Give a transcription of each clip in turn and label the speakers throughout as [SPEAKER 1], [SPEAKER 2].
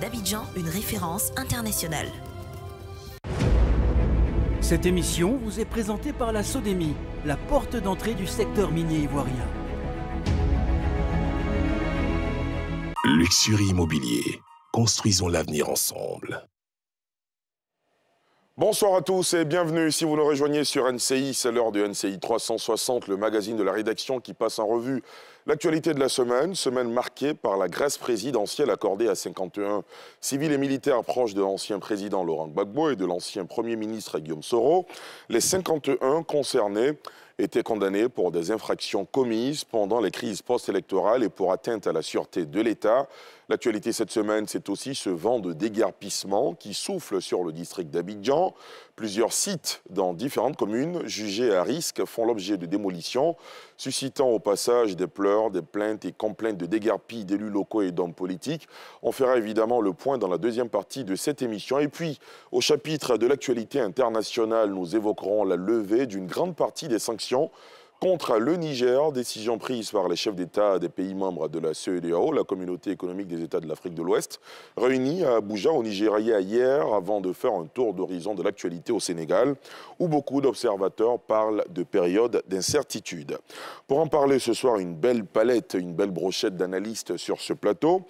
[SPEAKER 1] d'Abidjan, une référence internationale.
[SPEAKER 2] Cette émission vous est présentée par la Sodémie, la porte d'entrée du secteur minier ivoirien.
[SPEAKER 3] Luxury Immobilier. Construisons l'avenir ensemble.
[SPEAKER 4] Bonsoir à tous et bienvenue. Si vous nous rejoignez sur NCI, c'est l'heure de NCI 360, le magazine de la rédaction qui passe en revue l'actualité de la semaine. Semaine marquée par la grâce présidentielle accordée à 51 civils et militaires proches de l'ancien président Laurent Gbagbo et de l'ancien premier ministre Guillaume Soro. Les 51 concernés étaient condamnés pour des infractions commises pendant les crises post-électorales et pour atteinte à la sûreté de l'État. L'actualité cette semaine, c'est aussi ce vent de déguerpissement qui souffle sur le district d'Abidjan. Plusieurs sites dans différentes communes jugés à risque font l'objet de démolitions, suscitant au passage des pleurs, des plaintes et complaintes de déguerpis d'élus locaux et d'hommes politiques. On fera évidemment le point dans la deuxième partie de cette émission. Et puis, au chapitre de l'actualité internationale, nous évoquerons la levée d'une grande partie des sanctions contre le Niger, décision prise par les chefs d'État des pays membres de la CEDEAO, la communauté économique des États de l'Afrique de l'Ouest, réunis à Abuja, au Nigeria, hier, avant de faire un tour d'horizon de l'actualité au Sénégal, où beaucoup d'observateurs parlent de période d'incertitude. Pour en parler ce soir, une belle palette, une belle brochette d'analystes sur ce plateau.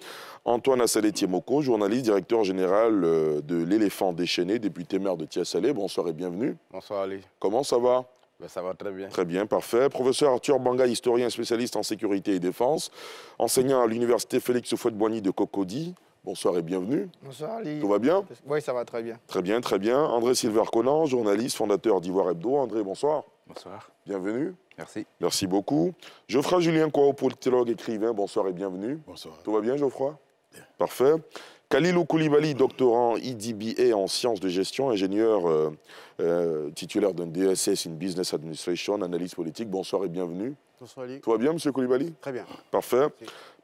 [SPEAKER 4] Antoine Assalé-Tiemoko, journaliste, directeur général euh, de l'Éléphant déchaîné, député maire de Tiasalé. Bonsoir et bienvenue.
[SPEAKER 5] Bonsoir Ali.
[SPEAKER 4] Comment ça va?
[SPEAKER 5] Ben, ça va très bien.
[SPEAKER 4] Très bien, parfait. Professeur Arthur Banga, historien spécialiste en sécurité et défense, enseignant à l'université Félix Houphouët-Boigny de Cocody. Bonsoir et bienvenue.
[SPEAKER 6] Bonsoir Ali.
[SPEAKER 4] Tout va bien
[SPEAKER 6] Oui, ça va très bien.
[SPEAKER 4] Très bien, très bien. André Silver Conan, journaliste, fondateur d'Ivoire Hebdo. André, bonsoir.
[SPEAKER 5] Bonsoir.
[SPEAKER 4] Bienvenue.
[SPEAKER 5] Merci.
[SPEAKER 4] Merci beaucoup. Geoffroy Julien Kouao, politologue, écrivain. Bonsoir et bienvenue.
[SPEAKER 7] Bonsoir.
[SPEAKER 4] Tout va bien, Geoffroy Parfait. Khalilou Koulibaly, doctorant IDBA en sciences de gestion, ingénieur euh, euh, titulaire d'un DSS in Business Administration, analyse politique. Bonsoir et bienvenue.
[SPEAKER 6] Bonsoir Ali.
[SPEAKER 4] Tout va bien, Monsieur Koulibaly?
[SPEAKER 6] Très bien.
[SPEAKER 4] Parfait.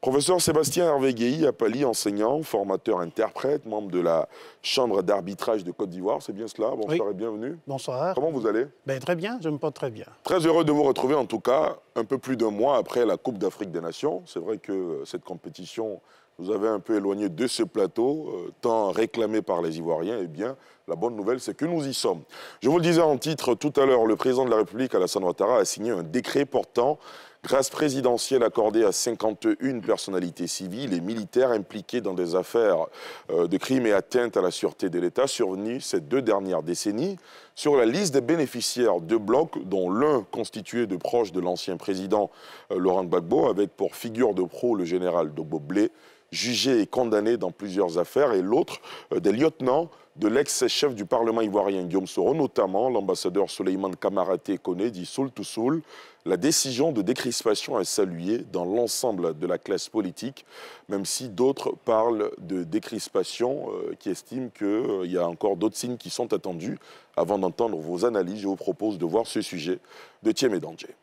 [SPEAKER 4] Professeur Sébastien Hervé à Pali, enseignant, formateur interprète, membre de la Chambre d'arbitrage de Côte d'Ivoire, c'est bien cela? Bonsoir et bienvenue.
[SPEAKER 6] Bonsoir.
[SPEAKER 4] Comment vous allez?
[SPEAKER 6] Ben, Très bien, je me porte très bien.
[SPEAKER 4] Très heureux de vous retrouver en tout cas, un peu plus d'un mois après la Coupe d'Afrique des Nations. C'est vrai que cette compétition vous avez un peu éloigné de ce plateau, euh, tant réclamé par les Ivoiriens, eh bien, la bonne nouvelle, c'est que nous y sommes. Je vous le disais en titre tout à l'heure, le président de la République, Alassane Ouattara, a signé un décret portant grâce présidentielle accordée à 51 personnalités civiles et militaires impliquées dans des affaires euh, de crimes et atteintes à la sûreté de l'État survenues ces deux dernières décennies, sur la liste des bénéficiaires de blocs, dont l'un constitué de proches de l'ancien président euh, Laurent Gbagbo, avec pour figure de pro le général Dogbo Blé, jugé et condamné dans plusieurs affaires, et l'autre euh, des lieutenants de l'ex-chef du Parlement ivoirien Guillaume Soro, notamment l'ambassadeur Soleiman Kamaraté Kone, dit Soul to Soul. La décision de décrispation est saluée dans l'ensemble de la classe politique, même si d'autres parlent de décrispation, euh, qui estiment qu'il euh, y a encore d'autres signes qui sont attendus. Avant d'entendre vos analyses, je vous propose de voir ce sujet de Thiem Danger.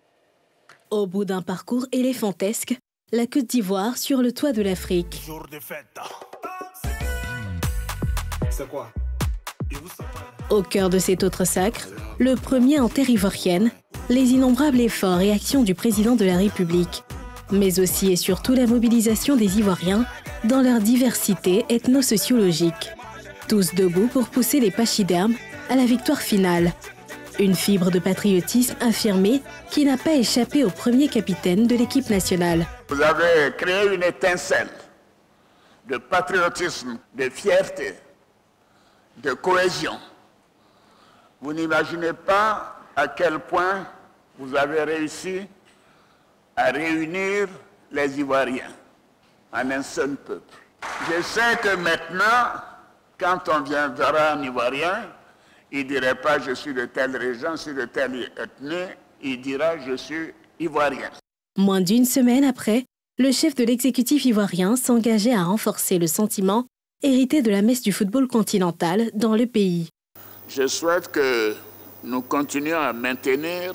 [SPEAKER 8] Au bout d'un parcours éléphantesque, la Côte d'Ivoire sur le toit de l'Afrique. Au cœur de cet autre sacre, le premier en terre ivoirienne, les innombrables efforts et actions du président de la République, mais aussi et surtout la mobilisation des Ivoiriens dans leur diversité ethno-sociologique. Tous debout pour pousser les pachydermes à la victoire finale. Une fibre de patriotisme affirmée qui n'a pas échappé au premier capitaine de l'équipe nationale.
[SPEAKER 9] Vous avez créé une étincelle de patriotisme, de fierté, de cohésion. Vous n'imaginez pas à quel point vous avez réussi à réunir les Ivoiriens en un seul peuple. Je sais que maintenant, quand on vient vers un Ivoirien, il ne dirait pas je suis de telle région, je suis de telle ethnie, il dira je suis Ivoirien.
[SPEAKER 8] Moins d'une semaine après, le chef de l'exécutif ivoirien s'engageait à renforcer le sentiment hérité de la messe du football continental dans le pays.
[SPEAKER 9] Je souhaite que nous continuions à maintenir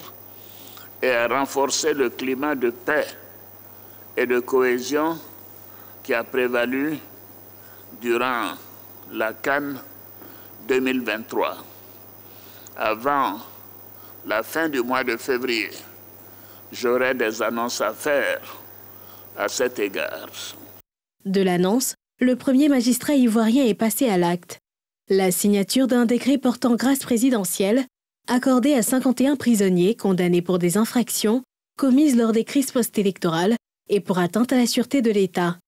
[SPEAKER 9] et à renforcer le climat de paix et de cohésion qui a prévalu durant la Cannes 2023. Avant la fin du mois de février, j'aurai des annonces à faire à cet égard.
[SPEAKER 8] De l'annonce, le premier magistrat ivoirien est passé à l'acte. La signature d'un décret portant grâce présidentielle, accordé à 51 prisonniers condamnés pour des infractions commises lors des crises post-électorales et pour atteinte à la sûreté de l'État.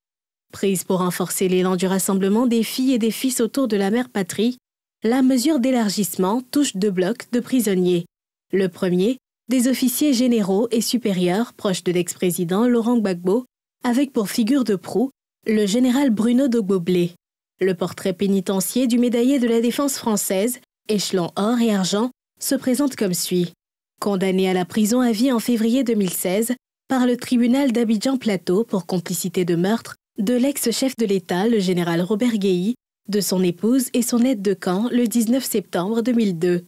[SPEAKER 8] Prise pour renforcer l'élan du rassemblement des filles et des fils autour de la mère patrie, la mesure d'élargissement touche deux blocs de prisonniers. Le premier, des officiers généraux et supérieurs proches de l'ex-président Laurent Gbagbo, avec pour figure de proue le général Bruno Dogboblé. Le portrait pénitencier du médaillé de la défense française, échelon or et argent, se présente comme suit. Condamné à la prison à vie en février 2016 par le tribunal d'Abidjan Plateau pour complicité de meurtre de l'ex-chef de l'État, le général Robert Guéhy, de son épouse et son aide de camp le 19 septembre 2002.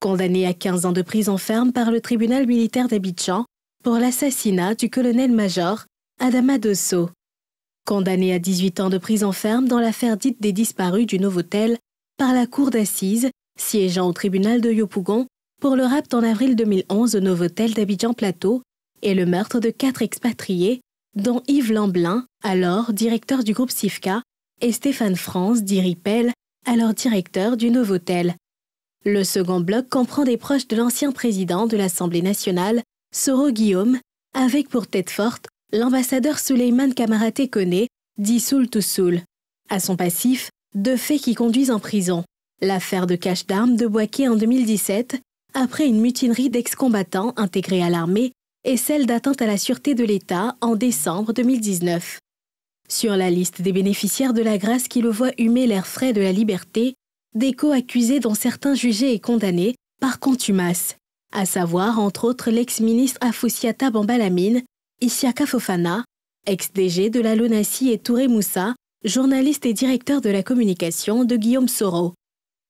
[SPEAKER 8] Condamné à 15 ans de prison ferme par le tribunal militaire d'Abidjan pour l'assassinat du colonel-major Adama Dosso. Condamné à 18 ans de prison ferme dans l'affaire dite des disparus du Novotel par la cour d'assises siégeant au tribunal de Yopougon pour le rapt en avril 2011 au Novotel d'Abidjan Plateau et le meurtre de quatre expatriés, dont Yves Lamblin, alors directeur du groupe SIFCA, et Stéphane France, dit Ripel, alors directeur du Novotel. Le second bloc comprend des proches de l'ancien président de l'Assemblée nationale, Soro Guillaume, avec pour tête forte l'ambassadeur Suleiman Kamaraté Kone, dit Soul to Soul. À son passif, deux faits qui conduisent en prison. L'affaire de cache d'armes de Boaké en 2017, après une mutinerie d'ex-combattants intégrés à l'armée, et celle d'atteinte à la sûreté de l'État en décembre 2019. Sur la liste des bénéficiaires de la grâce qui le voient humer l'air frais de la liberté, des co-accusés dont certains jugés et condamnés par contumace, à savoir entre autres l'ex-ministre Afoussiata Bambalamine, Isiaka Fofana, ex-DG de la LONASI et Touré Moussa, journaliste et directeur de la communication de Guillaume Soro.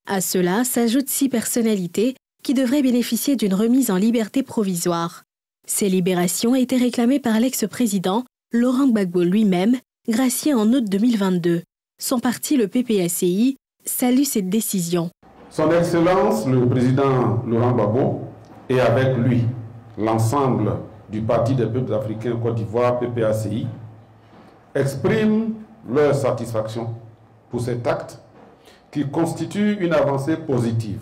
[SPEAKER 8] À cela s'ajoutent six personnalités qui devraient bénéficier d'une remise en liberté provisoire. Ces libérations étaient réclamées par l'ex-président Laurent Gbagbo lui-même gracié en août 2022. Son parti, le PPACI, salue cette décision.
[SPEAKER 5] Son Excellence, le président Laurent Gbagbo, et avec lui l'ensemble du Parti des peuples africains Côte d'Ivoire, PPACI, expriment leur satisfaction pour cet acte qui constitue une avancée positive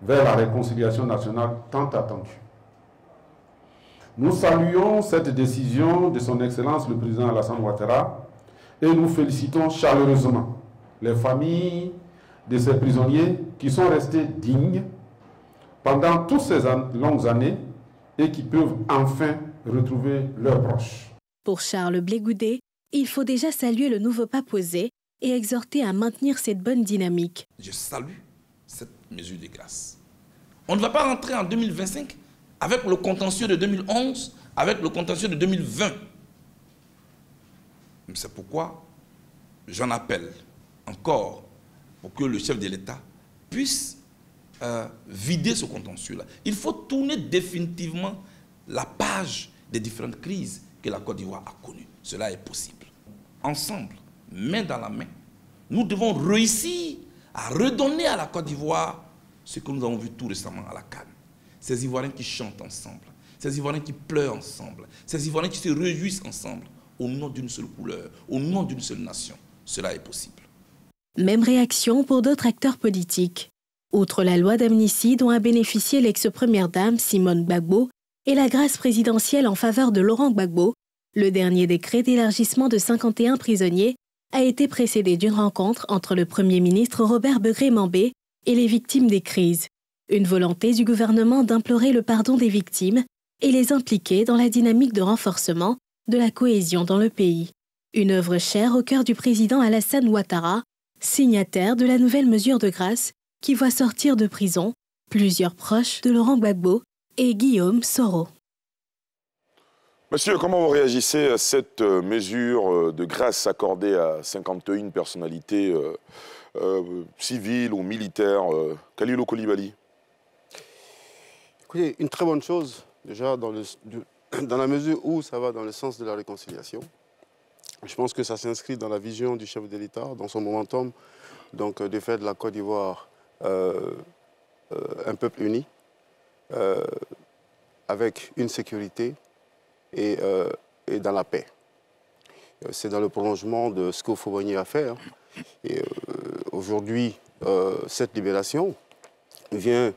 [SPEAKER 5] vers la réconciliation nationale tant attendue. Nous saluons cette décision de son Excellence le Président Alassane Ouattara et nous félicitons chaleureusement les familles de ces prisonniers qui sont restés dignes pendant toutes ces longues années et qui peuvent enfin retrouver leurs proches.
[SPEAKER 8] Pour Charles Blégoudet, il faut déjà saluer le nouveau pas posé et exhorter à maintenir cette bonne dynamique.
[SPEAKER 7] Je salue cette mesure de grâce. On ne va pas rentrer en 2025 avec le contentieux de 2011, avec le contentieux de 2020. C'est pourquoi j'en appelle encore pour que le chef de l'État puisse euh, vider ce contentieux-là. Il faut tourner définitivement la page des différentes crises que la Côte d'Ivoire a connues. Cela est possible. Ensemble, main dans la main, nous devons réussir à redonner à la Côte d'Ivoire ce que nous avons vu tout récemment à la Cannes ces Ivoiriens qui chantent ensemble, ces Ivoiriens qui pleurent ensemble, ces Ivoiriens qui se réjouissent ensemble, au nom d'une seule couleur, au nom d'une seule nation. Cela est possible.
[SPEAKER 8] Même réaction pour d'autres acteurs politiques. Outre la loi d'amnistie dont a bénéficié l'ex-première dame Simone Gbagbo et la grâce présidentielle en faveur de Laurent Gbagbo, le dernier décret d'élargissement de 51 prisonniers a été précédé d'une rencontre entre le Premier ministre Robert Begré-Mambé et les victimes des crises. Une volonté du gouvernement d'implorer le pardon des victimes et les impliquer dans la dynamique de renforcement de la cohésion dans le pays. Une œuvre chère au cœur du président Alassane Ouattara, signataire de la nouvelle mesure de grâce qui voit sortir de prison plusieurs proches de Laurent Gbagbo et Guillaume Soro.
[SPEAKER 4] Monsieur, comment vous réagissez à cette euh, mesure euh, de grâce accordée à 51 personnalités euh, civiles ou militaires Khalilou Koulibaly?
[SPEAKER 6] Écoutez, une très bonne chose, déjà, dans, le, dans la mesure où ça va dans le sens de la réconciliation. Je pense que ça s'inscrit dans la vision du chef de l'État, dans son momentum, donc euh, de faire de la Côte d'Ivoire euh, euh, un peuple uni, avec une sécurité et, dans la paix. c'est dans le prolongement de ce que Fauboigny a fait. hein. Et aujourd'hui, cette libération vient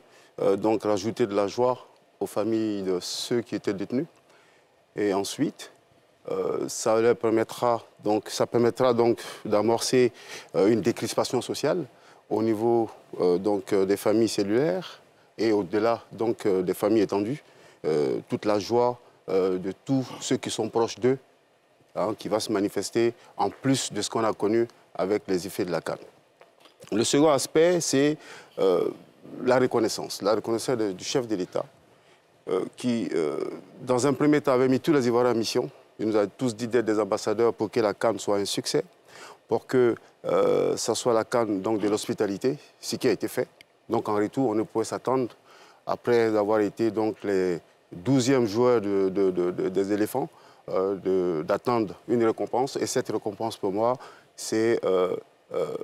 [SPEAKER 6] donc rajouter de la joie aux familles de ceux qui étaient détenus. Et ensuite, euh, ça permettra donc, d'amorcer euh, une décrispation sociale au niveau euh, donc, des familles cellulaires et au-delà donc, des familles étendues. Toute la joie de tous ceux qui sont proches d'eux hein, qui va se manifester en plus de ce qu'on a connu avec les effets de la canne. Le second aspect, c'est la reconnaissance, la reconnaissance du chef de l'État, qui, dans un premier temps, avait mis tous les Ivoiriens en mission. Il nous a tous dit d'être des ambassadeurs pour que la Cannes soit un succès, pour que euh, ça soit la Cannes donc, de l'hospitalité, ce qui a été fait. Donc en retour, on ne pouvait s'attendre, après avoir été donc, les 12e joueurs de- de- de- de- des éléphants, euh, d'attendre une récompense. Et cette récompense, pour moi, c'est euh, euh,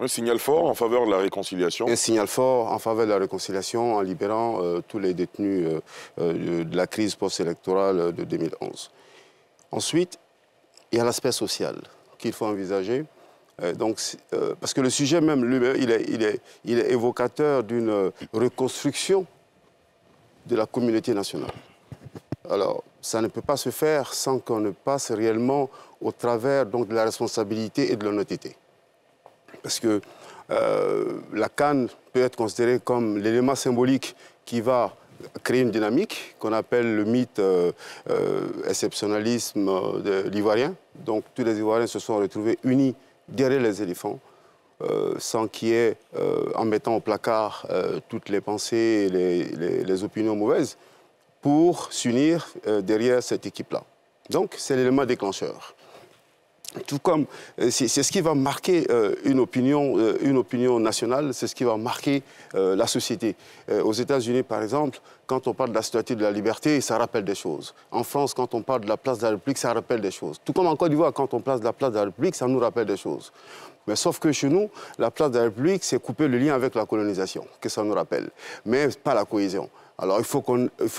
[SPEAKER 4] Un signal fort en faveur de la réconciliation.
[SPEAKER 6] un signal fort en faveur de la réconciliation en libérant euh, tous les détenus euh, euh, de, la crise post-électorale de 2011. Ensuite, il y a l'aspect social qu'il faut envisager. Donc, parce que le sujet même, lui-même, il est, il est- évocateur d'une reconstruction de la communauté nationale. Alors, ça ne peut pas se faire sans qu'on ne passe réellement au travers donc, de la responsabilité et de l'honnêteté. Parce que euh, la canne peut être considérée comme l'élément symbolique qui va créer une dynamique qu'on appelle le mythe euh, euh, exceptionnalisme de l'Ivoirien. Donc tous les Ivoiriens se sont retrouvés unis derrière les éléphants, sans qu'il y ait, en mettant au placard toutes les pensées et les, opinions mauvaises, pour s'unir derrière cette équipe-là. Donc c'est l'élément déclencheur tout comme euh, c'est ce qui va marquer euh, une, opinion, euh, une opinion nationale, c'est ce qui va marquer la société. Aux États-Unis, par exemple, quand on parle de la statue de la liberté, ça rappelle des choses. En France, quand on parle de la place de la République, ça rappelle des choses. Tout comme en Côte d'Ivoire, quand on place de la place de la République, ça nous rappelle des choses. Mais sauf que chez nous, la place de la République, c'est couper le lien avec la colonisation, que ça nous rappelle, mais pas la cohésion. Alors il faut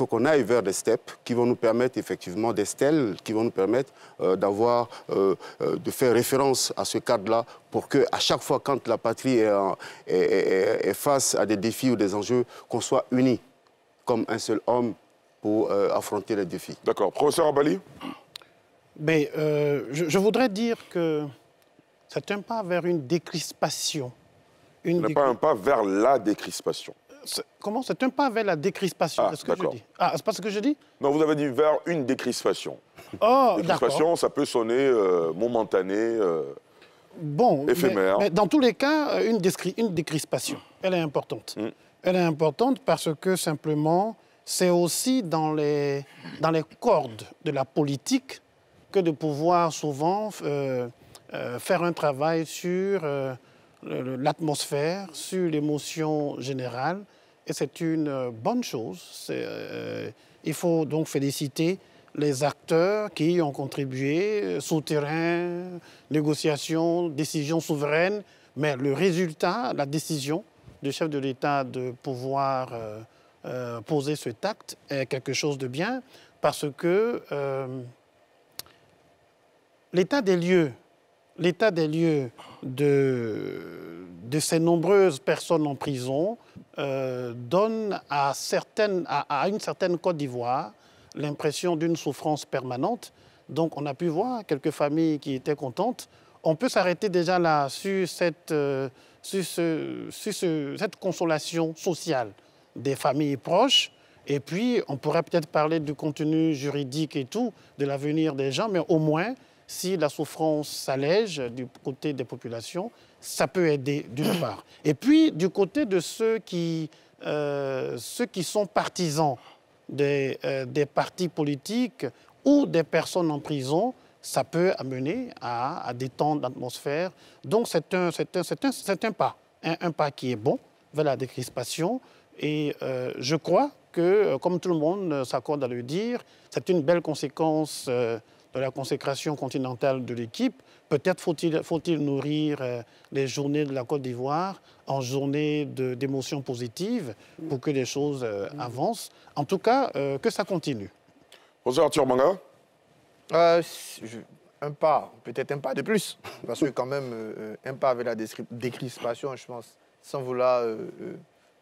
[SPEAKER 6] qu'on aille vers des steps qui vont nous permettre effectivement des stèles qui vont nous permettre euh, d'avoir euh, euh, de faire référence à ce cadre-là pour que à chaque fois quand la patrie est, en- est- est- est face à des défis ou des enjeux qu'on soit unis comme un seul homme pour euh, affronter les défis.
[SPEAKER 4] D'accord. Professeur Abali
[SPEAKER 10] Mais euh, je, je voudrais dire que c'est un pas vers une décrispation. Une
[SPEAKER 4] n'est
[SPEAKER 10] décri-
[SPEAKER 4] pas un pas vers la décrispation.
[SPEAKER 10] Comment C'est un pas vers la décrispation.
[SPEAKER 4] Ah,
[SPEAKER 10] c'est ce que je dis? Ah, c'est pas ce que je dis?
[SPEAKER 4] Non, vous avez dit vers une décrispation.
[SPEAKER 10] Oh,
[SPEAKER 4] décrispation, ça peut sonner euh, momentané. euh,
[SPEAKER 10] Bon,
[SPEAKER 4] éphémère.
[SPEAKER 10] mais, mais dans tous les cas, euh, une, une décrispation, elle est importante.
[SPEAKER 4] Mm.
[SPEAKER 10] Elle est importante parce que simplement, c'est aussi dans les, dans les cordes de la politique que de pouvoir souvent euh, faire un travail sur l'atmosphère, sur l'émotion générale. Et c'est une euh, bonne chose. Euh, il faut donc féliciter les acteurs qui ont contribué, euh, souterrain, négociations, décisions souveraines. Mais le résultat, la décision du chef de l'État de pouvoir poser ce acte est quelque chose de bien parce que l'état des lieux, l'état des lieux de, ces nombreuses personnes en prison euh, donne à, une certaine Côte d'Ivoire l'impression d'une souffrance permanente. Donc on a pu voir quelques familles qui étaient contentes. On peut s'arrêter déjà là sur cette, euh, consolation sociale des familles proches. Et puis, on pourrait peut-être parler du contenu juridique et tout, de l'avenir des gens, mais au moins, si la souffrance s'allège du côté des populations, ça peut aider d'une part. Et puis, du côté de ceux qui, euh, ceux qui sont partisans des, euh, des partis politiques ou des personnes en prison, ça peut amener à, à détendre l'atmosphère. Donc, c'est un, pas, un, pas qui est bon vers la décrispation. Et euh, je crois que, comme tout le monde s'accorde à le dire, c'est une belle conséquence de la consécration continentale de l'équipe. Peut-être faut-il faut nourrir euh, les journées de la Côte d'Ivoire en journées d'émotions positives pour que les choses euh, avancent. En tout cas, euh, que ça continue.
[SPEAKER 4] Professeur Arthur Manga
[SPEAKER 11] Euh, je- un pas, peut-être un pas de plus, parce que quand même, euh, un pas avec la décrispation, je pense, sans vouloir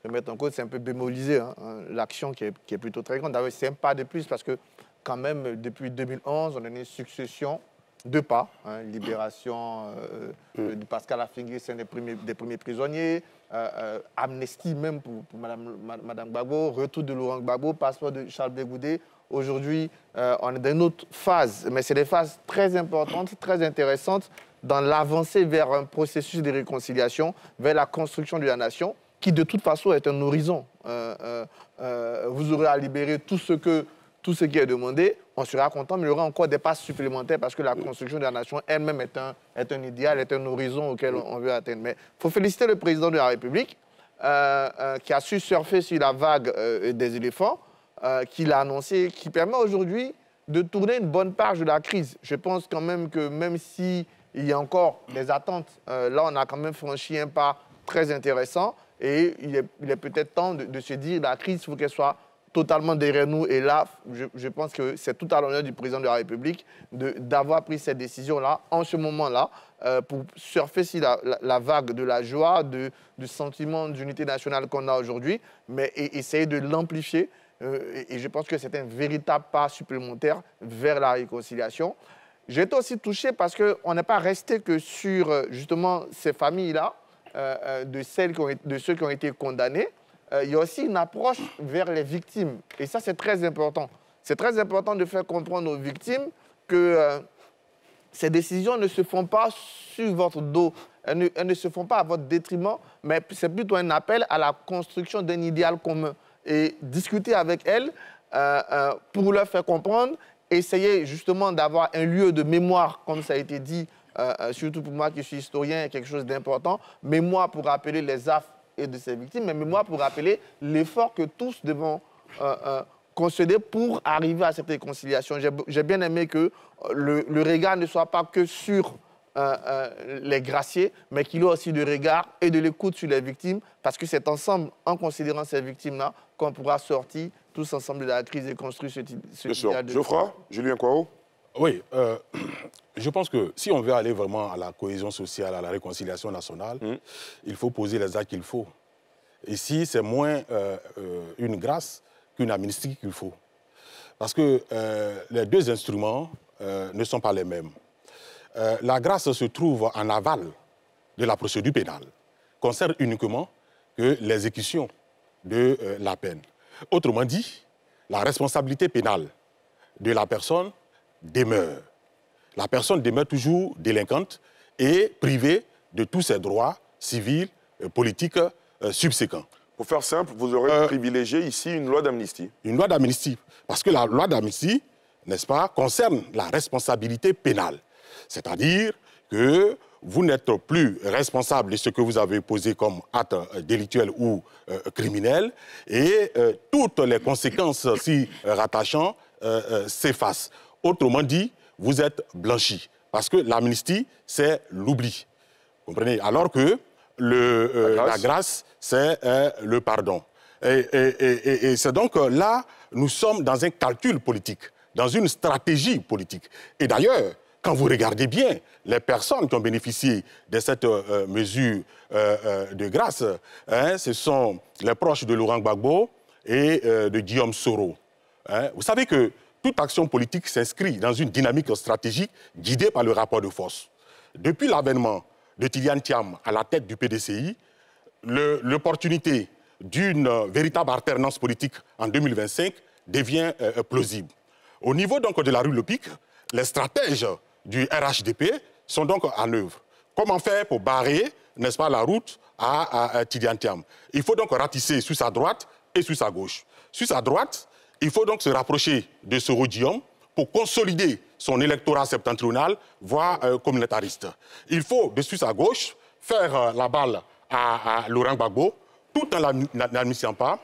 [SPEAKER 11] remettre en cause, c'est un peu bémolisé, hein, hein, l'action qui est, qui est, plutôt très grande. D'ailleurs, c'est un pas de plus parce que quand même, depuis 2011, on a une succession de pas. Hein, libération euh, euh, de Pascal Afingé, c'est un des premiers, des premiers prisonniers. Euh, euh amnestie même pour, pour Madame, Madame Gbagbo. Retour de Laurent Gbagbo, passeport de Charles Bégoudé. Aujourd'hui, euh, on est dans une autre phase, mais c'est des phases très importantes, très intéressantes dans l'avancée vers un processus de réconciliation, vers la construction de la nation, qui de toute façon est un horizon. vous aurez à libérer tout ce que tout ce qui est demandé, on sera content, mais il y aura encore des passes supplémentaires parce que la construction de la nation elle-même est un, est un idéal, est un horizon auquel on veut atteindre. Mais il faut féliciter le président de la République euh, euh, qui a su surfer sur la vague euh, des éléphants, euh, qui l'a annoncé, qui permet aujourd'hui de tourner une bonne page de la crise. Je pense quand même que même s'il y a encore des attentes, là on a quand même franchi un pas très intéressant et il est, il est peut-être temps de, de se dire la crise, il faut qu'elle soit totalement derrière nous. Et là, je, pense que c'est tout à l'honneur du président de la République d'avoir pris cette décision-là, en ce moment-là, euh, pour surfer sur la, vague de la joie, du sentiment d'unité nationale qu'on a aujourd'hui, mais essayer de l'amplifier. Euh, et, je pense que c'est un véritable pas supplémentaire vers la réconciliation. J'ai été aussi touché parce qu'on n'est pas resté que sur euh, justement ces familles-là, de, de ceux qui ont été condamnés, il y a aussi une approche vers les victimes. Et ça, c'est très important. C'est très important de faire comprendre aux victimes que euh, ces décisions ne se font pas sur votre dos. Elles ne, se font pas à votre détriment, mais c'est plutôt un appel à la construction d'un idéal commun. Et discuter avec elles euh, euh, pour leur faire comprendre, essayer justement d'avoir un lieu de mémoire, comme ça a été dit, euh, euh surtout pour moi qui suis historien, quelque chose d'important, mémoire pour rappeler les affres et de ses victimes, mais moi pour rappeler l'effort que tous devons euh, euh, concéder pour arriver à cette réconciliation. J'ai bien aimé que euh, le, le, regard ne soit pas que sur euh, les graciers, mais qu'il y ait aussi du regard et de l'écoute sur les victimes, parce que c'est ensemble, en considérant ces victimes-là, qu'on pourra sortir tous ensemble de la crise et construire ce, ce
[SPEAKER 4] Bien sûr. Geoffroy, Julien Kouao
[SPEAKER 12] Oui, euh, je pense que si on veut aller vraiment à la cohésion sociale, à la réconciliation nationale, mmh. il faut poser les actes qu'il faut. Ici, c'est moins euh, euh, une grâce qu'une amnistie qu'il faut. Parce que euh, les deux instruments ne sont pas les mêmes. La grâce se trouve en aval de la procédure pénale, concerne uniquement que l'exécution de la peine. Autrement dit, la responsabilité pénale de la personne demeure la personne demeure toujours délinquante et privée de tous ses droits civils, politiques euh, subséquents.
[SPEAKER 4] Pour faire simple, vous aurez euh, privilégié ici une loi d'amnistie.
[SPEAKER 12] Une loi d'amnistie. Parce que la loi d'amnistie, n'est-ce pas, concerne la responsabilité pénale. C'est-à-dire que vous n'êtes plus responsable de ce que vous avez posé comme acte euh, délictuel ou euh, criminel et euh, toutes les conséquences s'y rattachant s'effacent. Autrement dit, vous êtes blanchi. Parce que l'amnistie, c'est l'oubli. Comprenez? Alors que le, euh, la grâce, c'est euh, le pardon. Et, et, et, et c'est donc euh, là, nous sommes dans un calcul politique, dans une stratégie politique. Et d'ailleurs, quand vous regardez bien les personnes qui ont bénéficié de cette euh, mesure de grâce, hein, ce sont les proches de Laurent Gbagbo et de Guillaume Soro. Hein. Vous savez que toute action politique s'inscrit dans une dynamique stratégique guidée par le rapport de force. Depuis l'avènement de Tilian Thiam à la tête du PDCI, l'opportunité d'une véritable alternance politique en 2025 devient euh, plausible. Au niveau donc de la rue Lepic, les stratèges du RHDP sont donc en œuvre. Comment faire pour barrer, n'est-ce pas, la route à, à, à Il faut donc ratisser sur sa droite et sur sa gauche. Sur sa droite, il faut donc se rapprocher de ce Rodium pour consolider son électorat septentrional, voire euh, communautariste. Il faut, dessus sa gauche, faire euh, la balle à, à Laurent Gbagbo, tout en n'admissant pas,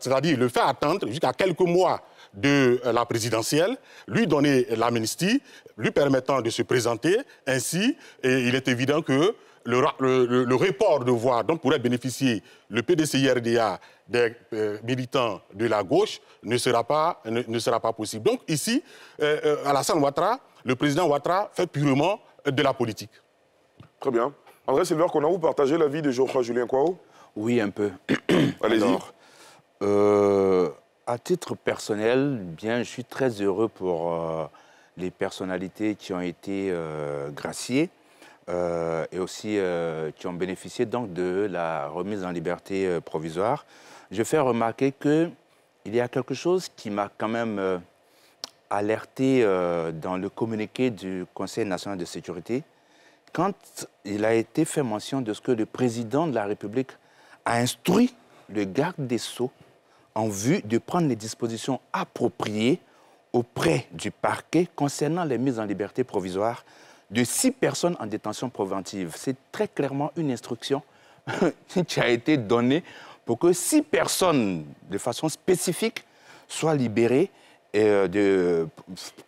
[SPEAKER 12] c'est-à-dire le faire attendre jusqu'à quelques mois de euh, la présidentielle, lui donner l'amnistie, lui permettant de se présenter. Ainsi, et il est évident que le, report de voix dont pourrait bénéficier le PDCI-RDA des euh, militants de la gauche ne sera pas, ne, sera pas possible. Donc ici, euh, euh, Alassane Ouattara, le président Ouattara fait purement de la politique.
[SPEAKER 4] Très bien. André Silver, qu'on a vous partagé l'avis de Geoffroy Julien Kwao
[SPEAKER 13] Oui, un peu.
[SPEAKER 4] Allez-y.
[SPEAKER 13] à titre personnel, bien, je suis très heureux pour les personnalités qui ont été graciées. Euh, et aussi euh, qui ont bénéficié donc de la remise en liberté euh, provisoire. Je fais remarquer qu'il y a quelque chose qui m'a quand même alerté dans le communiqué du Conseil national de sécurité, quand il a été fait mention de ce que le président de la République a instruit le garde des Sceaux en vue de prendre les dispositions appropriées auprès du parquet concernant les mises en liberté provisoire de six personnes en détention préventive. C'est très clairement une instruction qui a été donnée pour que six personnes, de façon spécifique, soient libérées et euh, de,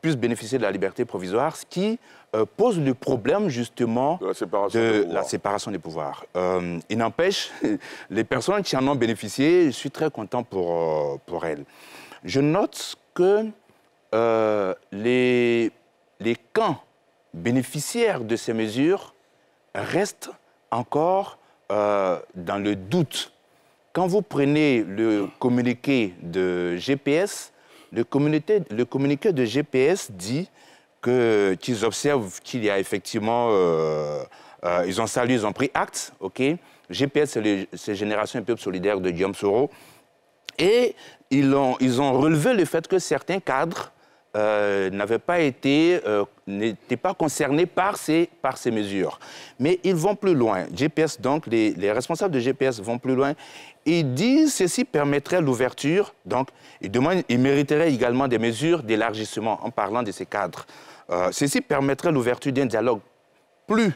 [SPEAKER 13] puissent bénéficier de la liberté provisoire, ce qui euh, pose le problème justement
[SPEAKER 4] de la séparation, de
[SPEAKER 13] des, la séparation des pouvoirs. Euh, il n'empêche, les personnes qui en ont bénéficié, je suis très content pour, pour elles. Je note que les, les camps bénéficiaires de ces mesures restent encore euh, dans le doute. Quand vous prenez le communiqué de GPS, le communiqué, de GPS dit qu'ils observent qu'il y a effectivement, euh, euh, ils ont salué, ils ont pris acte, ok? GPS, c'est Génération Peuple Solidaire de Guillaume Soro, et ils ont relevé le fait que certains cadres euh, pas été, euh, n'étaient pas concernés par ces, par ces mesures. Mais ils vont plus loin. GPS, donc, les, les responsables de GPS vont plus loin. Ils disent ceci permettrait l'ouverture, donc, ils, demandent, ils mériteraient également des mesures d'élargissement en parlant de ces cadres. Euh, ceci permettrait l'ouverture d'un dialogue plus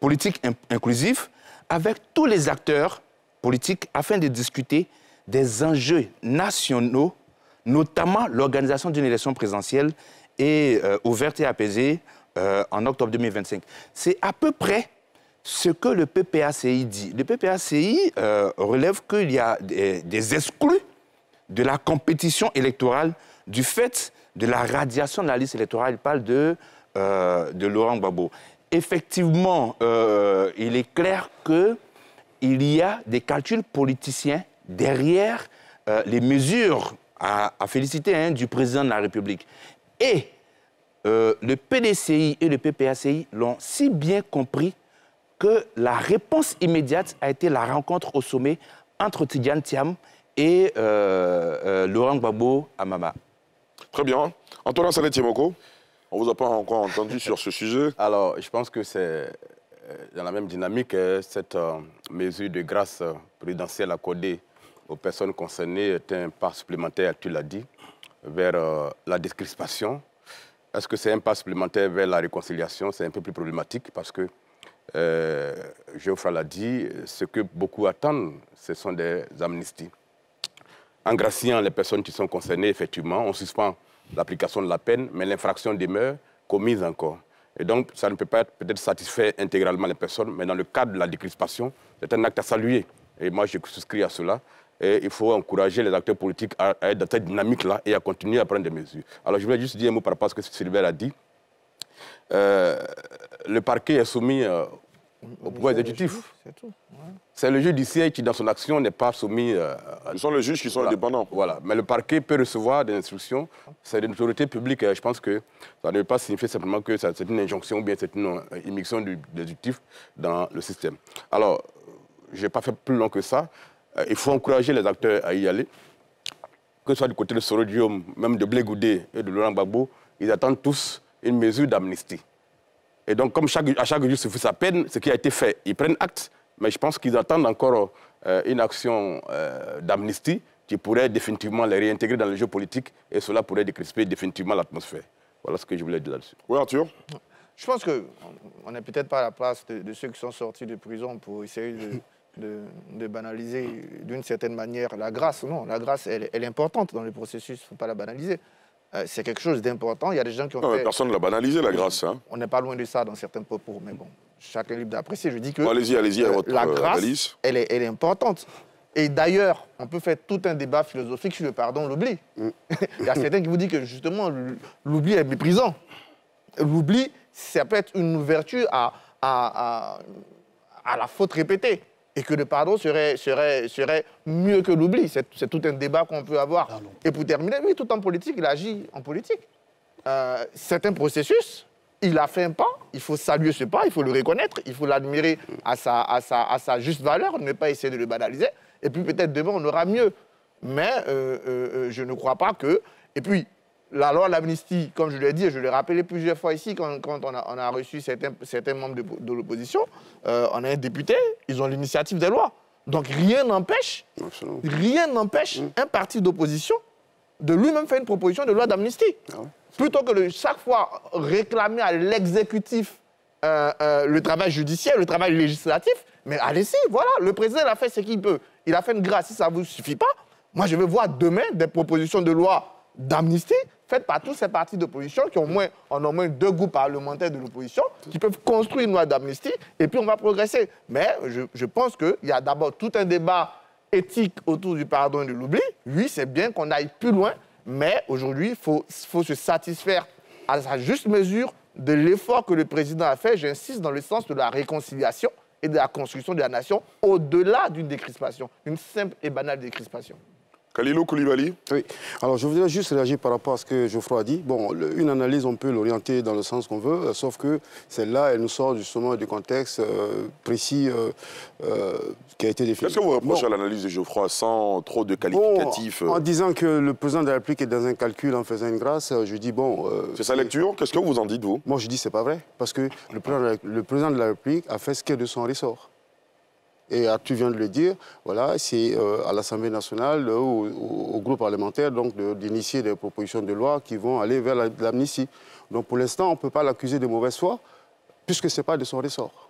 [SPEAKER 13] politique inclusif avec tous les acteurs politiques afin de discuter des enjeux nationaux notamment l'organisation d'une élection présidentielle est euh, ouverte et apaisée euh, en octobre 2025. C'est à peu près ce que le PPACI dit. Le PPACI euh, relève qu'il y a des, exclus de la compétition électorale du fait de la radiation de la liste électorale. Il parle de, de Laurent Gbagbo. Effectivement, il est clair qu'il y a des calculs politiciens derrière les mesures à, féliciter hein, du président de la République. Et euh, le PDCI et le PPACI l'ont si bien compris que la réponse immédiate a été la rencontre au sommet entre Tidiane Thiam et euh, euh, Laurent Gbagbo Amama.
[SPEAKER 4] Très bien. Antoine Salet-Tiemoko, on ne vous a pas encore entendu sur ce sujet.
[SPEAKER 14] Alors, je pense que c'est dans la même dynamique, hein, cette mesure de grâce présidentielle accordée aux personnes concernées est un pas supplémentaire, tu l'as dit, vers euh, la décrispation. Est-ce que c'est un pas supplémentaire vers la réconciliation? C'est un peu plus problématique parce que, euh, l'a dit, ce que beaucoup attendent, ce sont des amnisties. En graciant les personnes qui sont concernées, effectivement, on suspend l'application de la peine, mais l'infraction demeure commise encore. Et donc, ça ne peut pas peut-être satisfaire intégralement les personnes, mais dans le cadre de la décrispation, c'est un acte à saluer. Et moi, je souscris à cela. Et il faut encourager les acteurs politiques à, être dans cette dynamique-là et à continuer à prendre des mesures. Alors je voulais juste dire un mot par rapport à ce que Sylvain a dit. Euh, le parquet est soumis euh, au pouvoir exécutif. C'est le juge d'ICI qui, dans son action, n'est pas soumis. Euh,
[SPEAKER 4] Ce sont les juges qui sont indépendants.
[SPEAKER 14] Voilà. Mais le parquet peut recevoir des instructions. C'est une autorité publique. Et je pense que ça ne veut pas signifier simplement que c'est une injonction ou bien c'est une immixtion de l'exécutif dans le système. Alors, je n'ai pas fait plus long que ça. Euh, il faut encourager les acteurs à y aller. Que ce soit du côté de Sorodium, même de Blégoudé et de Laurent Gbagbo, ils attendent tous une mesure d'amnistie. Et donc, comme chaque, à chaque jour fait sa peine, ce qui a été fait, ils prennent acte, mais je pense qu'ils attendent encore euh, une action euh, d'amnistie qui pourrait définitivement les réintégrer dans le jeu politique et cela pourrait décrisper définitivement l'atmosphère. Voilà ce que je voulais dire là-dessus.
[SPEAKER 4] Oui, Arthur
[SPEAKER 11] Je pense qu'on n'est peut-être pas à la place de, de, ceux qui sont sortis de prison pour essayer de de, banaliser d'une certaine manière la grâce. Non, la grâce, elle, est importante dans le processus, il ne faut pas la banaliser. Euh, c'est quelque chose d'important. Il y a des gens qui ont
[SPEAKER 4] non, Personne ne l'a banalisé, la grâce. Hein.
[SPEAKER 11] On n'est pas loin de ça dans certains propos, mais bon, chacun est libre d'apprécier. Je dis que
[SPEAKER 4] Bon, allez-y, allez-y,
[SPEAKER 11] euh,
[SPEAKER 4] votre,
[SPEAKER 11] la
[SPEAKER 4] euh,
[SPEAKER 11] grâce, elle est, elle est importante. Et d'ailleurs, on peut faire tout un débat philosophique sur le pardon, l'oubli.
[SPEAKER 4] Mm.
[SPEAKER 11] Il y a certains qui vous disent que justement, l'oubli est méprisant. L'oubli, ça peut être une ouverture à, à, à- à la faute répétée. Et que le pardon serait, serait, serait mieux que l'oubli. C'est tout un débat qu'on peut avoir. Et pour terminer, oui, tout en politique, il agit en politique. Euh, c'est un processus. Il a fait un pas. Il faut saluer ce pas. Il faut le reconnaître. Il faut l'admirer à sa, à, sa, à sa juste valeur. Ne pas essayer de le banaliser. Et puis peut-être demain, on aura mieux. Mais euh, euh, je ne crois pas que. Et puis, la loi de l'amnistie, comme je l'ai dit, et je l'ai rappelé plusieurs fois ici, quand, quand on, a, on a reçu certains, certains membres de, de l'opposition, euh, on a un député, ils ont l'initiative des lois. Donc rien n'empêche, rien n'empêche un parti d'opposition de lui-même faire une proposition de loi d'amnistie. Plutôt que de chaque fois réclamer à l'exécutif euh, euh, le travail judiciaire, le travail législatif, mais allez-y, voilà, le président il a fait ce qu'il peut. Il a fait une grâce, si ça ne vous suffit pas, moi je veux voir demain des propositions de loi d'amnistie faites par tous ces partis d'opposition qui ont moins, en au moins deux groupes parlementaires de l'opposition, qui peuvent construire une loi d'amnistie, et puis on va progresser. Mais je, je pense qu'il y a d'abord tout un débat éthique autour du pardon et de l'oubli. Oui, c'est bien qu'on aille plus loin, mais aujourd'hui, il faut, faut se satisfaire à sa juste mesure de l'effort que le président a fait, j'insiste, dans le sens de la réconciliation et de la construction de la nation, au-delà d'une décrispation, une simple et banale décrispation.
[SPEAKER 4] Khalilou Koulibaly
[SPEAKER 6] Oui. Alors, je voudrais juste réagir par rapport à ce que Geoffroy a dit. Bon, le- une analyse, on peut l'orienter dans le sens qu'on veut, euh, sauf que celle-là, elle nous sort justement du contexte euh, précis euh, qui a été défini.
[SPEAKER 4] Qu'est-ce que vous reprochez
[SPEAKER 6] Bon.
[SPEAKER 4] à l'analyse de Geoffroy sans trop de qualificatifs
[SPEAKER 6] en disant que le président de la République est dans un calcul en faisant une grâce, je dis bon.
[SPEAKER 4] C'est sa lecture? Qu'est-ce que vous en dites, vous?
[SPEAKER 6] Moi, je dis c'est pas vrai. Parce que le président, de la, le président de la République a fait ce qui est de son ressort. Et ah, tu viens de le dire, voilà, c'est euh, à l'Assemblée nationale, euh, au, groupe parlementaire, d'initier des propositions de loi qui vont aller vers la- l'amnistie. Donc pour l'instant, on ne peut pas l'accuser de mauvaise foi, puisque ce n'est pas de son ressort.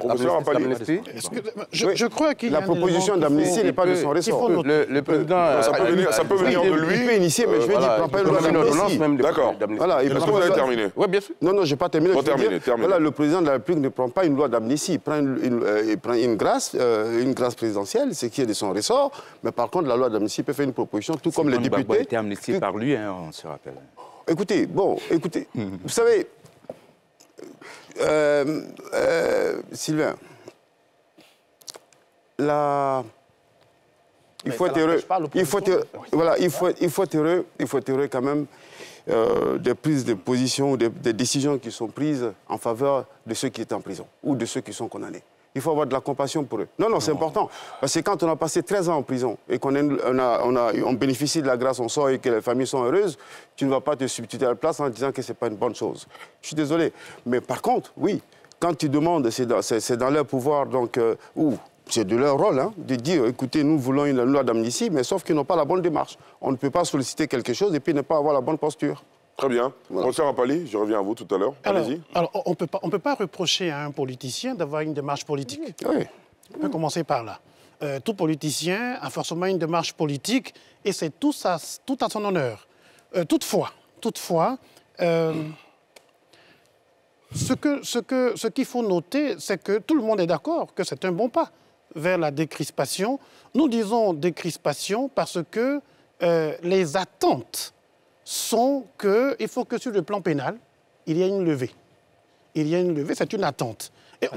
[SPEAKER 4] Professeur.
[SPEAKER 10] Je, je crois qu'il y
[SPEAKER 6] La proposition d'amnistie n'est pas de son ressort.
[SPEAKER 14] Le, le président.
[SPEAKER 4] Ça peut venir- ça peut venir
[SPEAKER 6] il,
[SPEAKER 4] de lui.
[SPEAKER 6] il peut initier, mais
[SPEAKER 14] Euh,
[SPEAKER 6] je vais
[SPEAKER 14] voilà,
[SPEAKER 6] dire, il ne prend pas
[SPEAKER 14] il
[SPEAKER 6] une
[SPEAKER 14] ordonnance
[SPEAKER 6] d'amnistie.
[SPEAKER 14] même de-
[SPEAKER 4] D'accord.
[SPEAKER 6] Voilà, il
[SPEAKER 4] Est-ce que vous avez terminé
[SPEAKER 14] Oui, bien sûr.
[SPEAKER 6] Non, non, je n'ai pas terminé. Voilà, le président de la République ne prend pas une loi d'amnistie. Il prend une, une- euh, il prend une grâce, euh, une grâce présidentielle, ce qui est de son ressort. Mais par contre, la loi d'amnistie peut faire une proposition, tout comme les
[SPEAKER 13] Simone Gbagbo a
[SPEAKER 6] députés.
[SPEAKER 13] été amnistié par lui, hein, on se rappelle.
[SPEAKER 6] Écoutez, bon, écoutez, vous savez, euh, euh, Sylvain, la... Il faut être heureux.
[SPEAKER 11] n'empêche pas
[SPEAKER 6] Il faut être, voilà, il faut, il faut être heureux. Il faut être heureux quand même euh, des prises de position, des, des décisions qui sont prises en faveur de ceux qui étaient en prison ou de ceux qui sont condamnés. Il faut avoir de la compassion pour eux. Non, non, c'est important. Parce que quand on a passé 13 ans en prison et qu'on on, a- on, a- on bénéficie de la grâce, on sort et que les familles sont heureuses, tu ne vas pas te substituer à la place en disant que ce n'est pas une bonne chose. Je suis désolé. Mais par contre, oui, quand tu demandes, c'est dans, dans leur pouvoir, donc, euh, ou c'est de leur rôle hein, de dire, écoutez, nous voulons une loi d'amnistie, mais sauf qu'ils n'ont pas la bonne démarche. On ne peut pas solliciter quelque chose et puis ne pas avoir la bonne posture.
[SPEAKER 4] Très bien. Professeur Ampali, je reviens à vous tout à l'heure. Allez-y.
[SPEAKER 10] alors, on peut pas- on ne peut pas reprocher à un politicien d'avoir une démarche politique.
[SPEAKER 6] Oui.
[SPEAKER 10] On peut commencer par là. Euh, tout politicien a forcément une démarche politique et c'est tout, à- tout à son honneur. Euh, toutefois, toutefois euh, ce qu'il ce que, ce qu'il faut noter, c'est que tout le monde est d'accord que c'est un bon pas vers la décrispation. Nous disons décrispation parce que euh, les attentes sont qu'il faut que sur le plan pénal, il y ait une levée. Il y a une levée, c'est une attente. Et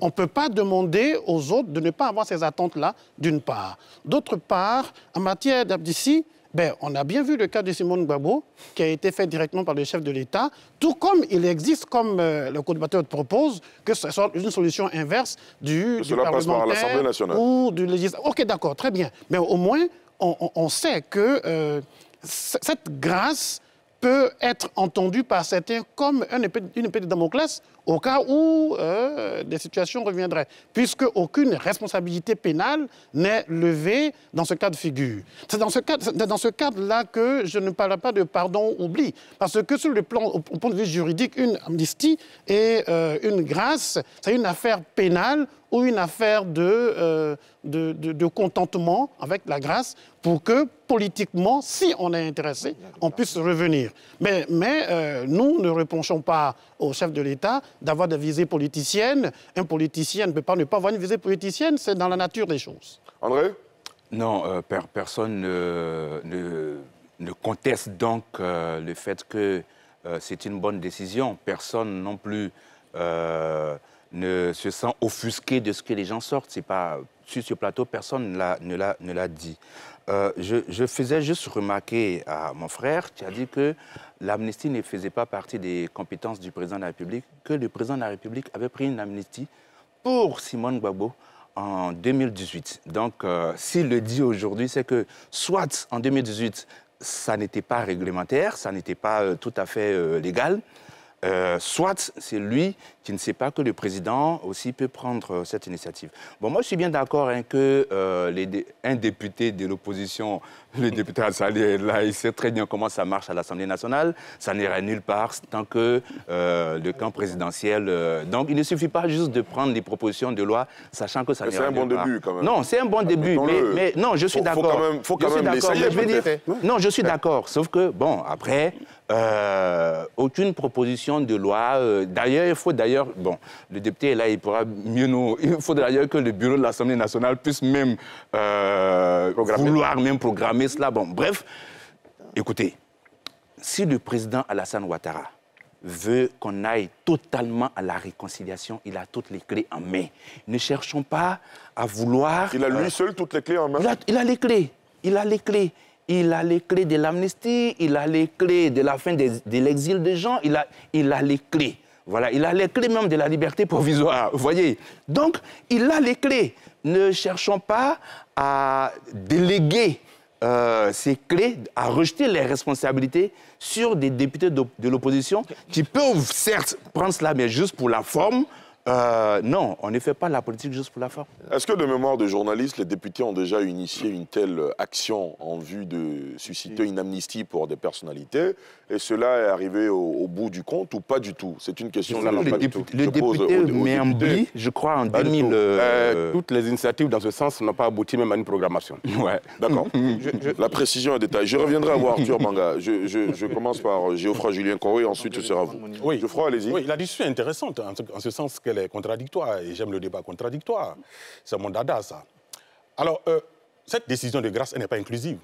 [SPEAKER 10] on ne peut pas demander aux autres de ne pas avoir ces attentes-là, d'une part. D'autre part, en matière d'amnistie, ben, on a bien vu le cas de Simone Gbagbo, qui a été fait directement par le chef de l'État, tout comme il existe, comme euh, le co-débatteur propose, que ce soit une solution inverse du, du
[SPEAKER 4] cela passe par
[SPEAKER 10] parlementaire
[SPEAKER 4] l'Assemblée nationale.
[SPEAKER 10] ou du législatif. Ok, d'accord, très bien. Mais au moins, on, on- on sait que euh, cette grâce peut être entendue par certains comme une épée de Damoclès au cas où euh, des situations reviendraient, puisque aucune responsabilité pénale n'est levée dans ce cas de figure. C'est dans ce cadre-là que je ne parle pas de pardon-oubli, parce que sur le plan, au, au point de vue juridique, une amnistie et euh, une grâce, c'est une affaire pénale ou une affaire de, euh, de, de- de contentement avec la grâce pour que politiquement, si on est intéressé, on puisse revenir. Mais, mais euh, nous ne reprochons pas au chef de l'État d'avoir des visées politiciennes. Un politicien ne peut pas ne pas avoir une visée politicienne, c'est dans la nature des choses.
[SPEAKER 4] André?
[SPEAKER 13] Non, euh, per- personne ne, ne- ne conteste donc euh, le fait que euh, c'est une bonne décision. Personne non plus euh, ne se sent offusqué de ce que les gens sortent. C'est pas sur ce plateau, personne ne l'a- dit. Euh, je, faisais juste remarquer à mon frère qui a dit que l'amnistie ne faisait pas partie des compétences du président de la République, que le président de la République avait pris une amnistie pour Simone Gbagbo en 2018. Donc, euh, s'il le dit aujourd'hui, c'est que soit en 2018, ça n'était pas réglementaire, ça n'était pas euh, tout à fait légal, euh, soit c'est lui qui ne sait pas que le président aussi peut prendre euh, cette initiative. Bon, moi, je suis bien d'accord hein, que euh, les dé- un député de l'opposition, le député Assali est là, il sait très bien comment ça marche à l'Assemblée nationale. Ça n'ira nulle part tant que euh, le camp présidentiel. donc, il ne suffit pas juste de prendre des propositions de loi, sachant que ça n'ira
[SPEAKER 4] c'est un bon
[SPEAKER 13] nulle part.
[SPEAKER 4] début, quand même.
[SPEAKER 13] Non, c'est un bon début, mais, non, je suis
[SPEAKER 4] Faut- faut
[SPEAKER 13] d'accord.
[SPEAKER 4] quand même- faut quand
[SPEAKER 13] Je suis
[SPEAKER 4] même
[SPEAKER 13] d'accord,
[SPEAKER 4] l'essayer,
[SPEAKER 13] mais je dire- non, je suis d'accord. Sauf que, bon, après, euh, aucune proposition de loi. euh, d'ailleurs, il faut d'ailleurs, bon, le député est là, il pourra mieux nous. Il faut d'ailleurs que le bureau de l'Assemblée nationale puisse même euh, vouloir même programmer cela. Bon, bref, écoutez, si le président Alassane Ouattara veut qu'on aille totalement à la réconciliation, il a toutes les clés en main. Ne cherchons pas à vouloir...
[SPEAKER 4] Il a lui
[SPEAKER 13] euh,
[SPEAKER 4] seul toutes les clés en main
[SPEAKER 13] il a, il a les clés. Il a les clés. Il a les clés de l'amnistie, il a les clés de la fin de l'exil des gens, il a, les clés. Voilà, il a les clés même de la liberté provisoire, voyez. Donc, il a les clés. Ne cherchons pas à déléguer euh, ces clés, à rejeter les responsabilités sur des députés de l'opposition qui peuvent certes prendre cela, mais juste pour la forme. Euh, non, on ne fait pas la politique juste pour la forme.
[SPEAKER 4] Est-ce que de mémoire de journaliste, les députés ont déjà initié une telle action en vue de susciter une amnistie pour des personnalités Et cela est arrivé au, au bout du compte ou pas du tout? C'est une question que je- pas du
[SPEAKER 13] député,
[SPEAKER 4] tout.
[SPEAKER 13] le
[SPEAKER 4] Je pose
[SPEAKER 13] député
[SPEAKER 4] aux- aux
[SPEAKER 13] Méambri,
[SPEAKER 4] députés.
[SPEAKER 13] je crois, en
[SPEAKER 14] Pas du
[SPEAKER 13] 2000...
[SPEAKER 14] tout.
[SPEAKER 13] euh,
[SPEAKER 14] Euh, toutes les initiatives dans ce sens n'ont pas abouti même à une programmation.
[SPEAKER 13] Ouais.
[SPEAKER 4] D'accord. La précision et détail. Je reviendrai à vous, Arthur Manga. Je, je- je commence par Géoffroy Julien Coré et ensuite ce sera vous.
[SPEAKER 12] Oui.
[SPEAKER 4] Geoffroy, allez-y.
[SPEAKER 12] Oui, la discussion est intéressante en ce, en ce sens qu'elle est contradictoire et j'aime le débat contradictoire. C'est mon dada, ça. Alors, euh, cette décision de grâce, elle n'est pas inclusive.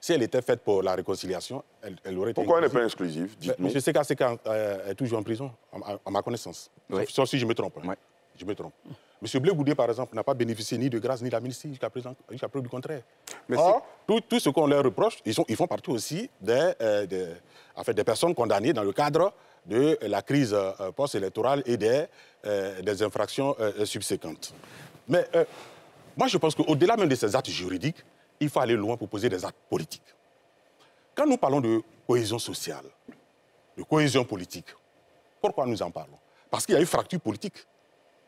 [SPEAKER 12] Si elle était faite pour la réconciliation, elle, elle aurait été.
[SPEAKER 4] Pourquoi elle n'est pas
[SPEAKER 12] inclusive.
[SPEAKER 4] Dites-nous.
[SPEAKER 12] M. CKCK euh, est toujours en prison, à, à- à ma connaissance.
[SPEAKER 13] Oui.
[SPEAKER 12] Sauf, sauf si je me trompe. hein. Je me trompe. M. Blé Goudé, par exemple, n'a pas bénéficié ni de grâce ni d'amnistie jusqu'à présent, jusqu'à preuve du contraire.
[SPEAKER 14] Mais
[SPEAKER 12] Or, tout, tout ce qu'on leur reproche, ils, sont, ils font partie aussi des, euh, des, en fait, des personnes condamnées dans le cadre de la crise euh, post-électorale et des, euh, des infractions euh, subséquentes. Mais moi, je pense qu'au-delà même de ces actes juridiques, il faut aller loin pour poser des actes politiques. Quand nous parlons de cohésion sociale, de cohésion politique, pourquoi nous en parlons? Parce qu'il y a eu fracture politique.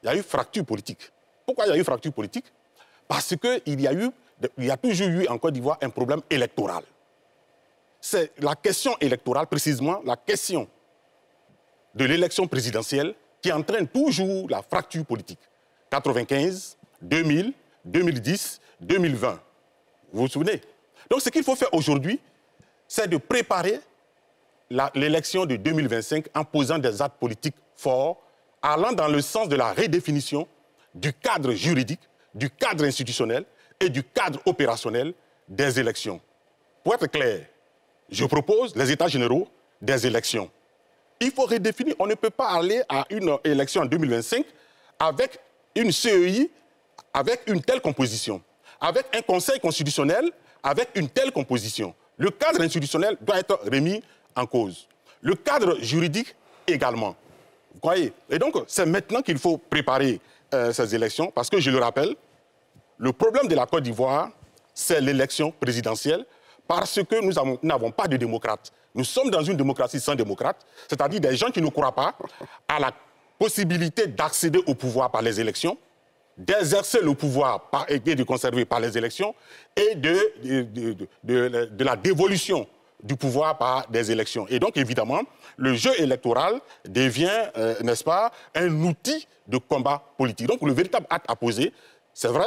[SPEAKER 12] Il y a eu fracture politique. Pourquoi il y a eu fracture politique? Parce qu'il y, a eu- il y a toujours eu en Côte d'Ivoire un problème électoral. C'est la question électorale, précisément la question de l'élection présidentielle qui entraîne toujours la fracture politique. 95, 2000, 2010, 2020. Vous vous souvenez? Donc ce qu'il faut faire aujourd'hui, c'est de préparer l'élection de 2025 en posant des actes politiques forts, allant dans le sens de la redéfinition du cadre juridique, du cadre institutionnel et du cadre opérationnel des élections. Pour être clair, je propose les États généraux des élections. Il faut redéfinir. On ne peut pas aller à une élection en 2025 avec une CEI avec une telle composition, avec un conseil constitutionnel avec une telle composition. Le cadre institutionnel doit être remis en cause. Le cadre juridique également. Vous voyez? Et donc, c'est maintenant qu'il faut préparer euh, ces élections, parce que je le rappelle, le problème de la Côte d'Ivoire, c'est l'élection présidentielle, parce que nous avons- nous n'avons pas de démocrates. Nous sommes dans une démocratie sans démocrates, c'est-à-dire des gens qui ne croient pas à la possibilité d'accéder au pouvoir par les élections, d'exercer le pouvoir et de conserver par les élections, et de, la dévolution du pouvoir par des élections. Et donc, évidemment, le jeu électoral devient, euh, n'est-ce pas, un outil de combat politique. Donc, le véritable acte à poser, c'est vrai,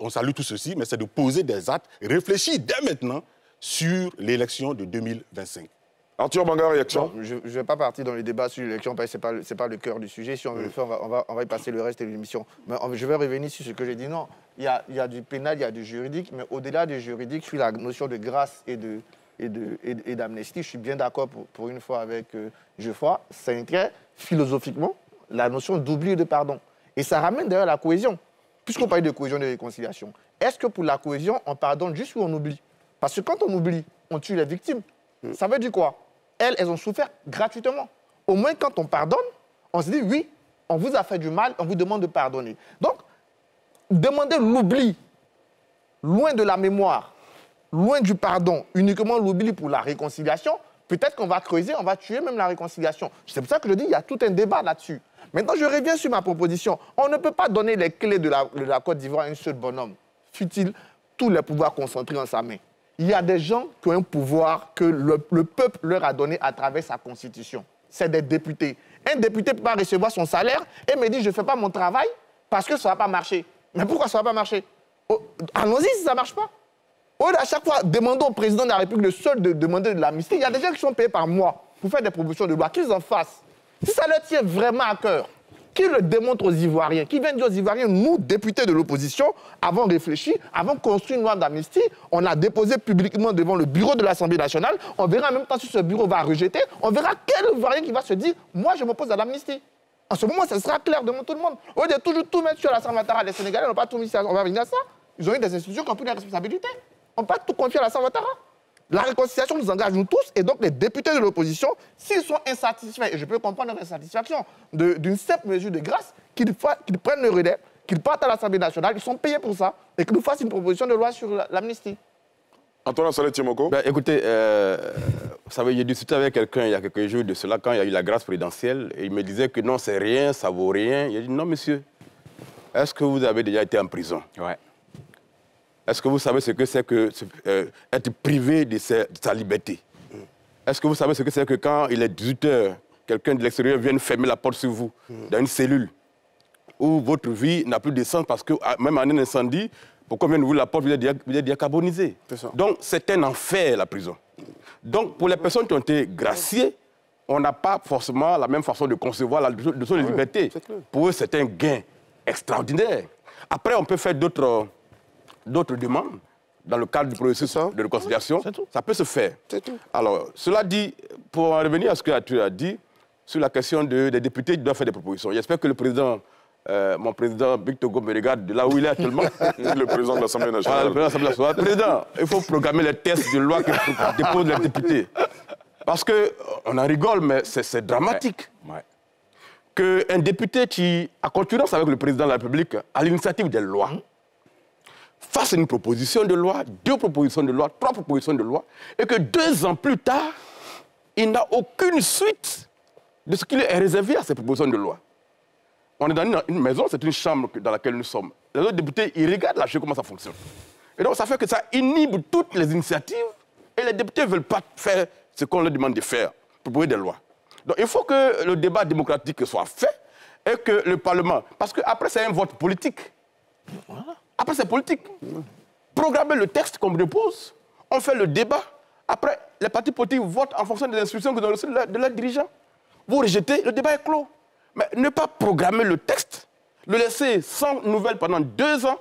[SPEAKER 12] on salue tout ceci, mais c'est de poser des actes réfléchis dès maintenant sur l'élection de 2025.
[SPEAKER 4] Arthur Banga, réaction
[SPEAKER 11] Je ne vais pas partir dans le débat sur l'élection parce que ce n'est pas, le cœur du sujet. Si on veut le faire, on va, on, va, y passer le reste de l'émission. Mais je vais revenir sur ce que j'ai dit. Non, il y, a, il y a, du pénal, il y a du juridique, mais au-delà du juridique, sur la notion de grâce et de, et d'amnistie, je suis bien d'accord pour, une fois avec euh, Geoffroy. C'est très philosophiquement la notion d'oubli et de pardon. Et ça ramène d'ailleurs la cohésion, puisqu'on parle de cohésion et de réconciliation. Est-ce que pour la cohésion, on pardonne juste ou on oublie? Parce que quand on oublie, on tue les victimes. Mm. Ça veut dire quoi? Elles, elles ont souffert gratuitement. Au moins, quand on pardonne, on se dit oui, on vous a fait du mal, on vous demande de pardonner. Donc, demander l'oubli loin de la mémoire, loin du pardon, uniquement l'oubli pour la réconciliation, peut-être qu'on va creuser, on va tuer même la réconciliation. C'est pour ça que je dis qu'il y a tout un débat là-dessus. Maintenant, je reviens sur ma proposition. On ne peut pas donner les clés de la, de la Côte d'Ivoire à un seul bonhomme, fut-il tous les pouvoirs concentrés en sa main? Il y a des gens qui ont un pouvoir que le, peuple leur a donné à travers sa constitution. C'est des députés. Un député ne peut pas recevoir son salaire et me dit je ne fais pas mon travail parce que ça ne va pas marcher. Mais pourquoi ça ne va pas marcher? Oh, Allons-y si ça ne marche pas. Au à chaque fois, demandons au président de la République le seul de demander de l'amnistie. Il y a des gens qui sont payés par mois pour faire des propositions de loi, qu'ils en fassent. Si ça leur tient vraiment à cœur, qui le démontre aux Ivoiriens, qui vient dire aux Ivoiriens, nous, députés de l'opposition, avons réfléchi, avons construit une loi d'amnistie, on a déposé publiquement devant le bureau de l'Assemblée nationale, on verra en même temps si ce bureau va rejeter, on verra quel Ivoirien qui va se dire, moi je m'oppose à l'amnistie. En ce moment, ça sera clair devant tout le monde. Au lieu de toujours tout mettre sur l'Assemblée nationale, les Sénégalais n'ont pas tout mis on va venir à ça. Ils ont eu des institutions qui ont pris des responsabilités. On ne peut pas tout confier à l'Assemblée nationale. La réconciliation nous engage nous tous, et donc les députés de l'opposition, s'ils sont insatisfaits, et je peux comprendre leur insatisfaction, d'une simple mesure de grâce, qu'ils prennent le relais, qu'ils partent à l'Assemblée nationale, ils sont payés pour ça, et qu'ils nous fassent une proposition de loi sur l'amnistie.
[SPEAKER 4] Antoine Salet Timoko
[SPEAKER 14] ben, Écoutez, euh, j'ai discuté avec quelqu'un il y a quelques jours de cela, quand il y a eu la grâce présidentielle, et il me disait que non, c'est rien, ça vaut rien. Il a dit non, monsieur, est-ce que vous avez déjà été en prison?
[SPEAKER 13] Ouais.
[SPEAKER 14] Est-ce que vous savez ce que c'est que euh, être privé de sa, liberté? Est-ce que vous savez ce que c'est que quand il est 18 heures, quelqu'un de l'extérieur vient fermer la porte sur vous, dans une cellule, où votre vie n'a plus de sens parce que ah, même en un incendie, pourquoi vient ouvrir la porte, vous êtes décarbonisé. Donc c'est un enfer, la prison. Donc pour les personnes qui ont été graciées, on n'a pas forcément la même façon de concevoir la de son liberté. Pour eux, c'est un gain extraordinaire. Après, on peut faire d'autres d'autres demandes dans le cadre du processus de réconciliation, ça peut se faire. Alors, cela dit, pour en revenir à ce que tu as dit, sur la question des députés qui doivent faire des propositions, j'espère que le président, euh, mon président Victor Togo me regarde de là où il est actuellement.
[SPEAKER 4] le président de l'Assemblée nationale.
[SPEAKER 14] le président de l'Assemblée nationale. Président, il faut programmer les tests de loi que déposent les députés. Parce qu'on en rigole, mais c'est dramatique. Qu'un député qui, à concurrence avec le président de la République, à l'initiative des lois, fasse une proposition de loi, deux propositions de loi, trois propositions de loi, et que deux ans plus tard, il n'a aucune suite de ce qui est réservé à ces propositions de loi. On est dans une, maison, c'est une chambre dans laquelle nous sommes. Les autres députés, ils regardent la chose, comment ça fonctionne. Et donc, ça fait que ça inhibe toutes les initiatives et les députés ne veulent pas faire ce qu'on leur demande de faire, proposer des lois. Donc, il faut que le débat démocratique soit fait et que le Parlement. Parce qu'après, c'est un vote politique. Voilà. Après, c'est politique. Programmer le texte qu'on dépose, on fait le débat. Après, les partis politiques votent en fonction des instructions que reçues de leurs dirigeants. Vous rejetez, le débat est clos. Mais ne pas programmer le texte, le laisser sans nouvelles pendant deux ans,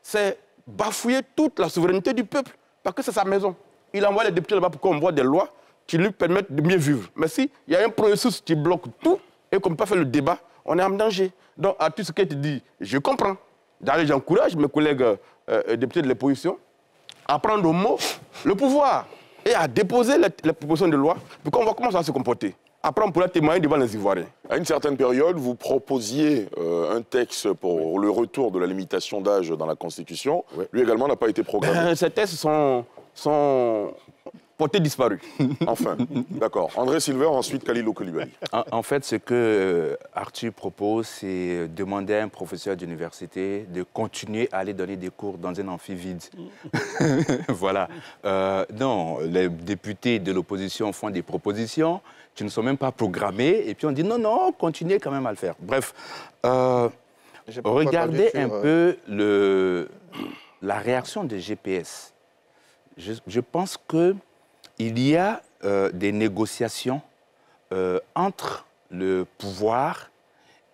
[SPEAKER 14] c'est bafouiller toute la souveraineté du peuple, parce que c'est sa maison. Il envoie les députés là-bas pour qu'on voit des lois qui lui permettent de mieux vivre. Mais s'il y a un processus qui bloque tout et qu'on ne peut pas faire le débat, on est en danger. Donc, à tout ce qui te dit, je comprends. D'ailleurs, j'encourage mes collègues euh, euh, députés de l'opposition à prendre au mot le pouvoir et à déposer les, propositions de loi pour qu'on voit comment ça va se comporter. Après, on pourra témoigner devant les Ivoiriens.
[SPEAKER 4] À une certaine période, vous proposiez euh, un texte pour le retour de la limitation d'âge dans la Constitution. Lui également n'a pas été programmé.
[SPEAKER 14] ces textes sont, sont porté disparu.
[SPEAKER 4] Enfin, d'accord. André Silver, ensuite Khalilou Koulibaly.
[SPEAKER 13] En, en fait, ce que euh, Arthur propose, c'est demander à un professeur d'université de continuer à aller donner des cours dans un amphi vide. voilà. Euh, non, les députés de l'opposition font des propositions qui ne sont même pas programmées, et puis on dit non, non, continuez quand même à le faire. Bref, euh, regardez un
[SPEAKER 11] sur, euh,
[SPEAKER 13] peu le, la réaction des GPS. Je, je pense que il y a euh, des négociations euh, entre le pouvoir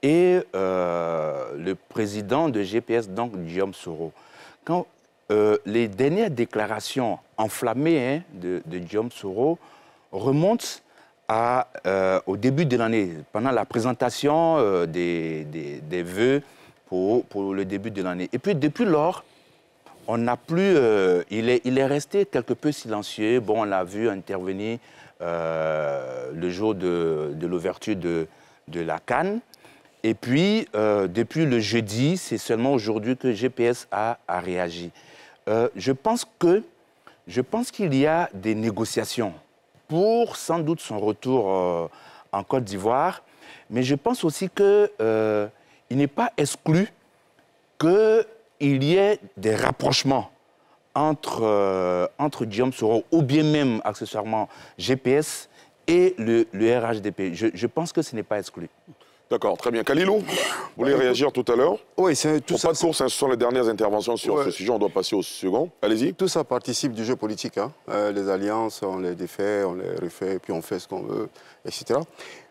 [SPEAKER 13] et euh, le président de GPS, donc Guillaume Soro. Quand les dernières déclarations enflammées hein, de, de Guillaume Soro remontent au début de l'année, pendant la présentation des, des, des vœux pour, pour le début de l'année. Et puis depuis lors, on n'a plus. euh, il, est, il est resté quelque peu silencieux. Bon, on l'a vu intervenir euh, le jour de, de l'ouverture de, de la Cannes. Et puis, euh, depuis le jeudi, c'est seulement aujourd'hui que GPS a, a réagi. Je pense que je pense qu'il y a des négociations pour sans doute son retour en Côte d'Ivoire, mais je pense aussi que euh, il n'est pas exclu qu'il y ait des rapprochements entre, euh, entre Guillaume Soro ou bien même accessoirement GPS et le, le RHDP. Je, je pense que ce n'est pas exclu.
[SPEAKER 4] D'accord, très bien. Khalilou, vous voulez réagir tout à l'heure
[SPEAKER 6] Oui, c'est tout
[SPEAKER 4] Pour pas de course, hein, ce sont les dernières interventions sur
[SPEAKER 6] Ouais.
[SPEAKER 4] ce sujet. On doit passer au second. Allez-y.
[SPEAKER 6] Tout ça participe du jeu politique. hein. Euh, les alliances, on les défait, on les refait, puis on fait ce qu'on veut, etc.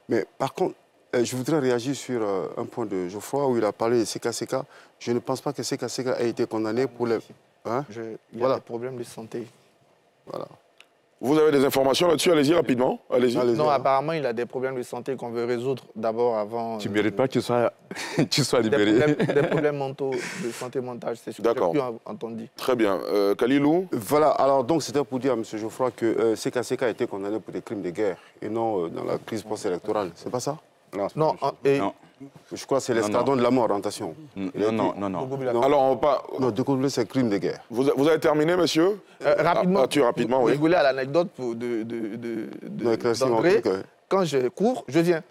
[SPEAKER 6] Mais par contre, euh, je voudrais réagir sur euh, un point de Geoffroy où il a parlé de CKCK. Je ne pense pas que CKCK ait été condamné pour les. Hein?
[SPEAKER 11] Je- Il y a
[SPEAKER 6] Voilà.
[SPEAKER 11] des problèmes de santé.
[SPEAKER 6] Voilà.
[SPEAKER 4] Vous avez des informations là-dessus? Allez-y rapidement. Allez-y.
[SPEAKER 11] Non, apparemment, il a des problèmes de santé qu'on veut résoudre d'abord avant.
[SPEAKER 13] Tu
[SPEAKER 11] euh,
[SPEAKER 13] ne mérites pas que tu sois, tu sois
[SPEAKER 11] des
[SPEAKER 13] libéré.
[SPEAKER 11] problèmes, des problèmes mentaux de santé mentale, c'est ce que j'ai entendu.
[SPEAKER 4] Très bien. Euh, Khalilou
[SPEAKER 6] Voilà, alors donc c'était pour dire à M. Geoffroy que euh, CKCK a été condamné pour des crimes de guerre et non euh, dans la crise post-électorale. C'est pas ça?
[SPEAKER 11] Non, en- et
[SPEAKER 13] Non.
[SPEAKER 6] Je crois que c'est
[SPEAKER 13] non.
[SPEAKER 6] de la mort, attention.
[SPEAKER 13] Non, non, non, non.
[SPEAKER 4] Alors, on va pas...
[SPEAKER 6] Non, découvrir c'est crime de guerre.
[SPEAKER 4] Vous, vous avez terminé, monsieur
[SPEAKER 11] Euh, rapidement,
[SPEAKER 4] Ah, tu rapidement, oui.
[SPEAKER 11] à l'anecdote de, de, de, de- quand je cours, je viens.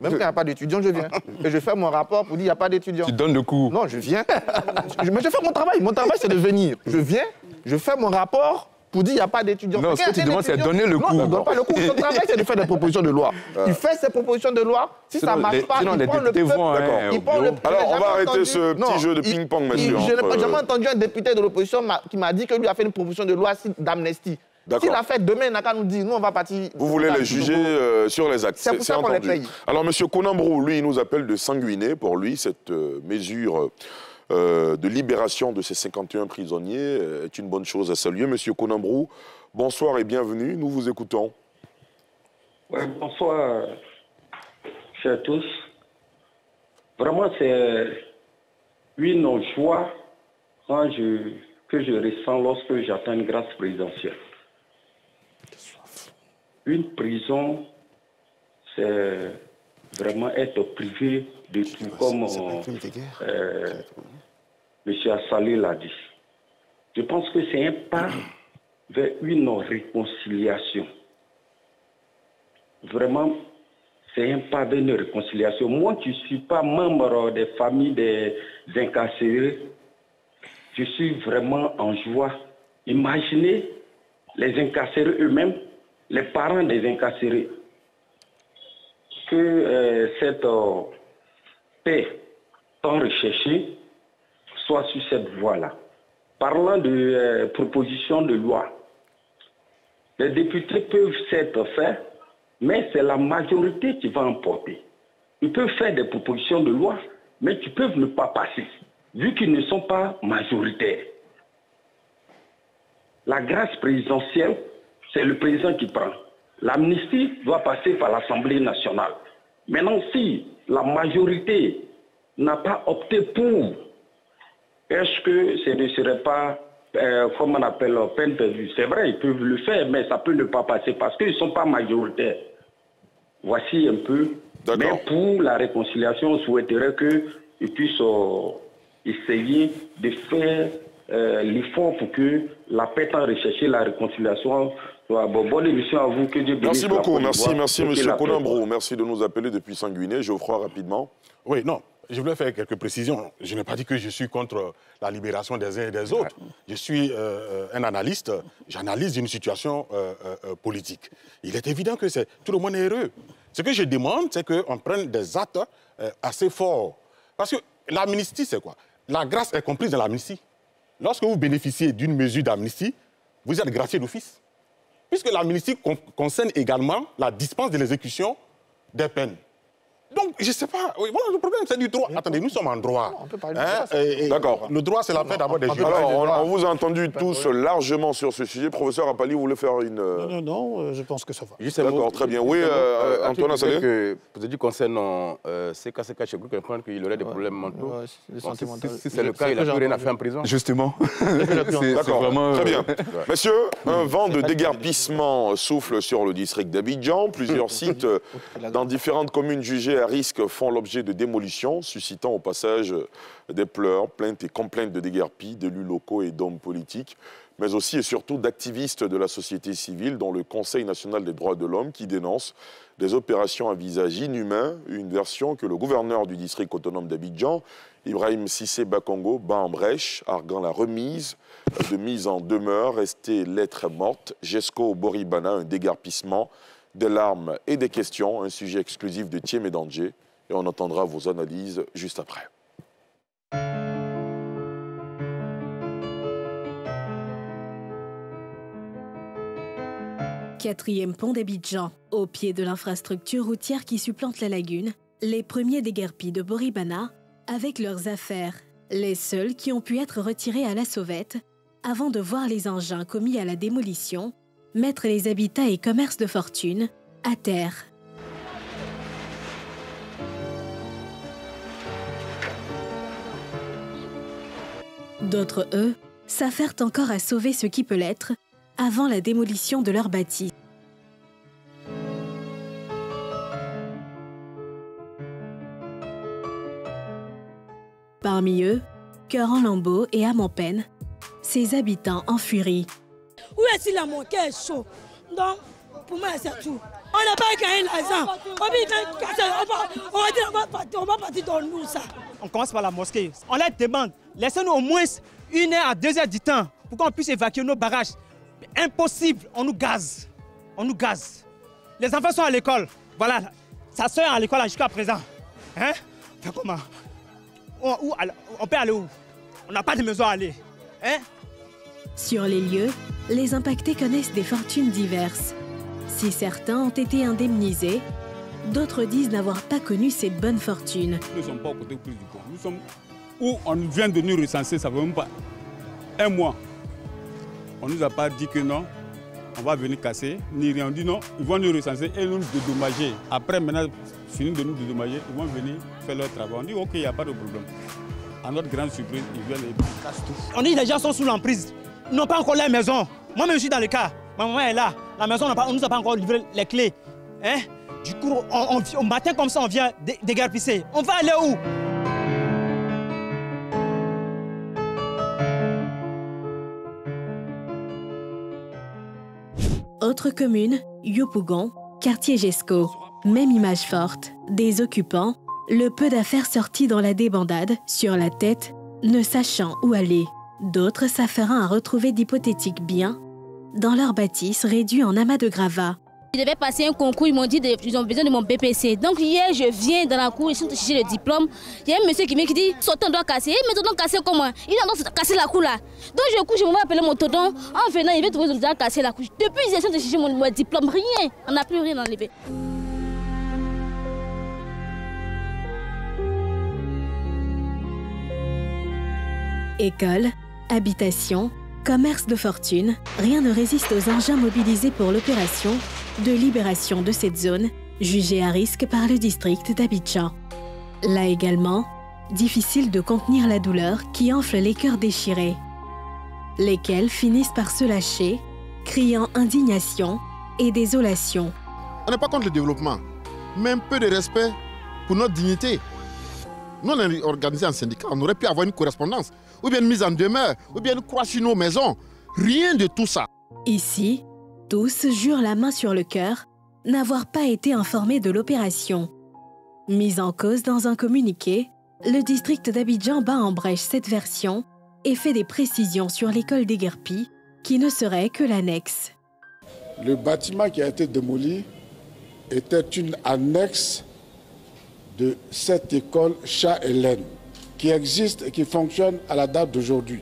[SPEAKER 11] Même quand il n'y a pas d'étudiants, je viens. Et je fais mon rapport pour dire qu'il n'y a pas d'étudiants.
[SPEAKER 13] Tu donnes le coup.
[SPEAKER 11] Non, je viens. mais je fais mon travail. Mon travail, c'est de venir. Je viens, je fais mon rapport pour dire qu'il n'y a pas d'étudiants.
[SPEAKER 13] Non, ce que tu demandes, c'est donner le coup.
[SPEAKER 11] Non, il ne donne pas le coup. Son travail, c'est de faire des propositions de loi. Il fait ses propositions de loi. Si ça ne marche pas, il prend le peuple.
[SPEAKER 13] hein,
[SPEAKER 11] peuple.
[SPEAKER 4] Alors, on va arrêter ce petit jeu de ping-pong, monsieur,
[SPEAKER 11] Je n'ai jamais
[SPEAKER 4] euh,
[SPEAKER 11] entendu un député de l'opposition qui m'a dit que lui a fait une proposition de loi d'amnistie. S'il a fait demain, il n'a qu'à nous dire. Nous, on va partir.
[SPEAKER 4] Vous voulez les juger euh, sur les actes.
[SPEAKER 11] C'est pour ça qu'on les paye.
[SPEAKER 4] Alors, M. Konambrou, lui, il nous appelle de sanguiner. Pour lui, cette euh, mesure euh, de libération de ces 51 prisonniers euh, est une bonne chose à saluer. M. Konambrou, bonsoir et bienvenue. Nous vous écoutons.
[SPEAKER 15] Ouais, bonsoir, chers tous. Vraiment, c'est une joie quand je, que je ressens lorsque j'attends une grâce présidentielle. Une prison, c'est vraiment être privé de tout, comme euh, M. Assalé l'a dit. Je pense que c'est un pas vers une réconciliation. Vraiment, c'est un pas vers une réconciliation. Moi qui ne suis pas membre des familles des incarcérés, je suis vraiment en joie. Imaginez les incarcérés eux-mêmes, les parents des incarcérés, que euh, cette euh, paix tant recherchée soit sur cette voie-là. Parlant de euh, proposition de loi, les députés peuvent s'être faits, mais c'est la majorité qui va emporter. Ils peuvent faire des propositions de loi, mais qui peuvent ne pas passer, vu qu'ils ne sont pas majoritaires. La grâce présidentielle, c'est le président qui prend. L'amnistie doit passer par l'Assemblée nationale. Maintenant, si la majorité n'a pas opté pour, est-ce que ce ne serait pas, euh, comme on appelle, peine perdue C'est vrai, ils peuvent le faire, mais ça peut ne pas passer parce qu'ils ne sont pas majoritaires. Voici un peu. Mais pour la réconciliation, on souhaiterait qu'ils puissent euh, essayer de faire euh, l'effort pour que la paix tant recherchée, la réconciliation. Bon, bonne émission à vous, que Dieu bénisse.
[SPEAKER 4] Merci beaucoup, merci, merci
[SPEAKER 15] paix
[SPEAKER 4] Colombo. Merci de nous appeler depuis Sanguinet. Geoffroy, rapidement.
[SPEAKER 12] Oui, non, je voulais faire quelques précisions. Je n'ai pas dit que je suis contre la libération des uns et des autres. Je suis euh, un analyste, j'analyse une situation euh, euh, politique. Il est évident que c'est tout le monde est heureux. Ce que je demande, c'est qu'on prenne des actes euh, assez forts. Parce que l'amnistie, c'est quoi? La grâce est comprise dans l'amnistie. Lorsque vous bénéficiez d'une mesure d'amnistie, vous êtes gracié d'office. Puisque l'amnistie con- concerne également la dispense de l'exécution des peines. Donc, je ne sais pas. Oui, voilà, le problème, c'est du droit. Attendez, nous sommes en droit. Hein, et- et
[SPEAKER 4] D'accord.
[SPEAKER 12] Le droit, c'est l'affaire d'abord des juges.
[SPEAKER 4] Alors, on, on vous a entendu tous largement sur ce sujet. Professeur Apali, vous voulez faire une... euh,
[SPEAKER 10] Non, non, euh, je pense que ça va.
[SPEAKER 4] D'accord, très bien. Oui, euh,
[SPEAKER 14] à
[SPEAKER 4] Antoine Assalé
[SPEAKER 14] ce qui concerne euh, CKCK, je peux comprendre qu'il aurait des problèmes mentaux.
[SPEAKER 11] Ouais,
[SPEAKER 14] Bon, si-
[SPEAKER 11] sentimentaux.
[SPEAKER 14] si si c'est le cas, il n'a plus rien à faire en prison.
[SPEAKER 16] Justement.
[SPEAKER 4] D'accord,
[SPEAKER 16] vraiment,
[SPEAKER 4] très
[SPEAKER 16] euh,
[SPEAKER 4] bien. Messieurs, un vent de déguerpissement souffle sur le district d'Abidjan. Plusieurs sites euh, dans différentes communes jugées à risque font l'objet de démolitions, suscitant au passage des pleurs, plaintes et complaintes de déguerpis d'élus locaux et d'hommes politiques, mais aussi et surtout d'activistes de la société civile, dont le Conseil national des droits de l'homme, qui dénonce des opérations à visage inhumain, une version que le gouverneur du district autonome d'Abidjan, Ibrahim Sissé Bakongo, bat en brèche, arguant la remise de mise en demeure, restée lettre morte, Jesco Boribana, un dégarpissement, des larmes et des questions, un sujet exclusif de Thiem Danger, et on entendra vos analyses juste après.
[SPEAKER 8] Quatrième pont d'Abidjan, au pied de l'infrastructure routière qui supplante la lagune, les premiers déguerpis de Boribana avec leurs affaires, les seuls qui ont pu être retirés à la sauvette avant de voir les engins commis à la démolition mettre les habitats et commerces de fortune à terre. D'autres, eux, s'affairent encore à sauver ce qui peut l'être avant la démolition de leur bâti. Parmi eux, cœur en lambeaux et âme en peine, ses habitants en furie.
[SPEAKER 17] Où est-il là mon cœur est chaud? Donc, pour moi, c'est tout. On n'a pas gagné l'argent. On va partir, on va partir dans nous, ça.
[SPEAKER 18] On commence par la mosquée. On leur demande, laissez-nous au moins une heure à deux heures du temps pour qu'on puisse évacuer nos barrages. Impossible, on nous gaze. On nous gaze. Les enfants sont à l'école. Voilà, sa soeur est à l'école jusqu'à présent. Hein? Fait comment? On, où on peut aller où? On n'a pas de maison à aller. Hein?
[SPEAKER 8] Sur les lieux, les impactés connaissent des fortunes diverses. Si certains ont été indemnisés, d'autres disent n'avoir pas connu cette bonne fortune.
[SPEAKER 19] Nous ne sommes pas au côté prise du pont. Nous sommes où on vient de nous recenser, ça ne fait même pas un mois. On ne nous a pas dit que non, on va venir casser, ni rien. On dit non, ils vont nous recenser et nous dédommager. Après, maintenant, fini de nous dédommager, ils vont venir faire leur travail. On dit ok, il n'y a pas de problème. À notre grande surprise, ils viennent et ils cassent tout.
[SPEAKER 18] On dit que les gens sont sous l'emprise. N'ont pas encore la maison. Moi-même, je suis dans le cas. Ma maman est là. La maison, on ne nous a pas encore livré les clés. Hein? Du coup, on- on- au matin comme ça, on vient dé- déguerpisser. On va aller où?
[SPEAKER 8] Autre commune, Yopougon, quartier Gesco. Même image forte. Des occupants, le peu d'affaires sorties dans la débandade, sur la tête, ne sachant où aller. D'autres s'affairant à retrouver d'hypothétiques biens dans leur bâtisse réduit en amas de gravats.
[SPEAKER 20] Je devais passer un concours, ils m'ont dit qu'ils ont besoin de mon BPC. Donc hier, je viens dans la cour, ils sont chercher le diplôme. Il y a un monsieur qui qui dit Sauter, on doit casser. Mais tonton, casser comment? Il a casser la cour là. Donc je couche, je vais appeler mon tonton. En venant, il va trouver ont casser la couche. Depuis, ils essaient de chercher mon, mon diplôme. Rien. On n'a plus rien enlevé.
[SPEAKER 8] École, habitation, commerce de fortune, rien ne résiste aux engins mobilisés pour l'opération de libération de cette zone, jugée à risque par le district d'Abidjan. Là également, difficile de contenir la douleur qui enfle les cœurs déchirés, lesquels finissent par se lâcher, criant indignation et désolation.
[SPEAKER 21] On n'est pas contre le développement, mais un peu de respect pour notre dignité. Nous, on est organisé en syndicat, on aurait pu avoir une correspondance, ou bien une mise en demeure, ou bien une croix sur nos maisons. Rien de tout ça.
[SPEAKER 8] Ici, tous jurent la main sur le cœur n'avoir pas été informés de l'opération. Mise en cause dans un communiqué, le district d'Abidjan bat en brèche cette version et fait des précisions sur l'école d'Eguerpi, qui ne serait que l'annexe.
[SPEAKER 16] Le bâtiment qui a été démoli était une annexe de cette école Chat-Hélène, qui existe et qui fonctionne à la date d'aujourd'hui.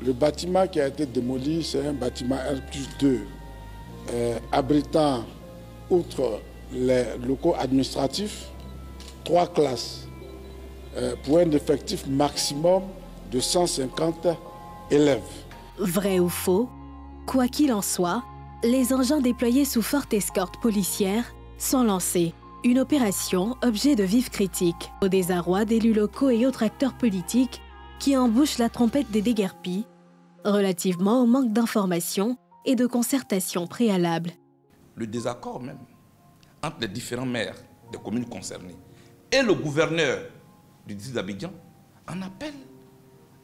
[SPEAKER 16] Le bâtiment qui a été démoli, c'est un bâtiment R 2, euh, abritant, outre les locaux administratifs, trois classes, euh, pour un effectif maximum de 150 élèves.
[SPEAKER 8] Vrai ou faux, quoi qu'il en soit, les engins déployés sous forte escorte policière sont lancés. Une opération objet de vives critiques au désarroi d'élus locaux et autres acteurs politiques qui embouchent la trompette des déguerpis relativement au manque d'informations et de concertation préalable.
[SPEAKER 7] Le désaccord même entre les différents maires des communes concernées et le gouverneur du district d'Abidjan en appelle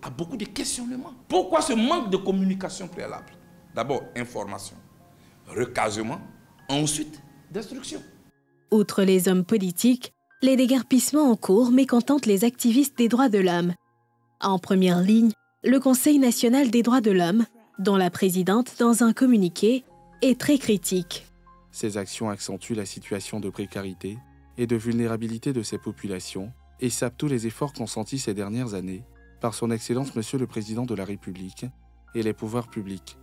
[SPEAKER 7] à beaucoup de questionnements. Pourquoi ce manque de communication préalable? D'abord, information, recasement, ensuite, destruction.
[SPEAKER 8] Outre les hommes politiques, les déguerpissements en cours mécontentent les activistes des droits de l'homme. En première ligne, le Conseil national des droits de l'homme, dont la présidente, dans un communiqué, est très critique.
[SPEAKER 22] Ces actions accentuent la situation de précarité et de vulnérabilité de ces populations et sapent tous les efforts consentis ces dernières années par son Excellence Monsieur le Président de la République et les pouvoirs publics.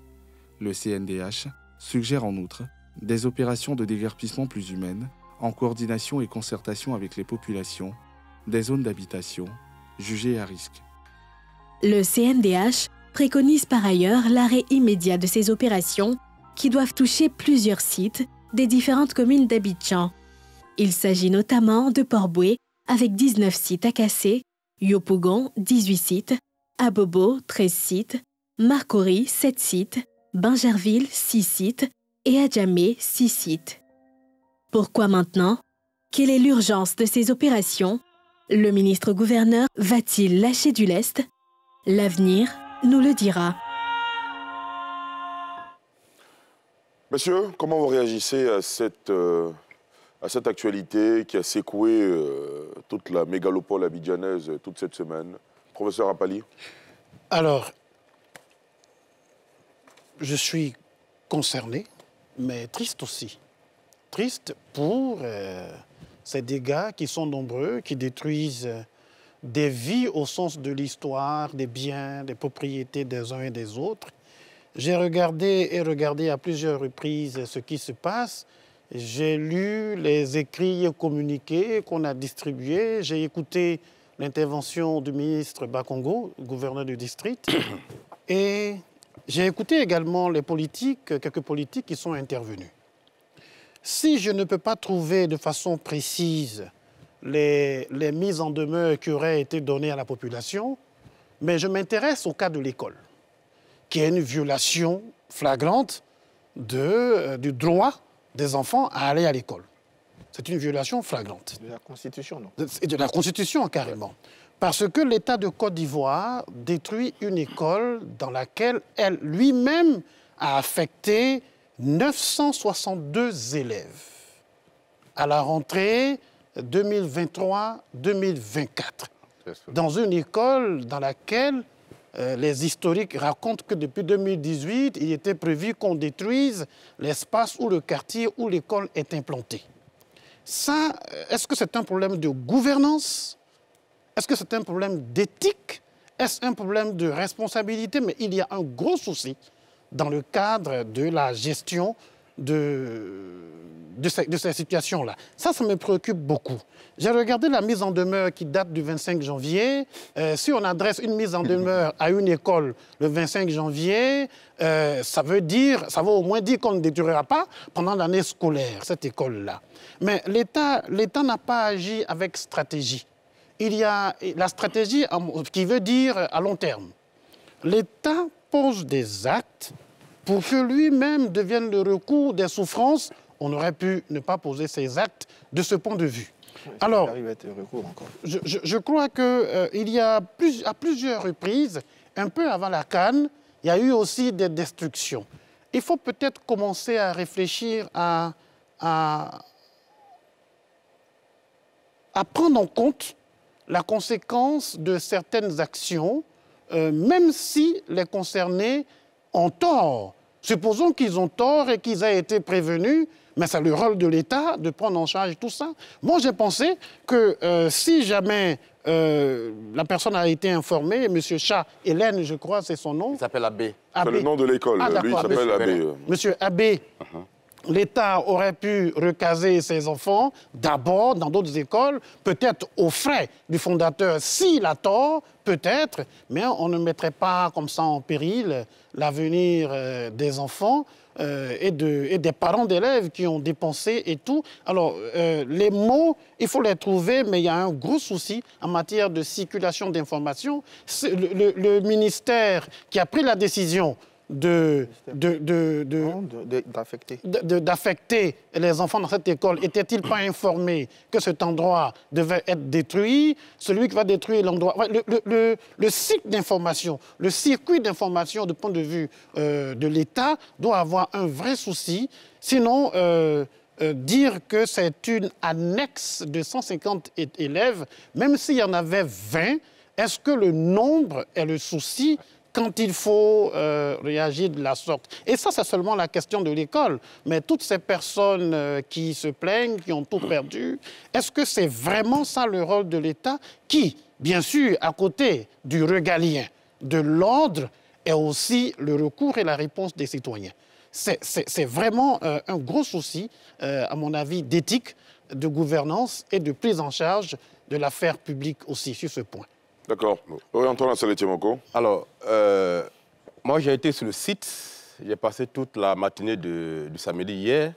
[SPEAKER 22] Le CNDH suggère en outre des opérations de déguerpissement plus humaines, en coordination et concertation avec les populations, des zones d'habitation jugées à risque.
[SPEAKER 8] Le CNDH préconise par ailleurs l'arrêt immédiat de ces opérations qui doivent toucher plusieurs sites des différentes communes d'Abidjan. Il s'agit notamment de Port-Boué avec 19 sites à casser, Yopougon 18 sites, Abobo 13 sites, Marcory 7 sites, Bingerville 6 sites et Adjamé 6 sites. Pourquoi maintenant? Quelle est l'urgence de ces opérations? Le ministre-gouverneur va-t-il lâcher du lest? L'avenir nous le dira.
[SPEAKER 4] Monsieur, comment vous réagissez à cette, euh, à cette actualité qui a secoué euh, toute la mégalopole abidjanaise toute cette semaine? Professeur Apali
[SPEAKER 10] Alors, je suis concerné, mais triste aussi. Triste pour euh, ces dégâts qui sont nombreux, qui détruisent des vies au sens de l'histoire, des biens, des propriétés des uns et des autres. J'ai regardé et regardé à plusieurs reprises ce qui se passe. J'ai lu les écrits communiqués qu'on a distribués. J'ai écouté l'intervention du ministre Bakongo, gouverneur du district. Et j'ai écouté également les politiques, quelques politiques qui sont intervenus. Si je ne peux pas trouver de façon précise les, les, mises en demeure qui auraient été données à la population, mais je m'intéresse au cas de l'école, qui est une violation flagrante de, euh, du droit des enfants à aller à l'école. C'est une violation flagrante.
[SPEAKER 11] De la Constitution, non?
[SPEAKER 10] Et de la Constitution, carrément. Parce que l'État de Côte d'Ivoire détruit une école dans laquelle elle lui-même a affecté 962 élèves. À la rentrée 2023-2024, dans une école dans laquelle euh, les historiques racontent que depuis 2018, il était prévu qu'on détruise l'espace où le quartier où l'école est implantée. Ça, est-ce que c'est un problème de gouvernance? Est-ce que c'est un problème d'éthique? Est-ce un problème de responsabilité? Mais il y a un gros souci dans le cadre de la gestion de, de, ces, de ces situations-là. Ça, ça me préoccupe beaucoup. J'ai regardé la mise en demeure qui date du 25 janvier. Euh, si on adresse une mise en demeure à une école le 25 janvier, euh, ça veut dire, ça veut au moins dire qu'on ne détruira pas pendant l'année scolaire, cette école-là. Mais l'État n'a pas agi avec stratégie. Il y a la stratégie qui veut dire à long terme. L'État pose des actes pour que lui-même devienne le recours des souffrances, on aurait pu ne pas poser ces actes de ce point de vue. Alors, je, je, je, crois qu'il euh, y a plus, à plusieurs reprises, un peu avant la Cannes, il y a eu aussi des destructions. Il faut peut-être commencer à réfléchir à, à, à prendre en compte la conséquence de certaines actions, euh, même si les concernés ont tort. Supposons qu'ils ont tort et qu'ils aient été prévenus, mais c'est le rôle de l'État de prendre en charge tout ça. Moi, j'ai pensé que euh, si jamais euh, la personne a été informée, M. Chat, Hélène, je crois, c'est son nom.
[SPEAKER 14] Il s'appelle Abbé.
[SPEAKER 4] C'est le nom de l'école.
[SPEAKER 10] Ah,
[SPEAKER 4] Lui, il s'appelle
[SPEAKER 10] Abbé.
[SPEAKER 4] Abbé.
[SPEAKER 10] Monsieur Abbé, l'État aurait pu recaser ses enfants d'abord dans d'autres écoles, peut-être aux frais du fondateur s'il a tort, peut-être, mais on ne mettrait pas comme ça en péril l'avenir euh, des enfants. euh, et, de- et des parents d'élèves qui ont dépensé et tout. Alors, euh, les mots, il faut les trouver, mais il y a un gros souci en matière de circulation d'informations. Le ministère qui a pris la décision de, de, de- de-
[SPEAKER 11] d'affecter.
[SPEAKER 10] les enfants dans cette école, était-il pas informé que cet endroit devait être détruit? Celui qui va détruire l'endroit... Le, le- le- le cycle d'information, le circuit d'information du point de vue euh, de l'État doit avoir un vrai souci. Sinon, euh, euh, dire que c'est une annexe de 150 é- élèves, même s'il y en avait 20, est-ce que le nombre est le souci quand il faut euh, réagir de la sorte. Et ça, c'est seulement la question de l'école. Mais toutes ces personnes euh, qui se plaignent, qui ont tout perdu, est-ce que c'est vraiment ça le rôle de l'État qui, bien sûr, à côté du régalien, de l'ordre, est aussi le recours et la réponse des citoyens? C'est- vraiment euh, un gros souci, à mon avis, d'éthique, de gouvernance et de prise en charge de l'affaire publique aussi sur ce point.
[SPEAKER 4] D'accord. Oui, Antoine Saletiemoko.
[SPEAKER 14] Alors, euh, moi j'ai été sur le site, j'ai passé toute la matinée de- du samedi hier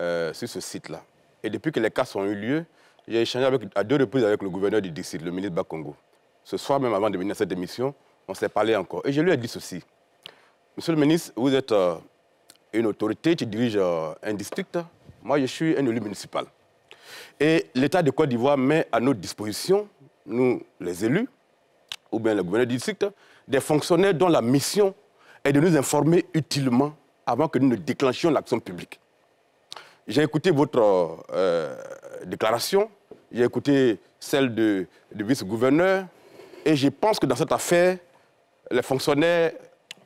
[SPEAKER 14] euh, sur ce site-là. Et depuis que les cas ont eu lieu, j'ai échangé avec- à deux reprises avec le gouverneur du district, le ministre Bakongo. Ce soir même avant de venir à cette émission, on s'est parlé encore. Et je lui ai dit ceci. Monsieur le ministre, vous êtes euh, une autorité qui dirige un district. Moi, je suis un élu municipal. Et l'État de Côte d'Ivoire met à notre disposition, nous, les élus, ou bien le gouverneur du district, des fonctionnaires dont la mission est de nous informer utilement avant que nous ne déclenchions l'action publique. J'ai écouté votre euh, déclaration, j'ai écouté celle de- du vice-gouverneur, et je pense que dans cette affaire, les fonctionnaires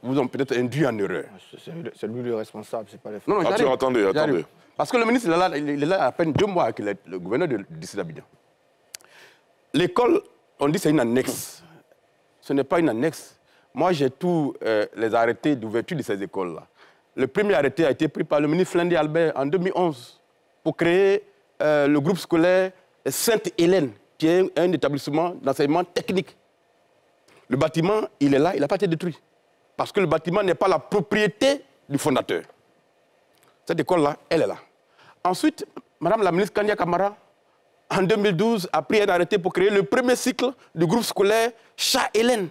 [SPEAKER 14] vous ont peut-être induit en erreur.
[SPEAKER 11] C'est lui, c'est lui le responsable, c'est pas les
[SPEAKER 14] Non, non,
[SPEAKER 4] attendez, attendez.
[SPEAKER 14] Parce que le ministre, il est là, il est là à peine deux mois avec le, le gouverneur de d'Abidjan. L'école, on dit c'est une annexe. Ce n'est pas une annexe. Moi, j'ai tous euh, les arrêtés d'ouverture de ces écoles-là. Le premier arrêté a été pris par le ministre Flindy Albert en 2011 pour créer euh, le groupe scolaire Sainte-Hélène, qui est un, établissement d'enseignement technique. Le bâtiment, il est là, il n'a pas été détruit. Parce que le bâtiment n'est pas la propriété du fondateur. Cette école-là, elle est là. Ensuite, Madame la ministre Kanya Kamara, en 2012, a pris un arrêté pour créer le premier cycle du groupe scolaire Chat-Hélène.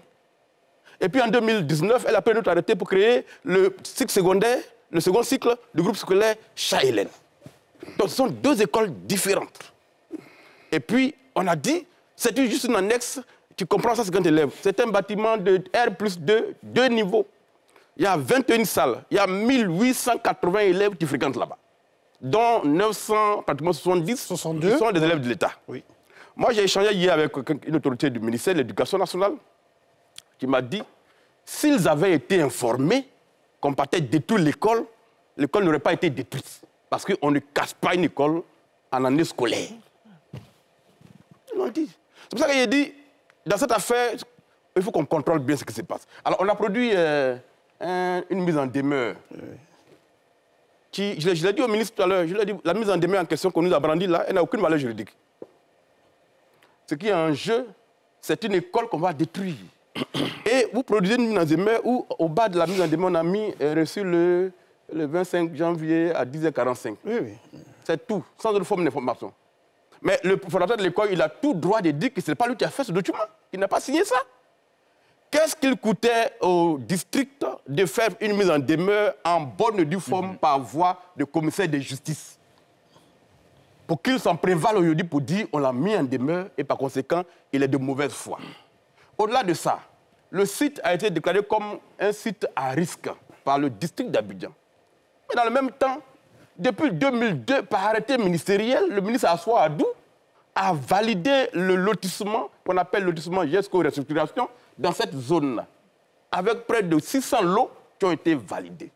[SPEAKER 14] Et puis en 2019, elle a pris un autre arrêté pour créer le cycle secondaire, le second cycle du groupe scolaire Chat-Hélène. Donc ce sont deux écoles différentes. Et puis, on a dit, c'est juste une annexe qui comprend 150 élèves. C'est un bâtiment de R plus 2, deux niveaux. Il y a 21 salles, il y a 1880 élèves qui fréquentent là-bas, dont 900, pratiquement 70 qui sont des élèves de l'État. Moi, j'ai échangé hier avec une autorité du ministère de l'Éducation nationale qui m'a dit s'ils avaient été informés qu'on partait détruire l'école, l'école n'aurait pas été détruite. Parce qu'on ne casse pas une école en année scolaire. Ils l'ont dit. C'est pour ça que j'ai dit, dans cette affaire, il faut qu'on contrôle bien ce qui se passe. Alors, on a produit euh, un- une mise en demeure. Qui, je l'ai- dit au ministre tout à l'heure, je dit, la mise en demeure en question qu'on nous a brandie là, elle n'a aucune valeur juridique. Ce qui est en jeu, c'est une école qu'on va détruire. Et vous produisez une mise en demeure où, au bas de la mise en demeure, on a mis euh, reçu le, le 25 janvier à 10h45. C'est tout, sans autre forme d'information. Mais le fondateur de l'école, il a tout droit de dire que ce n'est pas lui qui a fait ce document. Il n'a pas signé ça. Qu'est-ce qu'il coûtait au district de faire une mise en demeure en bonne et due forme par voie de commissaire de justice? Pour qu'il s'en prévale aujourd'hui pour dire on l'a mis en demeure et par conséquent, il est de mauvaise foi. Au-delà de ça, le site a été déclaré comme un site à risque par le district d'Abidjan. Mais dans le même temps, depuis 2002, par arrêté ministériel, le ministre Assoa Adou a validé le lotissement, qu'on appelle lotissement GESCO Restructuration, dans cette zone-là, avec près de 600 lots qui ont été validés.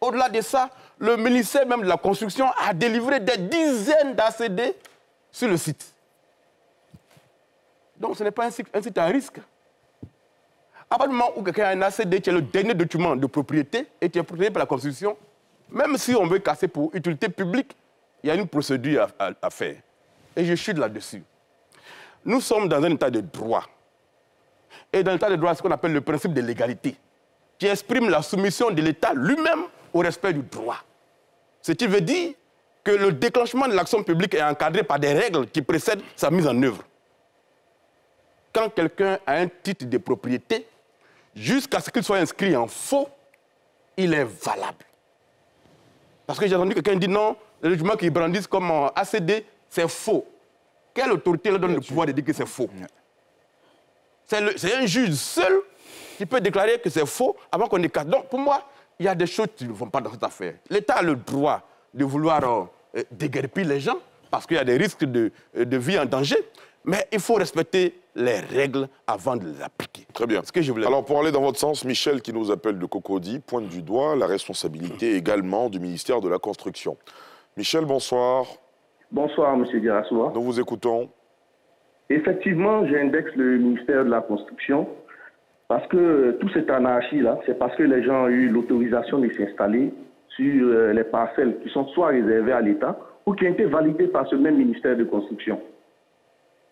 [SPEAKER 14] Au-delà de ça, le ministère même de la Construction a délivré des dizaines d'ACD sur le site. Donc ce n'est pas un site, à risque. À partir du moment où quelqu'un a un ACD qui est le dernier document de propriété et qui est protégé par la Constitution, même si on veut casser pour utilité publique, il y a une procédure à, à- à faire. Et je chute là-dessus. Nous sommes dans un état de droit. Et dans l'état de droit, ce qu'on appelle le principe de l'égalité, qui exprime la soumission de l'État lui-même au respect du droit. Ce qui veut dire que le déclenchement de l'action publique est encadré par des règles qui précèdent sa mise en œuvre. Quand quelqu'un a un titre de propriété, jusqu'à ce qu'il soit inscrit en faux, il est valable. Parce que j'ai entendu quelqu'un dire non, les documents qu'ils brandissent comme ACD, c'est faux. Quelle autorité leur donne le pouvoir de dire que c'est faux? C'est un juge seul qui peut déclarer que c'est faux avant qu'on décasse. Donc pour moi, il y a des choses qui ne vont pas dans cette affaire. L'État a le droit de vouloir euh, euh, déguerpir les gens parce qu'il y a des risques de, euh, de vie en danger, mais il faut respecter les règles avant de les appliquer.
[SPEAKER 4] Très bien.
[SPEAKER 14] Ce que je voulais
[SPEAKER 4] Alors, pour aller dans votre sens, Michel, qui nous appelle de Cocody, pointe du doigt la responsabilité également du ministère de la Construction. Michel, bonsoir.
[SPEAKER 23] Bonsoir, M. Girassoua.
[SPEAKER 4] Nous vous écoutons.
[SPEAKER 23] Effectivement, j'indexe le ministère de la Construction parce que toute cette anarchie-là, c'est parce que les gens ont eu l'autorisation de s'installer sur euh, les parcelles qui sont soit réservées à l'État ou qui ont été validées par ce même ministère de Construction.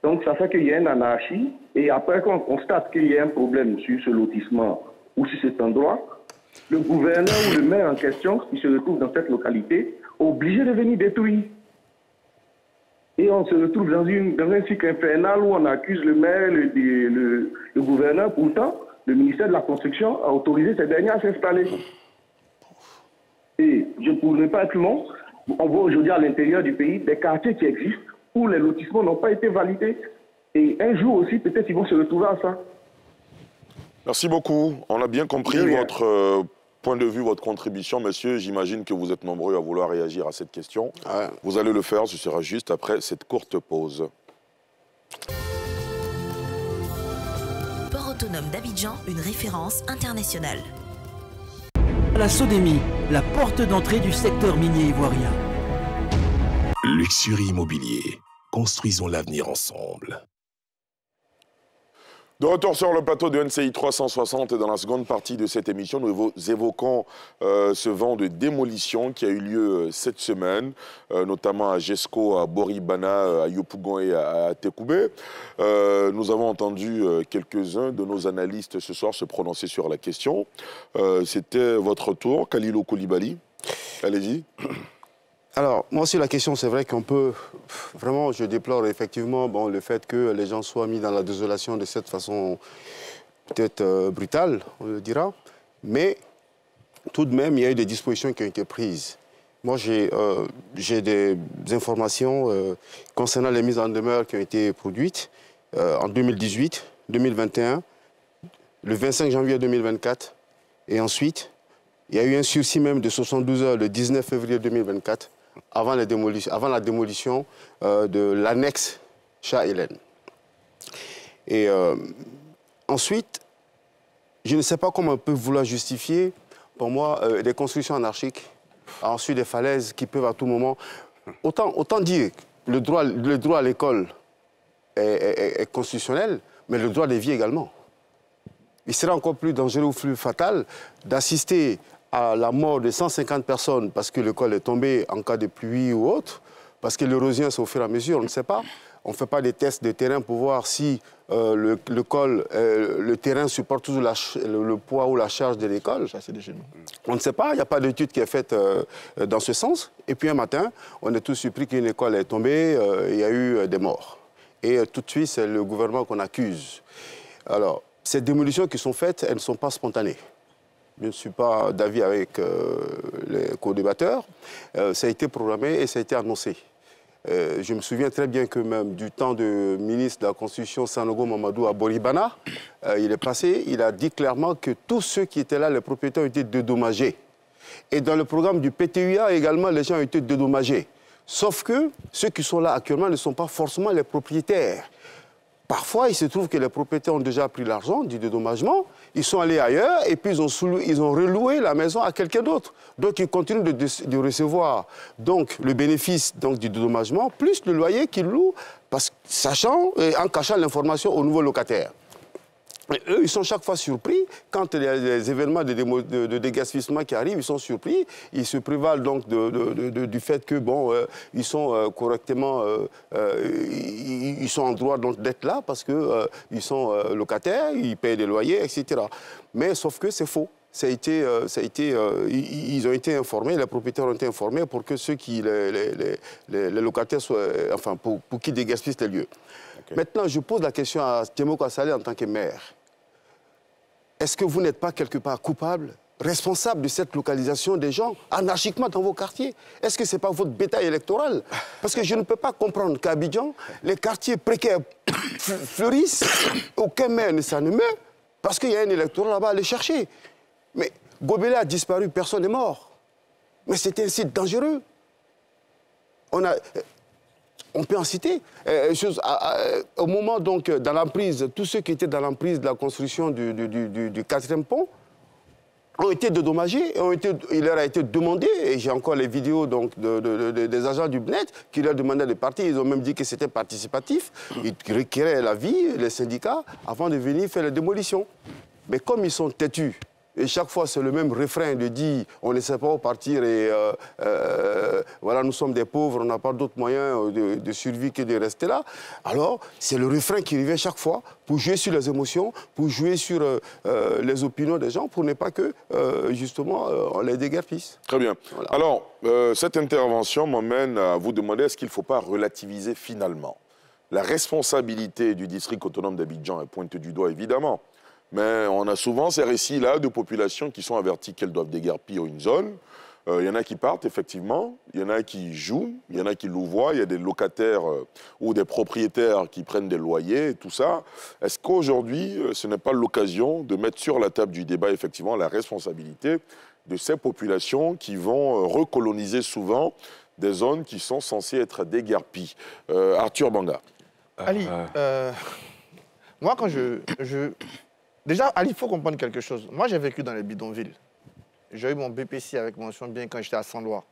[SPEAKER 23] Donc, ça fait qu'il y a une anarchie et après qu'on constate qu'il y a un problème sur ce lotissement ou sur cet endroit, le gouverneur ou le maire en question qui se retrouve dans cette localité est obligé de venir détruire. Et on se retrouve dans, une, dans un cycle infernal où on accuse le maire, le, le- le gouverneur. Pourtant, le ministère de la Construction a autorisé ces derniers à s'installer. Et je ne pourrais pas être long. On voit aujourd'hui à l'intérieur du pays des quartiers qui existent où les lotissements n'ont pas été validés. Et un jour aussi, peut-être ils vont se retrouver à ça.
[SPEAKER 4] Merci beaucoup. On a bien compris votre euh, point de vue, votre contribution. Monsieur, j'imagine que vous êtes nombreux à vouloir réagir à cette question. Vous allez le faire, ce sera juste après cette courte pause.
[SPEAKER 24] Port autonome d'Abidjan, une référence internationale.
[SPEAKER 25] La Sodémie, la porte d'entrée du secteur minier ivoirien.
[SPEAKER 3] Luxury Immobilier. Construisons l'avenir ensemble.
[SPEAKER 4] De retour sur le plateau de NCI 360 et dans la seconde partie de cette émission, nous évo- évoquons euh, ce vent de démolition qui a eu lieu euh, cette semaine, euh, notamment à Gesco, à Boribana, à Yopougon et à, à Tekoubé. Nous avons entendu quelques-uns de nos analystes ce soir se prononcer sur la question. C'était votre tour, Khalilo Koulibaly. Allez-y.
[SPEAKER 6] Alors, moi, sur la question, c'est vrai qu'on peut. Vraiment, je déplore effectivement bon, le fait que les gens soient mis dans la désolation de cette façon peut-être euh, brutale, on le dira. Mais tout de même, il y a eu des dispositions qui ont été prises. Moi, j'ai euh, des informations euh, concernant les mises en demeure qui ont été produites en 2018, 2021, le 25 janvier 2024, et ensuite, il y a eu un sursis même de 72 heures le 19 février 2024, avant, la démolition, avant la démolition euh, de l'annexe Chat-Hélène. Et euh, ensuite, je ne sais pas comment on peut vouloir justifier, pour moi, euh, des constructions anarchiques ensuite des falaises qui peuvent à tout moment. Autant, autant dire le droit, le droit à l'école est, est- est constitutionnel, mais le droit des vies également. Il serait encore plus dangereux ou plus fatal d'assister à la mort de 150 personnes parce que l'école est tombée en cas de pluie ou autre, parce que l'érosion, c'est au fur et à mesure, on ne sait pas. On ne fait pas des tests de terrain pour voir si euh, le, le col, euh, le terrain supporte toujours la le, le poids ou la charge de l'école. On ne sait pas, il n'y a pas d'étude qui est faite euh, dans ce sens. Et puis un matin, on est tous surpris qu'une école est tombée, il y a eu des morts. Et tout de suite, c'est le gouvernement qu'on accuse. Alors, ces démolitions qui sont faites, elles ne sont pas spontanées. Je ne suis pas d'avis avec euh, les co-débatteurs. Euh, ça a été programmé et ça a été annoncé. Euh, je me souviens très bien que même du temps du ministre de la Constitution Sanogo Mamadou à Boribana, il est passé, il a dit clairement que tous ceux qui étaient là, les propriétaires ont été dédommagés. Et dans le programme du PTUA également, les gens ont été dédommagés. Sauf que ceux qui sont là actuellement ne sont pas forcément les propriétaires. Parfois, il se trouve que les propriétaires ont déjà pris l'argent du dédommagement, ils sont allés ailleurs et puis ils ont, ils ont reloué la maison à quelqu'un d'autre. Donc, ils continuent de, recevoir donc, le bénéfice donc, du dédommagement plus le loyer qu'ils louent, parce, sachant et en cachant l'information aux nouveaux eux, ils sont chaque fois surpris. Quand il y a des événements de, de, qui arrivent, ils sont surpris. Ils se prévalent donc du fait que, bon, euh, ils sont euh, correctement, euh, ils, sont en droit d'être là parce qu'ils sont locataires, ils payent des loyers, etc. Mais sauf que c'est faux. Ça a été, ça a été, ils ont été informés, les propriétaires ont été informés pour que ceux qui, les, locataires soient, enfin, pour, pour qu'ils dégaspissent les lieux. Maintenant, je pose la question à Timo Kwassale en tant que maire. Est-ce que vous n'êtes pas quelque part coupable, responsable de cette localisation des gens anarchiquement dans vos quartiers? Est-ce que ce n'est pas votre bétail électoral? Parce que je ne peux pas comprendre qu'à Abidjan, les quartiers précaires fleurissent, aucun maire ne s'en met, parce qu'il y a un électorat là-bas à aller chercher. Mais Gobelé a disparu, personne n'est mort. Mais c'était un site dangereux. On a, on peut en citer. Euh, au moment, donc, dans l'emprise, tous ceux qui étaient dans l'emprise de la construction du, quatrième pont ont été dédommagés, ont été, il leur a été demandé, et j'ai encore les vidéos donc, des agents du BNET qui leur demandaient de partir, ils ont même dit que c'était participatif, ils requéraient la vie, les syndicats, avant de venir faire la démolition. Mais comme ils sont têtus, et chaque fois, c'est le même refrain de dire on ne sait pas où partir et euh, euh, voilà, nous sommes des pauvres, on n'a pas d'autres moyens de, de, survie que de rester là. Alors, c'est le refrain qui revient chaque fois pour jouer sur les émotions, pour jouer sur euh, les opinions des gens, pour ne pas que, justement, on les déguerpisse.
[SPEAKER 4] Très bien. Alors, cette intervention m'emmène à vous demander est-ce qu'il ne faut pas relativiser finalement? La responsabilité du district autonome d'Abidjan est pointée du doigt, évidemment. Mais on a souvent ces récits-là de populations qui sont averties qu'elles doivent déguerpir une zone. Il euh, y en a qui partent, effectivement. Il y en a qui jouent. Il y en a qui louvoient. Il y a des locataires euh, ou des propriétaires qui prennent des loyers et tout ça. Est-ce qu'aujourd'hui, euh, ce n'est pas l'occasion de mettre sur la table du débat, effectivement, la responsabilité de ces populations qui vont recoloniser souvent des zones qui sont censées être déguerpies? Arthur Banga.
[SPEAKER 11] Ali, moi, quand je, je Déjà, Ali, il faut comprendre quelque chose. Moi, j'ai vécu dans les bidonvilles. J'ai eu mon BPC avec mention bien quand j'étais à Saint-Lois.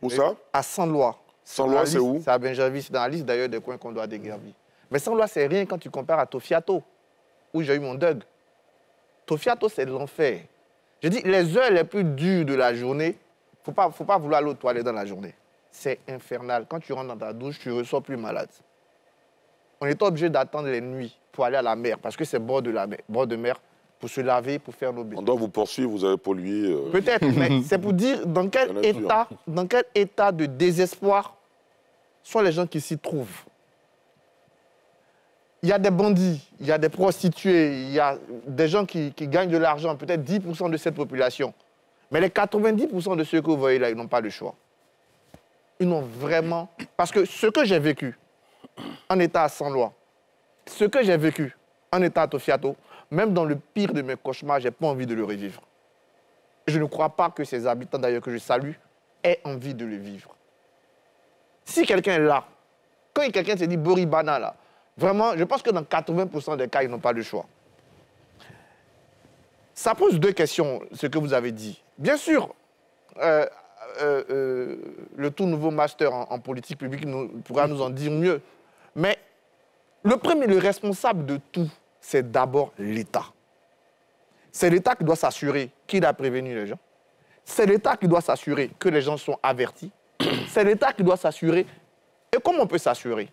[SPEAKER 4] Où ça?
[SPEAKER 11] À Saint-Lois.
[SPEAKER 4] Saint-Lois, c'est où?
[SPEAKER 11] C'est à Benjavis, c'est dans la liste d'ailleurs des coins qu'on doit déguerpir. Mais Saint-Lois, c'est rien quand tu compares à Tofiato, où j'ai eu mon dog. Tofiato, c'est l'enfer. Je dis, les heures les plus dures de la journée, il ne faut pas vouloir l'autre toilette dans la journée. C'est infernal. Quand tu rentres dans ta douche, tu ressors plus malade. On est obligé d'attendre les nuits aller à la mer, parce que c'est bord de la mer, bord de mer, pour se laver, pour faire nos bains.
[SPEAKER 4] On doit vous poursuivre, vous avez pollué.
[SPEAKER 11] Euh, Peut-être, mais c'est pour dire dans quel, état, dans quel état de désespoir sont les gens qui s'y trouvent. Il y a des bandits, il y a des prostituées, il y a des gens qui, qui gagnent de l'argent, peut-être 10% de cette population. Mais les 90% de ceux que vous voyez là, ils n'ont pas le choix. Ils n'ont vraiment... Parce que ce que j'ai vécu en état sans loi, ce que j'ai vécu en état Tofiato, même dans le pire de mes cauchemars, je n'ai pas envie de le revivre. Je ne crois pas que ces habitants, d'ailleurs, que je salue, aient envie de le vivre. Si quelqu'un est là, quand quelqu'un se dit Boribana, là, vraiment, je pense que dans 80% des cas, ils n'ont pas le choix. Ça pose deux questions, ce que vous avez dit. Bien sûr, euh, euh, euh, le tout nouveau master en, politique publique pourra nous en dire mieux. Mais le premier, le responsable de tout, c'est d'abord l'État. C'est l'État qui doit s'assurer qu'il a prévenu les gens. C'est l'État qui doit s'assurer que les gens sont avertis. C'est l'État qui doit s'assurer. Et comment on peut s'assurer?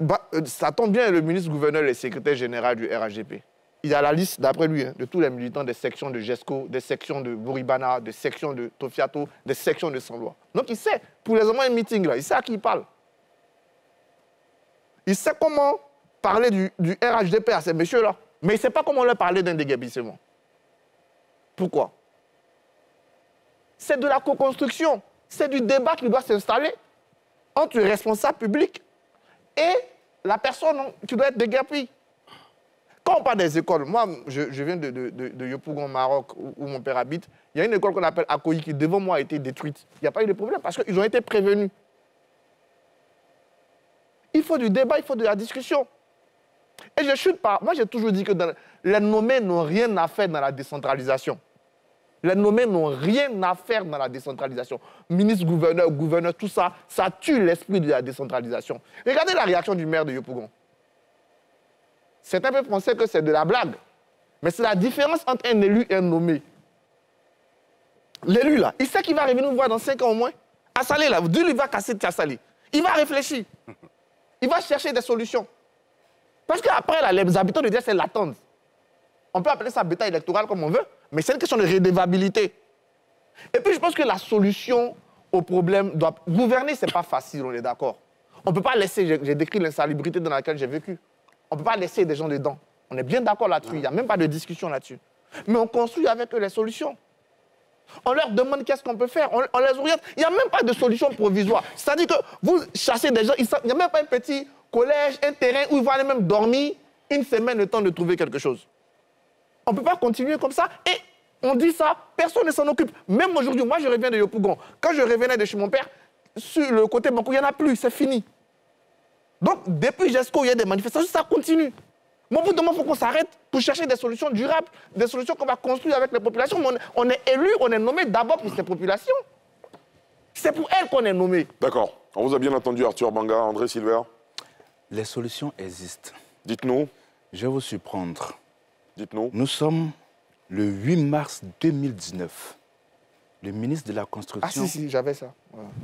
[SPEAKER 11] Bah, euh, Ça tombe bien, le ministre-gouverneur et secrétaire général du RHGP. Il a la liste, d'après lui, hein, de tous les militants des sections de GESCO, des sections de Bouribana, des sections de Tofiato, des sections de Saint-Loi. Donc il sait, pour les moments meeting, là, il sait à qui il parle. Il sait comment parler du, RHDP à ces messieurs-là, mais il ne sait pas comment leur parler d'un déguerpissement. Pourquoi? C'est de la co-construction, c'est du débat qui doit s'installer. entre le responsable public et la personne qui doit être déguerpie. Quand on parle des écoles, moi, je, viens de, de, Yopougon, Maroc, où, mon père habite. Il y a une école qu'on appelle Akoyi qui, devant moi, a été détruite. Il n'y a pas eu de problème parce qu'ils ont été prévenus. Il faut du débat, il faut de la discussion. Et je chute pas. Moi, j'ai toujours dit que les nommés n'ont rien à faire dans la décentralisation. Les nommés n'ont rien à faire dans la décentralisation. Ministre, gouverneur, gouverneur, tout ça, ça tue l'esprit de la décentralisation. Regardez la réaction du maire de Yopougon. Certains peuvent penser que c'est de la blague. Mais c'est la différence entre un élu et un nommé. L'élu, là, il sait qu'il va revenir nous voir dans 5 ans au moins. À Salé, là, Dieu lui va casser de Salé. Il va réfléchir. Il va chercher des solutions. Parce qu'après, les habitants de Dieu, c'est l'attente. On peut appeler ça bêta électoral comme on veut, mais c'est une question de redevabilité. Et puis, je pense que la solution au problème doit... Gouverner, ce n'est pas facile, on est d'accord. On ne peut pas laisser... J'ai décrit l'insalubrité dans laquelle j'ai vécu. On ne peut pas laisser des gens dedans. On est bien d'accord là-dessus. Il n'y a même pas de discussion là-dessus. Mais on construit avec eux les solutions. On leur demande qu'est-ce qu'on peut faire. On, les oriente. Il n'y a même pas de solution provisoire. C'est-à-dire que vous chassez des gens, il n'y a même pas un petit collège, un terrain où ils vont aller même dormir une semaine le temps de trouver quelque chose. On ne peut pas continuer comme ça. Et on dit ça, personne ne s'en occupe. Même aujourd'hui, moi je reviens de Yopougon. Quand je revenais de chez mon père, sur le côté Banco, il n'y en a plus, c'est fini. Donc, depuis GESCO, il y a des manifestations, ça continue. Mais au bout d'un moment, il faut qu'on s'arrête pour chercher des solutions durables, des solutions qu'on va construire avec les populations. on, est élu, on est nommé d'abord pour ces populations. C'est pour elles qu'on est nommé.
[SPEAKER 4] D'accord. On vous a bien entendu, Arthur Banga, André Silver.
[SPEAKER 13] Les solutions existent.
[SPEAKER 4] Dites-nous.
[SPEAKER 13] Je vais vous surprendre.
[SPEAKER 4] Dites-nous.
[SPEAKER 13] Nous sommes le 8 mars 2019. Le ministre de la Construction.
[SPEAKER 11] Ah si, si, j'avais ça.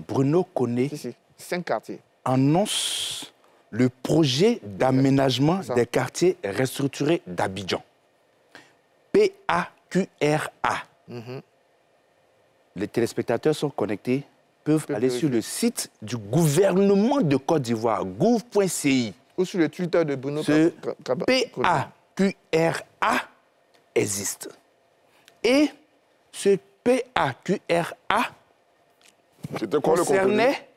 [SPEAKER 13] Bruno Koné.
[SPEAKER 11] Si, si. Cinq quartiers.
[SPEAKER 13] Annonce le projet d'aménagement des quartiers restructurés d'Abidjan. PAQRA. Mhm. Les téléspectateurs sont connectés, peuvent aller sur le site du gouvernement de Côte d'Ivoire, gouv.ci.
[SPEAKER 11] Ou sur le Twitter de Bruno
[SPEAKER 13] Ce PAQRA existe. Et ce PAQRA concernait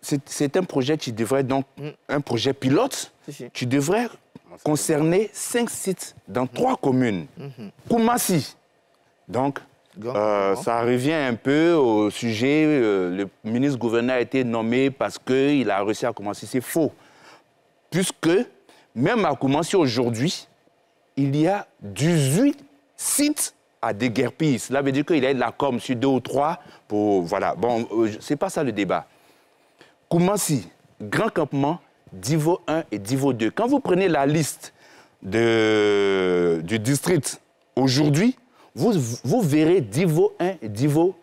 [SPEAKER 13] c'est un projet qui devrait donc, mm. un projet pilote, qui devrait concerner cinq sites dans trois communes. Mm-hmm. Koumassi. Donc, euh, ça revient un peu au sujet, euh, le ministre-gouverneur a été nommé parce qu'il a réussi à commencer. C'est faux. Puisque, même à Koumassi aujourd'hui, il y a 18 sites à déguerpir. Cela veut dire qu'il a de la com sur deux ou trois pour... Voilà. Bon, euh, c'est pas ça le débat. Koumassi, grand campement, Divo 1 et Divo 2. Quand vous prenez la liste du district aujourd'hui, vous, vous, verrez Divo 1 et Divo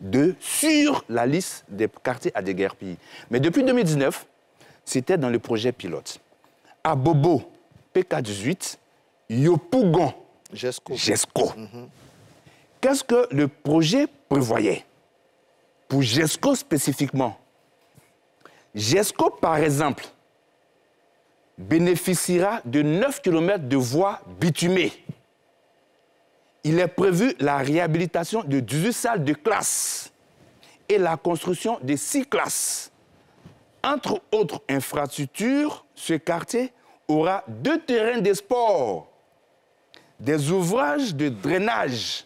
[SPEAKER 13] 2 sur la liste des quartiers à déguerpir. Mais depuis 2019, c'était dans le projet pilote. À Bobo, PK18, Yopougon,
[SPEAKER 11] GESCO.
[SPEAKER 13] GESCO. Mhm. Qu'est-ce que le projet prévoyait? Pour GESCO spécifiquement, GESCO, par exemple, bénéficiera de 9 km de voies bitumées. Il est prévu la réhabilitation de 18 salles de classe et la construction de 6 classes. Entre autres infrastructures, ce quartier aura deux terrains de sport, des ouvrages de drainage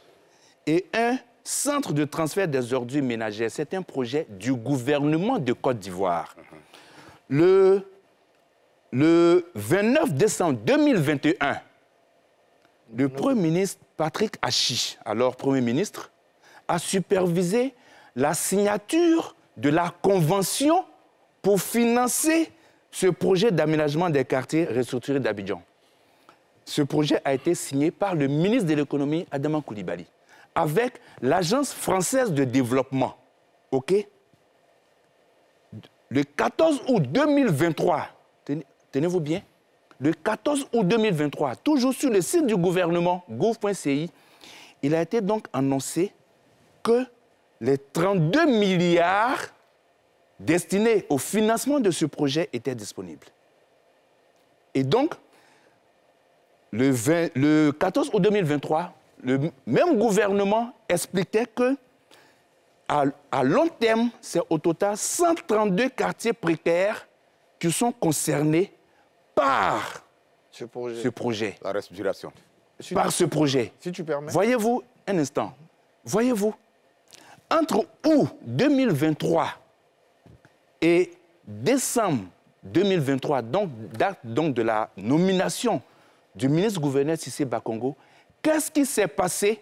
[SPEAKER 13] et un Centre de transfert des ordures ménagères, c'est un projet du gouvernement de Côte d'Ivoire. Le, le 29 décembre 2021, le Premier ministre Patrick Hachi, alors Premier ministre, a supervisé la signature de la convention pour financer ce projet d'aménagement des quartiers restructurés d'Abidjan. Ce projet a été signé par le ministre de l'économie, Adama Koulibaly avec l'Agence française de développement. OK? Le 14 août 2023, tenez-vous bien, le 14 août 2023, toujours sur le site du gouvernement, gouv.ci, il a été donc annoncé que les 32 milliards destinés au financement de ce projet étaient disponibles. Et donc, le, le 14 août 2023, le même gouvernement expliquait que à, à long terme, c'est au total 132 quartiers précaires qui sont concernés par
[SPEAKER 11] ce projet.
[SPEAKER 13] Ce projet.
[SPEAKER 14] La respiration.
[SPEAKER 13] Par ce projet.
[SPEAKER 11] Si tu permets.
[SPEAKER 13] Voyez-vous, un instant, voyez-vous, entre août 2023 et décembre 2023, donc date donc de la nomination du ministre-gouverneur Sissé Bakongo, qu'est-ce qui s'est passé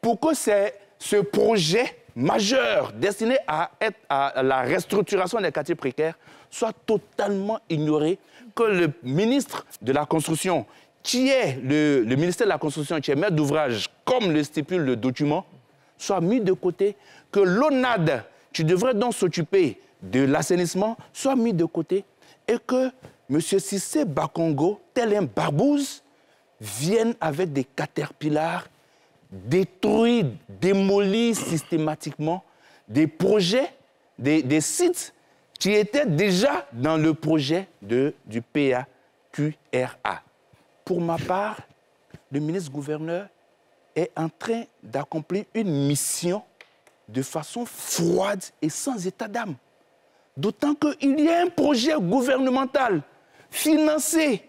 [SPEAKER 13] pour que ce projet majeur destiné à, être à la restructuration des quartiers précaires soit totalement ignoré, que le ministre de la Construction, qui est le, ministère de la Construction, qui est maître d'ouvrage, comme le stipule le document, soit mis de côté, que l'ONAD, qui devrait donc s'occuper de l'assainissement, soit mis de côté, et que M. Sissé Bakongo, tel un barbouze, vienne avec des caterpillars détruire, démolir systématiquement des projets, des, des, sites qui étaient déjà dans le projet de, du PAQRA. Pour ma part, le ministre-gouverneur est en train d'accomplir une mission de façon froide et sans état d'âme. D'autant qu'il y a un projet gouvernemental financé.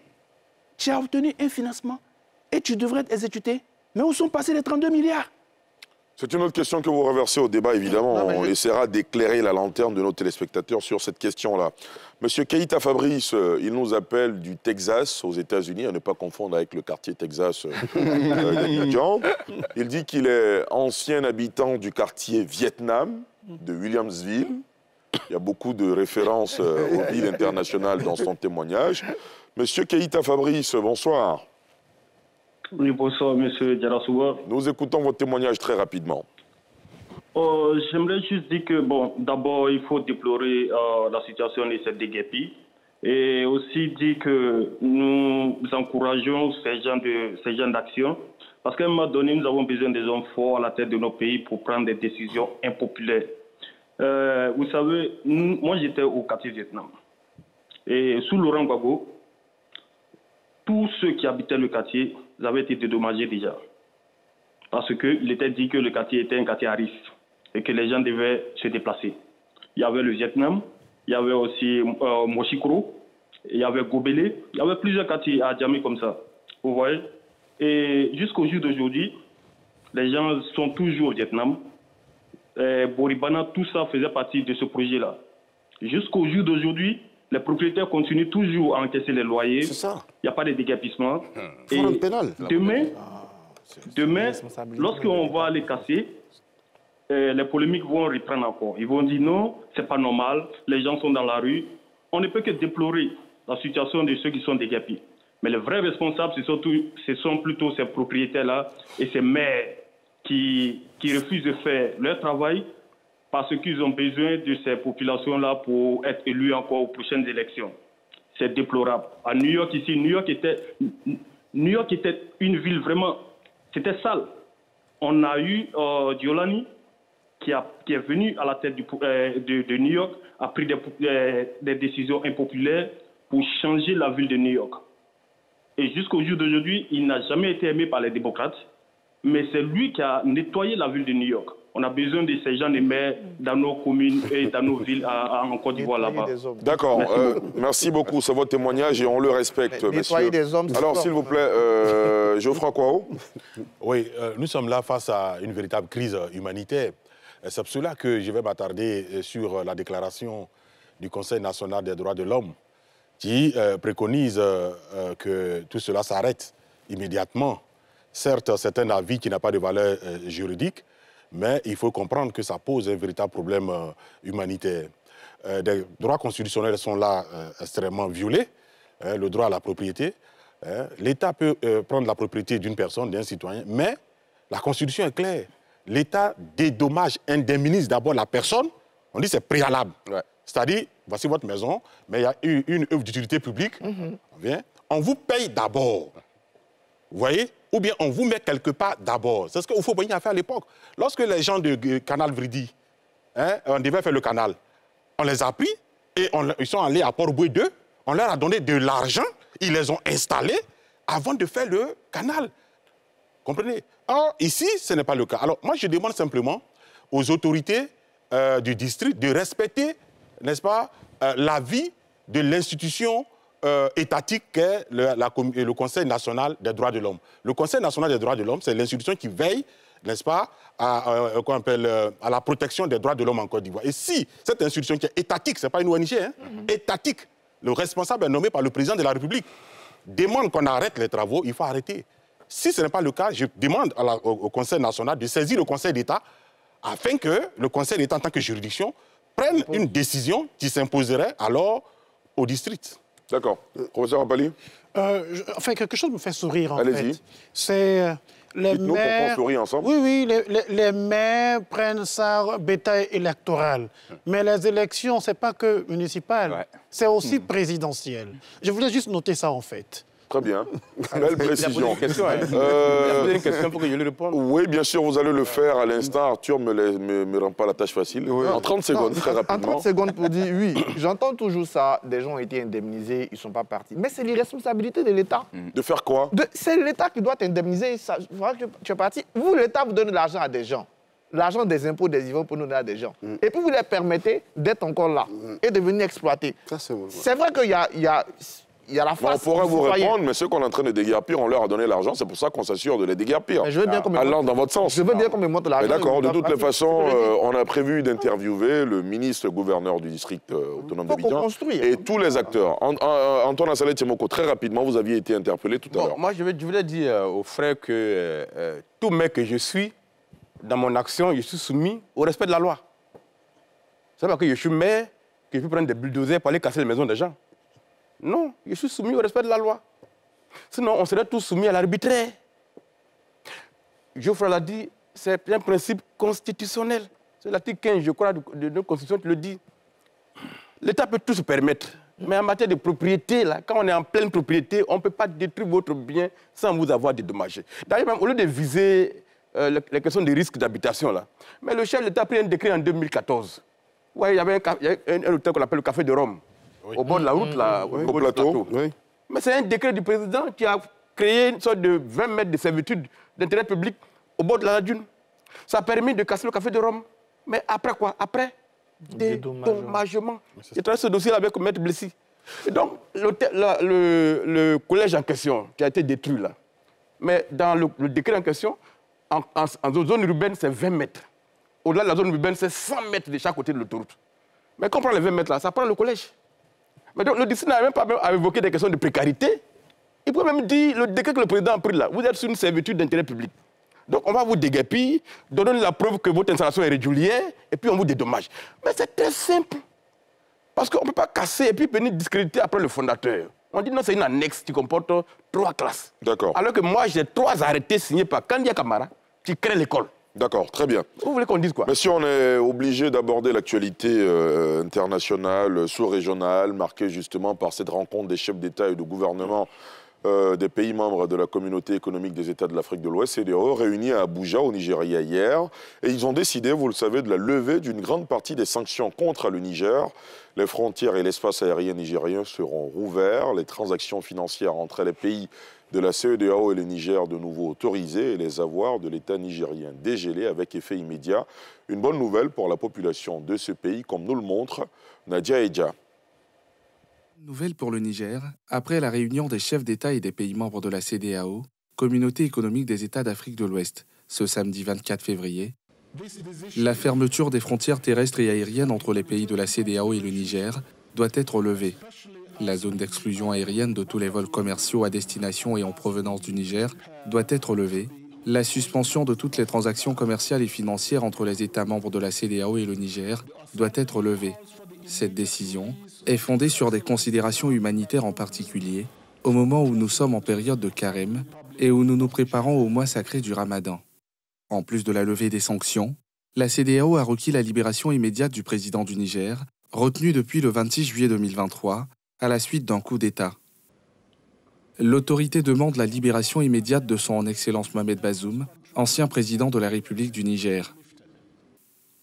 [SPEAKER 13] Tu as obtenu un financement et tu devrais être exécuté. Mais où sont passés les 32 milliards?
[SPEAKER 4] C'est une autre question que vous reversez au débat, évidemment. On essaiera d'éclairer la lanterne de nos téléspectateurs sur cette question-là. Monsieur Keïta Fabrice, euh, il nous appelle du Texas, aux États-Unis, à ne pas confondre avec le quartier Texas euh, d'Abidjan. Il dit qu'il est ancien habitant du quartier Vietnam, de Williamsville. Il y a beaucoup de références euh, aux villes internationales dans son témoignage. Monsieur Keïta Fabrice, bonsoir.
[SPEAKER 26] Oui, bonsoir, monsieur Diarasouba.
[SPEAKER 4] Nous écoutons votre témoignage très rapidement.
[SPEAKER 26] Euh, J'aimerais juste dire que, bon, d'abord, il faut déplorer euh, la situation de cette déguépie et aussi dire que nous encourageons ces gens de ces gens d'action parce qu'à un moment donné, nous avons besoin des hommes forts à la tête de nos pays pour prendre des décisions impopulaires. Euh, vous savez, moi j'étais au quartier Vietnam et sous Laurent Gbagbo, tous ceux qui habitaient le quartier avaient été dédommagés déjà. Parce qu'il était dit que le quartier était un quartier à risque et que les gens devaient se déplacer. Il y avait le Vietnam, il y avait aussi euh, Moshikro, il y avait Gobelé, il y avait plusieurs quartiers à Djamé comme ça. Vous voyez? Et jusqu'au jour d'aujourd'hui, les gens sont toujours au Vietnam. Et Boribana, tout ça faisait partie de ce projet-là. Jusqu'au jour d'aujourd'hui, les propriétaires continuent toujours à encaisser les loyers.
[SPEAKER 6] C'est ça.
[SPEAKER 26] Il n'y a pas de déguerpissement.
[SPEAKER 6] Et pénal.
[SPEAKER 26] Demain, demain lorsqu'on va les casser, euh, les polémiques vont reprendre encore. Ils vont dire non, c'est pas normal, les gens sont dans la rue. On ne peut que déplorer la situation de ceux qui sont déguerpis. Mais les vrais responsables, ce sont, tout, ce sont plutôt ces propriétaires-là et ces maires qui, qui refusent de faire leur travail parce qu'ils ont besoin de ces populations-là pour être élus encore aux prochaines élections. C'est déplorable. À New York, ici, New York était, New York était une ville vraiment, c'était sale. On a eu euh, Diolani qui, a, qui, est venu à la tête euh, de, de, New York, a pris des, euh, des décisions impopulaires pour changer la ville de New York. Et jusqu'au jour d'aujourd'hui, il n'a jamais été aimé par les démocrates, mais c'est lui qui a nettoyé la ville de New York. On a besoin de ces gens de maires dans nos communes et dans nos villes à, à, en Côte d'Ivoire là-bas.
[SPEAKER 4] D'accord, merci, euh, merci, beaucoup. C'est votre témoignage et on le respecte,
[SPEAKER 11] Mais,
[SPEAKER 4] messieurs.
[SPEAKER 11] des hommes,
[SPEAKER 4] Alors, s'il vous plaît, euh, Geoffroy Kwao.
[SPEAKER 12] Oui, euh, nous sommes là face à une véritable crise humanitaire. C'est pour cela que je vais m'attarder sur la déclaration du Conseil national des droits de l'homme qui euh, préconise euh, que tout cela s'arrête immédiatement. Certes, c'est un avis qui n'a pas de valeur euh, juridique, mais il faut comprendre que ça pose un véritable problème humanitaire. des droits constitutionnels sont là extrêmement violés, hein, le droit à la propriété. Hein. L'État peut prendre la propriété d'une personne, d'un citoyen, mais la Constitution est claire. L'État dédommage, indemnise d'abord la personne, on dit c'est préalable. Ouais. C'est-à-dire, voici votre maison, mais il y a eu une œuvre d'utilité publique. Mm -hmm. on, vient, on vous paye d'abord. Vous voyez? Ou bien on vous met quelque part d'abord. C'est ce qu'il faut bien faire à l'époque. Lorsque les gens de Canal Vridi, hein, on devait faire le canal, on les a pris et ils sont allés à Port-Boué 2, on leur a donné de l'argent, ils les ont installés avant de faire le canal. Comprenez? Or, ici, ce n'est pas le cas. Alors, moi, je demande simplement aux autorités euh, du district de respecter, n'est-ce pas, euh, l'avis de l'institution euh, étatique qu'est le, Conseil national des droits de l'homme. Le Conseil national des droits de l'homme, c'est l'institution qui veille, n'est-ce pas, à, euh, appelle, euh, à la protection des droits de l'homme en Côte d'Ivoire. Et si cette institution qui est étatique, ce n'est pas une ONG, hein, étatique, le responsable est nommé par le président de la République, demande qu'on arrête les travaux, il faut arrêter. Si ce n'est pas le cas, je demande à la- au, au Conseil national de saisir le Conseil d'État afin que le Conseil d'État, en tant que juridiction, prenne une décision qui s'imposerait alors au district.
[SPEAKER 4] D'accord. Professeur Abali
[SPEAKER 10] Euh, je- enfin, quelque chose me fait sourire, en
[SPEAKER 4] Allez-y.
[SPEAKER 10] fait. C'est euh, les
[SPEAKER 4] Dites-nous pour qu'on
[SPEAKER 10] maires...
[SPEAKER 4] sourie ensemble.
[SPEAKER 10] Oui, oui, les, les- les maires prennent ça bétail électoral. Mais les élections, c'est pas que municipal, c'est aussi présidentiel. Je voulais juste noter ça, en fait.
[SPEAKER 4] Très bien.
[SPEAKER 14] Il
[SPEAKER 4] Belle précision.
[SPEAKER 14] une question, hein.
[SPEAKER 4] Euh,
[SPEAKER 14] Il a posé une question pour que je lui réponde.
[SPEAKER 4] Oui, bien sûr, vous allez le faire à l'instant. Arthur ne me, me, me rend pas la tâche facile. En 30 secondes,
[SPEAKER 11] Non,
[SPEAKER 4] très
[SPEAKER 11] en- En
[SPEAKER 4] rapidement.
[SPEAKER 11] 30 secondes pour dire oui, j'entends toujours ça, des gens ont été indemnisés, ils ne sont pas partis. Mais c'est l'irresponsabilité de l'État.
[SPEAKER 4] De faire quoi?
[SPEAKER 11] C'est l'État qui doit t'indemniser. Ça- voilà que Tu es parti. Vous, l'État, vous donne de l'argent à des gens. L'argent des impôts des Ivoiriens pour nous donner à des gens. Et puis vous les permettez d'être encore là et de venir exploiter. C'est vrai qu'il y a, il y, a, il y a la
[SPEAKER 4] Bon, on
[SPEAKER 11] face.
[SPEAKER 4] pourrait vous
[SPEAKER 11] citoyen.
[SPEAKER 4] répondre, mais ceux qu'on est en train de déguerpir, on leur a donné l'argent, c'est pour ça qu'on s'assure de les déguerpir.
[SPEAKER 11] Mais je veux bien qu'on me
[SPEAKER 4] Allant dans votre sens.
[SPEAKER 11] Je veux bien qu'on me montre l'argent.
[SPEAKER 4] D'accord, de toutes les façons, euh, on a prévu d'interviewer le ministre gouverneur du district euh, autonome d'Abidjan et tous les acteurs. An- An- Antoine Assalé Timoko, très rapidement, vous aviez été interpellé tout à l'heure.
[SPEAKER 14] moi, je, voulais dire euh, aux frères que euh, euh, tout mec que je suis, dans mon action, je suis soumis au respect de la loi. C'est pas que je suis maire, que je peux prendre des bulldozers pour aller casser les maisons des gens. Non, je suis soumis au respect de la loi. Sinon, on serait tous soumis à l'arbitraire. Geoffroy l'a dit, c'est un principe constitutionnel. C'est l'article 15, je crois, de, de notre Constitution qui le dit. L'État peut tout se permettre. Mais en matière de propriété, là, quand on est en pleine propriété, on ne peut pas détruire votre bien sans vous avoir dédommagé. D'ailleurs, au lieu de viser euh, le- les questions des risques d'habitation, là, mais le chef de l'État a pris un décret en 2014. Ouais, il y avait un, un hôtel qu'on appelle le Café de Rome, au bord de la route, là, au bord du plateau. Mais c'est un décret du président qui a créé une sorte de 20 mètres de servitude d'intérêt public au bord de la dune. Ça a permis de casser le Café de Rome. Mais après quoi? Après dédommagement. J'ai travaillé ce dossier avec Maître Blessy. Et donc, la- le, le collège en question, qui a été détruit là, mais dans le, le décret en question, en, en- en zone urbaine, c'est 20 mètres. Au-delà de la zone urbaine, c'est 100 mètres de chaque côté de l'autoroute. Mais quand on prend les 20 mètres là, ça prend le collège. Mais donc, le district n'a même pas même à évoquer des questions de précarité. Il peut même dire, le décret que le président a pris là, vous êtes sur une servitude d'intérêt public. Donc on va vous déguerpir, donner la preuve que votre installation est régulière, et puis on vous dédommage. Mais c'est très simple. Parce qu'on ne peut pas casser et puis venir discréditer après le fondateur. On dit non, c'est une annexe qui comporte trois classes.
[SPEAKER 4] D'accord.
[SPEAKER 14] Alors que moi, j'ai trois arrêtés signés par Kandia Kamara qui crée l'école.
[SPEAKER 4] D'accord, très bien.
[SPEAKER 14] Vous voulez qu'on dise quoi?
[SPEAKER 4] Monsieur, on est obligé d'aborder l'actualité euh, internationale, sous-régionale, marquée justement par cette rencontre des chefs d'État et de gouvernement euh, des pays membres de la communauté économique des États de l'Afrique de l'Ouest, CEDEAO, réunis à Abuja, au Nigeria, hier. Et ils ont décidé, vous le savez, de la levée d'une grande partie des sanctions contre le Niger. Les frontières et l'espace aérien nigérien seront rouverts. Les transactions financières entre les pays de la CEDEAO et le Niger de nouveau autorisées et les avoirs de l'État nigérien dégelés avec effet immédiat. Une bonne nouvelle pour la population de ce pays, comme nous le montre Nadia Edja.
[SPEAKER 22] Nouvelle pour le Niger, après la réunion des chefs d'État et des pays membres de la CDAO, Communauté économique des États d'Afrique de l'Ouest, ce samedi 24 février, la fermeture des frontières terrestres et aériennes entre les pays de la CDAO et le Niger doit être levée. La zone d'exclusion aérienne de tous les vols commerciaux à destination et en provenance du Niger doit être levée. La suspension de toutes les transactions commerciales et financières entre les États membres de la CDAO et le Niger doit être levée. Cette décision est fondée sur des considérations humanitaires en particulier, au moment où nous sommes en période de carême et où nous nous préparons au mois sacré du Ramadan. En plus de la levée des sanctions, la CDAO a requis la libération immédiate du président du Niger, retenu depuis le 26 juillet 2023, à la suite d'un coup d'État. L'autorité demande la libération immédiate de son Excellence Mohamed Bazoum, ancien président de la République du Niger.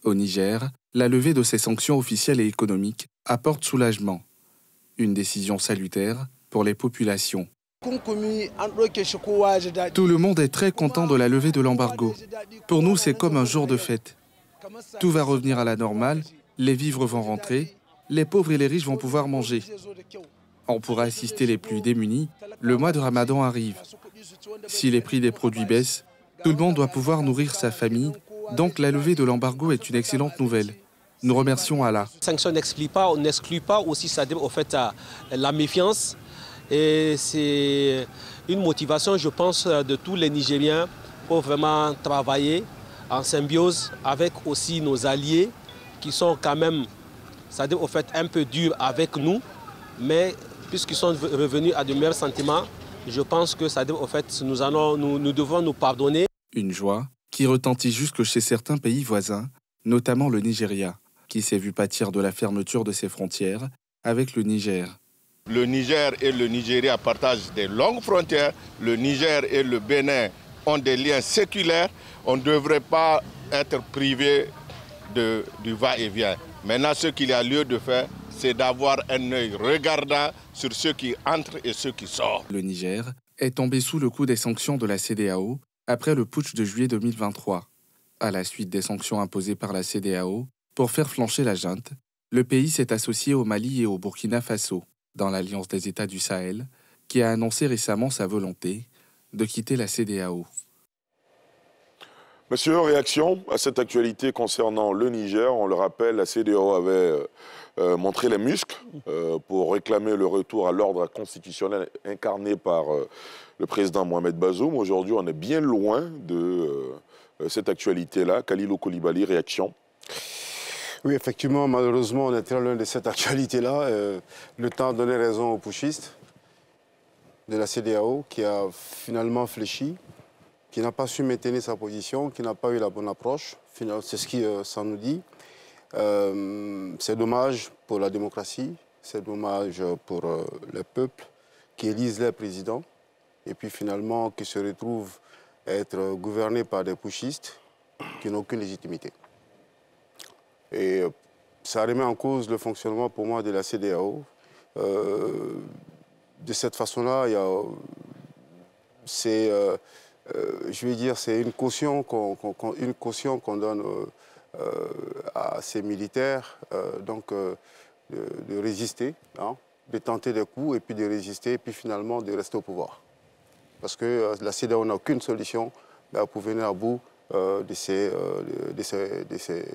[SPEAKER 22] Au Niger, la levée de ces sanctions officielles et économiques apporte soulagement. Une décision salutaire pour les populations. Tout le monde est très content de la levée de l'embargo. Pour nous, c'est comme un jour de fête. Tout va revenir à la normale, les vivres vont rentrer, les pauvres et les riches vont pouvoir manger. On pourra assister les plus démunis, le mois de Ramadan arrive. Si les prix des produits baissent, tout le monde doit pouvoir nourrir sa famille, donc la levée de l'embargo est une excellente nouvelle. Nous remercions Allah.
[SPEAKER 27] Sanction n'exclut pas, on n'exclut pas aussi ça au fait la méfiance et c'est une motivation, je pense, de tous les Nigériens pour vraiment travailler en symbiose avec aussi nos alliés qui sont quand même, c'est-à-dire au fait un peu durs avec nous, mais puisqu'ils sont revenus à de meilleurs sentiments, je pense que ça au fait nous, allons, nous, nous devons nous pardonner.
[SPEAKER 22] Une joie qui retentit jusque chez certains pays voisins, notamment le Nigeria, qui s'est vu pâtir de la fermeture de ses frontières avec le Niger.
[SPEAKER 28] Le Niger et le Nigeria partagent des longues frontières. Le Niger et le Bénin ont des liens séculaires. On ne devrait pas être privé de, du va-et-vient. Maintenant, ce qu'il y a lieu de faire, c'est d'avoir un œil regardant sur ceux qui entrent et ceux qui sortent.
[SPEAKER 22] Le Niger est tombé sous le coup des sanctions de la CDAO après le putsch de juillet 2023. À la suite des sanctions imposées par la CDAO pour faire flancher la junte, le pays s'est associé au Mali et au Burkina Faso dans l'Alliance des États du Sahel, qui a annoncé récemment sa volonté de quitter la CDAO.
[SPEAKER 4] Monsieur, réaction à cette actualité concernant le Niger. On le rappelle, la CDAO avait euh, euh, montré les muscles euh, pour réclamer le retour à l'ordre constitutionnel incarné par le président Mohamed Bazoum. Aujourd'hui, on est bien loin de cette actualité-là. Khalilou Koulibaly, réaction
[SPEAKER 6] Oui, effectivement, malheureusement, on est très loin de cette actualité-là. le temps donné raison aux pushistes de la CDAO qui a finalement fléchi qui n'a pas su maintenir sa position, qui n'a pas eu la bonne approche. C'est ce qui euh, ça nous dit. Euh, c'est dommage pour la démocratie, c'est dommage pour euh, le peuple qui élisent les présidents et puis finalement qui se retrouvent être gouvernés par des pushistes qui n'ont aucune légitimité. Et ça remet en cause le fonctionnement pour moi de la CDAO. de cette façon-là, c'est euh, je vais dire, c'est une caution qu'on donne euh, euh, à ces militaires, donc de, résister, hein, de tenter des coups et puis de résister et puis finalement de rester au pouvoir. Parce que la CEDEAO n'a aucune solution ben, pour venir à bout de ces, de, ces, de, ces,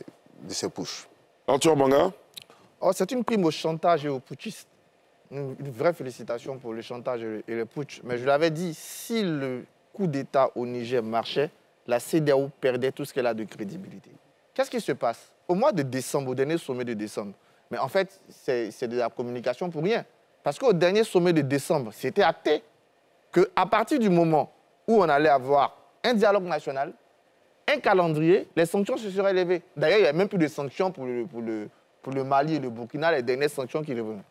[SPEAKER 6] de ces pushs.
[SPEAKER 4] Arthur Manga
[SPEAKER 11] oh, C'est une prime au chantage et aux putschistes. Une, une, vraie félicitation pour le chantage et le putsch. Mais je l'avais dit, si le coup d'État au Niger marchait, la CDAO perdait tout ce qu'elle a de crédibilité. Qu'est-ce qui se passe? Au mois de décembre, au dernier sommet de décembre, mais en fait, c'est de la communication pour rien. Parce qu'au dernier sommet de décembre, c'était acté qu'à partir du moment où on allait avoir un dialogue national, un calendrier, les sanctions se seraient levées. D'ailleurs, il n'y a même plus de sanctions pour le, pour, le, Mali et le Burkina, les dernières sanctions qui revenaient.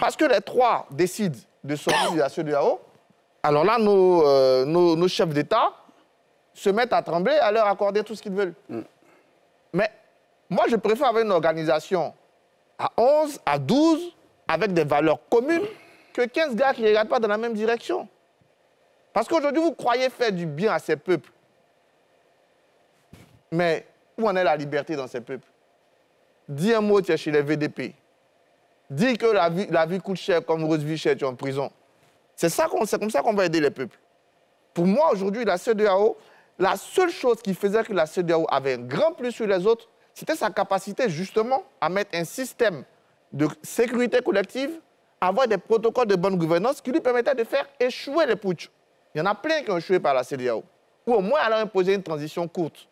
[SPEAKER 11] Parce que les trois décident de sortir de la CEDEAO, alors là, euh, nos, chefs d'État se mettent à trembler, à leur accorder tout ce qu'ils veulent. Mm. Mais moi, je préfère avoir une organisation à 11, à 12, avec des valeurs communes, que 15 gars qui ne regardent pas dans la même direction. Parce qu'aujourd'hui, vous croyez faire du bien à ces peuples. Mais où en est la liberté dans ces peuples? Dis un mot, tu es chez les VDP. Dis que la vie, la vie coûte cher comme Rose Vichet, tu es en prison. C'est comme ça qu'on va aider les peuples. Pour moi, aujourd'hui, la CEDEAO, la seule chose qui faisait que la CEDEAO avait un grand plus sur les autres, c'était sa capacité justement à mettre un système de sécurité collective, avoir des protocoles de bonne gouvernance qui lui permettaient de faire échouer les putsch. Il y en a plein qui ont échoué par la CEDEAO. Ou au moins, elle a imposé une transition courte.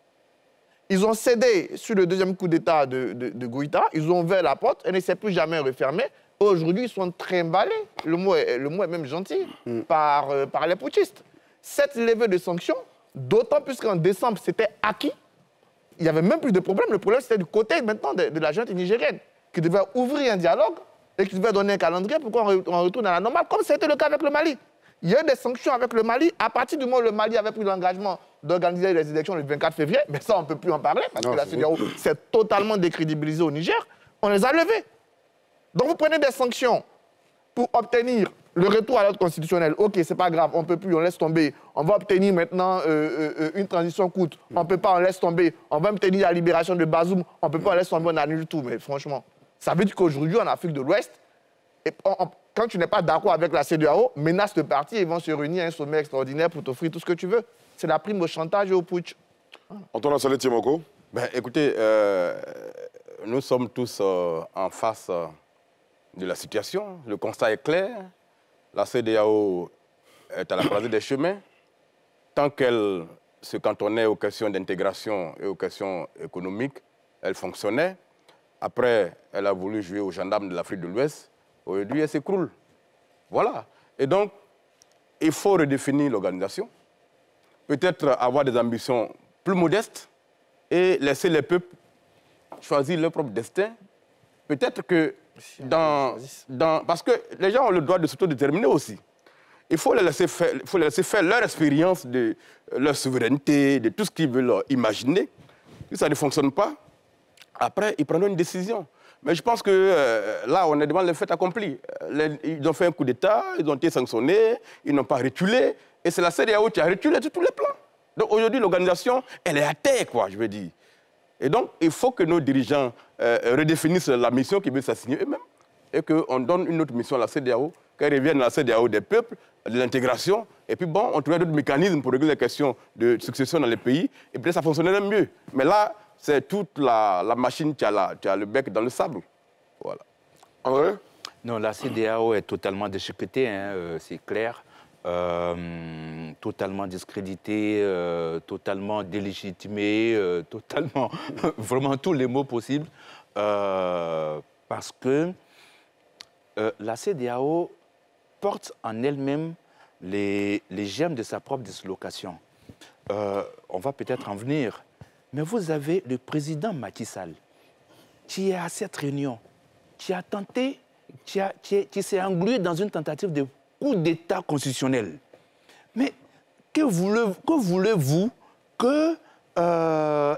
[SPEAKER 11] Ils ont cédé sur le deuxième coup d'État de, de, ils ont ouvert la porte, elle ne s'est plus jamais refermée. Aujourd'hui, ils sont trimballés, le mot est, le mot est même gentil, mm. par, euh, par les putschistes. Cette levée de sanctions, d'autant plus qu'en décembre, c'était acquis, il n'y avait même plus de problème. Le problème, c'était du côté maintenant de, la junte nigérienne, qui devait ouvrir un dialogue et qui devait donner un calendrier pour qu'on retourne à la normale, comme c'était le cas avec le Mali. Il y a eu des sanctions avec le Mali. À partir du moment où le Mali avait pris l'engagement d'organiser les élections le 24 février, mais ça, on ne peut plus en parler parce que la CDAO s'est totalement décrédibilisée au Niger. On les a levés. Donc vous prenez des sanctions pour obtenir le retour à l'ordre constitutionnel, ok, c'est pas grave, on peut plus, on laisse tomber. On va obtenir maintenant euh, euh, euh, une transition courte, on peut pas, on laisse tomber. On va obtenir la libération de Bazoum, on peut pas, on laisse tomber, on annule tout. Mais franchement, ça veut dire qu'aujourd'hui, en Afrique de l'Ouest, quand tu n'es pas d'accord avec la CEDEAO, menace de parti, ils vont se réunir à un sommet extraordinaire pour t'offrir tout ce que tu veux. C'est la prime au chantage et au putsch.
[SPEAKER 4] Antoine Assalé Timoko
[SPEAKER 14] Ben, écoutez, euh, nous sommes tous euh, en face euh, de la situation. Le constat est clair. La CDAO est à la croisée des chemins. Tant qu'elle se cantonnait aux questions d'intégration et aux questions économiques, elle fonctionnait. Après, elle a voulu jouer aux gendarmes de l'Afrique de l'Ouest. Aujourd'hui, elle s'écroule. Voilà. Et donc, il faut redéfinir l'organisation. Peut-être avoir des ambitions plus modestes et laisser les peuples choisir leur propre destin. Peut-être que dans, dans... Parce que les gens ont le droit de s'autodéterminer aussi. Il faut les laisser faire, faut les laisser faire leur expérience de leur souveraineté, de tout ce qu'ils veulent imaginer. Si ça ne fonctionne pas, après, ils prendront une décision. Mais je pense que euh, là, on est devant le fait accompli. Euh, les- ils ont fait un coup d'État, ils ont été sanctionnés, ils n'ont pas reculé. Et c'est la CDAO qui a reculé sur tous les plans. Donc aujourd'hui, l'organisation, elle est à terre, quoi, je veux dire. Et donc, il faut que nos dirigeants euh, redéfinissent la mission qu'ils veulent s'assigner eux-mêmes et qu'on donne une autre mission à la CDAO, qu'elle revienne à la CDAO des peuples, de l'intégration. Et puis, bon, on trouverait d'autres mécanismes pour régler les questions de succession dans les pays. Et peut-être ça fonctionnerait mieux. Mais là, c'est toute la, machine qui a, le bec dans le sable. Voilà.
[SPEAKER 4] André?
[SPEAKER 13] Non, la CDAO est totalement déchiquetée, hein, euh, c'est clair. Euh, totalement discréditée, euh, totalement délégitimée, euh, totalement, vraiment tous les mots possibles. Euh, parce que euh, la CDAO porte en elle-même les, les germes de sa propre dislocation. Euh, on va peut-être en venir. Mais vous avez le président Macky qui est à cette réunion, qui a tenté, qui, a- qui est- qui s'est englué dans une tentative de coup d'État constitutionnel. Mais que voulez- que voulez-vous que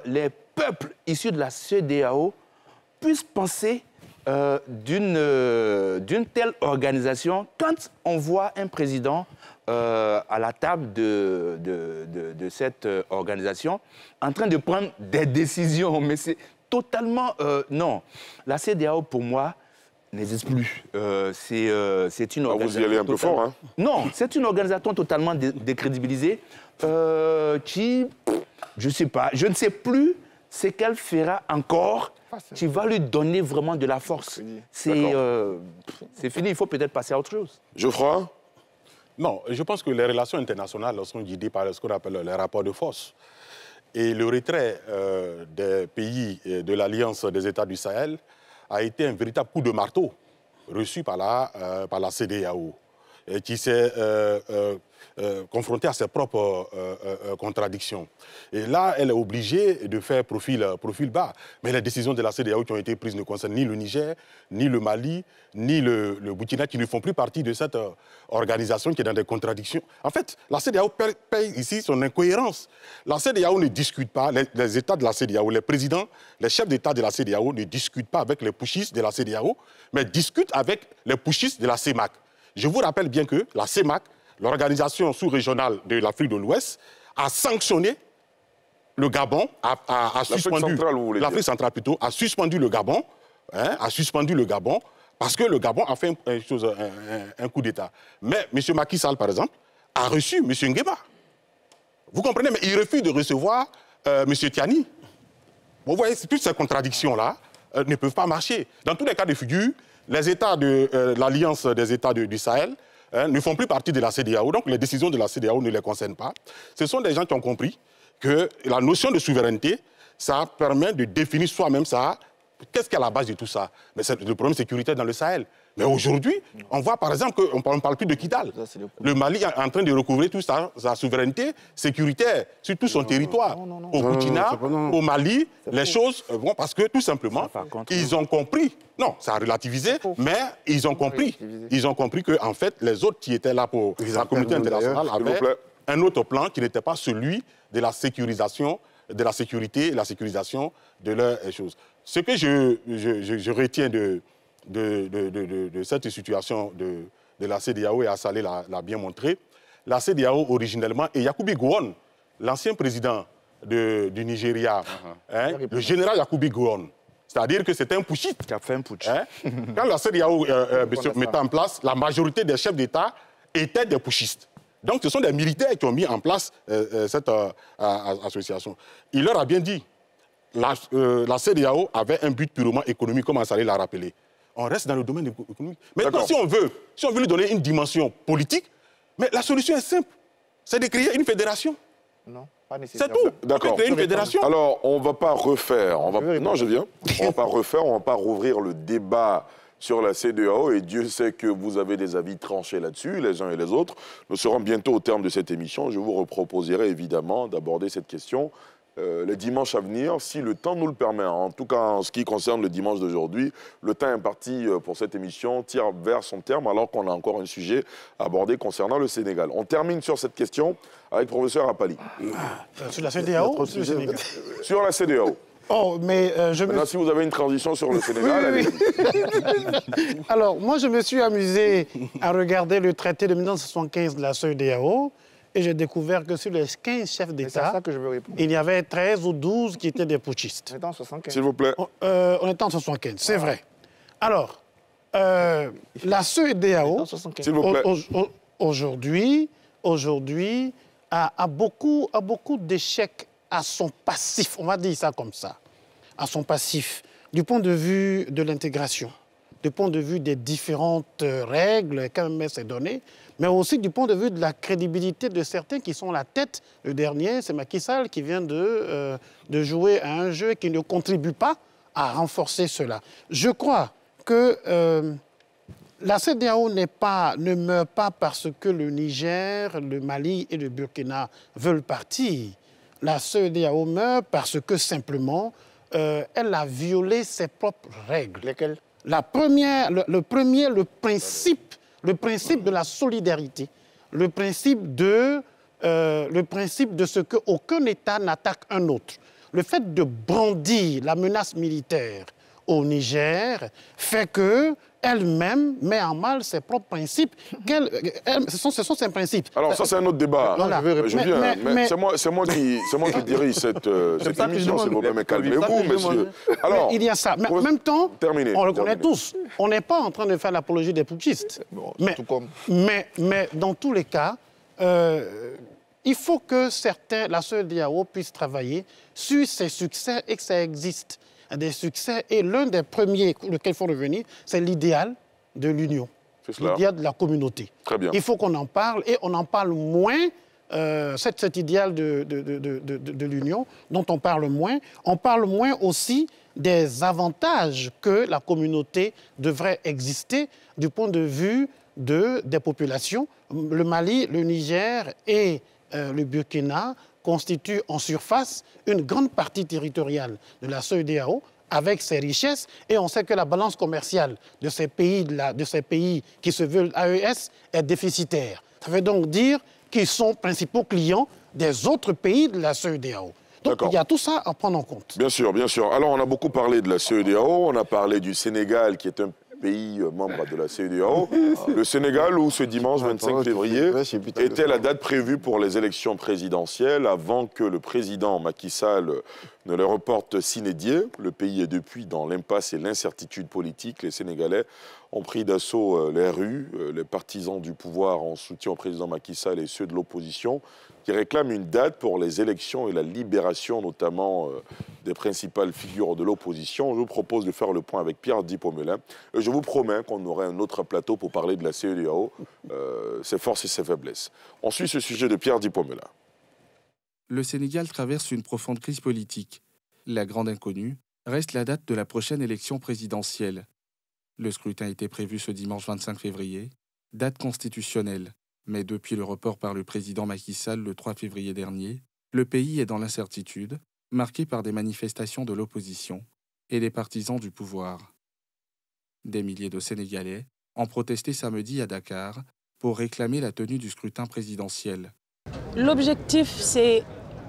[SPEAKER 13] les peuples issus de la CEDEAO puissent penser euh, d'une euh, d'une telle organisation quand on voit un président euh, à la table de, de- de- de cette euh, organisation en train de prendre des décisions. Mais c'est totalement... non. La CEDEAO, pour moi, n'existe plus. C'est une
[SPEAKER 4] Ah, vous y
[SPEAKER 13] organisation...
[SPEAKER 4] allez un peu fort, hein.
[SPEAKER 13] Non, c'est une organisation totalement dé- décrédibilisée qui, je ne sais pas, je ne sais plus ce qu'elle fera encore qui va lui donner vraiment de la force. C'est euh, c'est fini, il faut peut-être passer à autre chose.
[SPEAKER 4] Geoffroy?
[SPEAKER 12] Non, je pense que les relations internationales sont guidées par ce qu'on appelle les rapports de force. Et le retrait euh, des pays de l'Alliance des États du Sahel a été un véritable coup de marteau reçu par la, euh, par la CDAO, et qui s'est euh, confrontée à ses propres euh, euh, contradictions. Et là, elle est obligée de faire profil, bas. Mais les décisions de la CDAO qui ont été prises ne concernent ni le Niger, ni le Mali, ni le, le Burkina, qui ne font plus partie de cette organisation qui est dans des contradictions. En fait, la CDAO paye ici son incohérence. La CDAO ne discute pas, les, les États de la CDAO, les présidents, les chefs d'État de la CDAO ne discutent pas avec les pushistes de la CDAO, mais discutent avec les pushistes de la CEMAC. Je vous rappelle bien que la CEMAC, l'organisation sous-régionale de l'Afrique de l'Ouest, a sanctionné le Gabon, a, a- a suspendu l'Afrique centrale plutôt, a suspendu le Gabon, hein, a suspendu le Gabon parce que le Gabon a fait un, chose- un- un- un coup d'État. Mais M. Macky Sall, par exemple, a reçu M. Nguema. Vous comprenez Mais il refuse de recevoir euh, M. Tiani. Vous voyez, toutes ces contradictions-là euh, ne peuvent pas marcher. Dans tous les cas de figure, les États de euh, l'Alliance des États de- du Sahel hein, ne font plus partie de la CDAO, donc les décisions de la CDAO ne les concernent pas. Ce sont des gens qui ont compris que la notion de souveraineté, ça permet de définir soi-même ça. Qu'est-ce qui est à la base de tout ça? Mais c'est le problème sécuritaire dans le Sahel. Mais aujourd'hui, on voit par exemple qu'on ne parle plus de Kidal. Le Mali est en train de recouvrir toute sa, sa souveraineté sécuritaire sur tout son territoire. Au
[SPEAKER 6] non,
[SPEAKER 12] Burkina,
[SPEAKER 6] non, non.
[SPEAKER 12] au Mali, les choses vont parce que tout simplement, ils ont compris. Non, ça a relativisé, mais ils ont compris. Ils ont compris que en fait, les autres qui étaient là pour la communauté internationale avaient un autre plan qui n'était pas celui de la sécurisation, de la sécurité et la sécurisation de leurs choses. Ce que je, je- je- je retiens de, de, de- de- de- de cette situation de, de la CDAO et Assalé l'a bien montré. La CDAO originellement, et Yacoubi Gouon, l'ancien président du Nigeria, uh-huh. hein, le général Yacoubi Gouon, c'est-à-dire que c'était un putschiste.
[SPEAKER 29] Qui a fait un putsch.
[SPEAKER 12] Hein? Quand la CDAO euh, euh, mettait en place, la majorité des chefs d'État étaient des putschistes. Donc ce sont des militaires qui ont mis en place euh, cette association. Il leur a bien dit, la, la CDAO avait un but purement économique, comme Ansari l'a rappelé. On reste dans le domaine économique. Maintenant, si on veut, si on veut lui donner une dimension politique, mais la solution est simple. C'est de créer une fédération.
[SPEAKER 11] Non.
[SPEAKER 12] C'est tout.
[SPEAKER 4] D'accord.
[SPEAKER 12] une fédération.
[SPEAKER 4] Alors, on ne va pas refaire. On va... Non, je viens. On ne va pas refaire, on ne va pas rouvrir le débat sur la CDAO et Dieu sait que vous avez des avis tranchés là-dessus, les uns et les autres. Nous serons bientôt au terme de cette émission. Je vous reproposerai évidemment d'aborder cette question euh, le dimanche à venir, si le temps nous le permet. En tout cas, en ce qui concerne le dimanche d'aujourd'hui, le temps imparti euh, pour cette émission tire vers son terme alors qu'on a encore un sujet à aborder concernant le Sénégal. On termine sur cette question avec le professeur Apali.
[SPEAKER 10] Euh, sur la CDAO ou sur le Sénégal
[SPEAKER 4] Sur la CDAO.
[SPEAKER 10] Oh, mais je
[SPEAKER 4] Maintenant, si vous avez une transition sur le Sénégal,
[SPEAKER 10] Alors, moi, je me suis amusé à regarder le traité de 1975 de la CEDEAO et j'ai découvert que sur les 15 chefs d'État, il y avait 13 ou 12 qui étaient des putschistes.
[SPEAKER 11] On est en 75.
[SPEAKER 4] S'il vous plaît.
[SPEAKER 10] On, euh, on est en 75, c'est vrai. Alors, euh, la CEDEAO, aujourd'hui, aujourd'hui a, a, beaucoup, a beaucoup d'échecs à son passif, on va dire ça comme ça, à son passif, du point de vue de l'intégration, du point de vue des différentes règles quand même ces données, mais aussi du point de vue de la crédibilité de certains qui sont la tête. Le dernier, c'est Macky Sall qui vient de, euh, de jouer à un jeu qui ne contribue pas à renforcer cela. Je crois que euh, la CDAO pas, ne meurt pas parce que le Niger, le Mali et le Burkina veulent partir. La CEDEAO meurt parce que simplement, euh, elle a violé ses propres règles.
[SPEAKER 11] Lesquelles?
[SPEAKER 10] La première, le premier, le principe le principe de la solidarité, le principe de, euh, ce qu'aucun État n'attaque un autre. Le fait de brandir la menace militaire au Niger fait que elle-même met en mal ses propres principes. ce, sont, ce, sont, ses principes.
[SPEAKER 4] Alors ça, c'est un autre débat. Je viens, mais, c'est moi, moi, qui, moi qui dirige cette, euh, cette émission, s'il vous plaît. Mais calmez-vous, monsieur.
[SPEAKER 10] Alors, il y a ça. Mais en même temps, on le connaît tous. On n'est pas en train de faire l'apologie des putschistes. mais, mais, mais, dans tous les cas, euh, il faut que certains, la CEDEAO puisse travailler sur ses succès et que ça existe des succès. Et l'un des premiers lequel il faut revenir, c'est l'idéal de l'union, l'idéal de la communauté.
[SPEAKER 4] Très bien.
[SPEAKER 10] Il faut qu'on en parle et on en parle moins. Euh, cet, cet, idéal de, de, de, de l'union dont on parle moins. On parle moins aussi des avantages que la communauté devrait exister du point de vue de, des populations. Le Mali, le Niger et euh, le Burkina constitue en surface une grande partie territoriale de la CEDEAO avec ses richesses et on sait que la balance commerciale de ces pays, de, ces pays qui se veulent AES est déficitaire. Ça veut donc dire qu'ils sont principaux clients des autres pays de la CEDEAO. Donc il y a tout ça à prendre en compte.
[SPEAKER 4] Bien sûr, bien sûr. Alors on a beaucoup parlé de la CEDEAO, on a parlé du Sénégal qui est un pays euh, membre de la CEDEAO, le Sénégal où ce dimanche 25 février était la date prévue pour les élections présidentielles avant que le président Macky Sall ne les reporte s'inédier. Le pays est depuis dans l'impasse et l'incertitude politique. Les Sénégalais ont pris d'assaut euh, les rues. Euh, les partisans du pouvoir en soutien au président Macky Sall et ceux de l'opposition qui réclament une date pour les élections et la libération notamment euh, des principales figures de l'opposition. Je vous propose de faire le point avec Pierre Dipomelin. Je vous promets qu'on aurait un autre plateau pour parler de la CEDEAO, ses forces et ses faiblesses. On suit ce sujet de Pierre Dipomelin.
[SPEAKER 22] Le Sénégal traverse une profonde crise politique. La grande inconnue reste la date de la prochaine élection présidentielle. Le scrutin était prévu ce dimanche 25 février, date constitutionnelle, mais depuis le report par le président Macky Sall le 3 février dernier, le pays est dans l'incertitude, marqué par des manifestations de l'opposition et des partisans du pouvoir. Des milliers de Sénégalais ont protesté samedi à Dakar pour réclamer la tenue du scrutin présidentiel.
[SPEAKER 30] L'objectif, c'est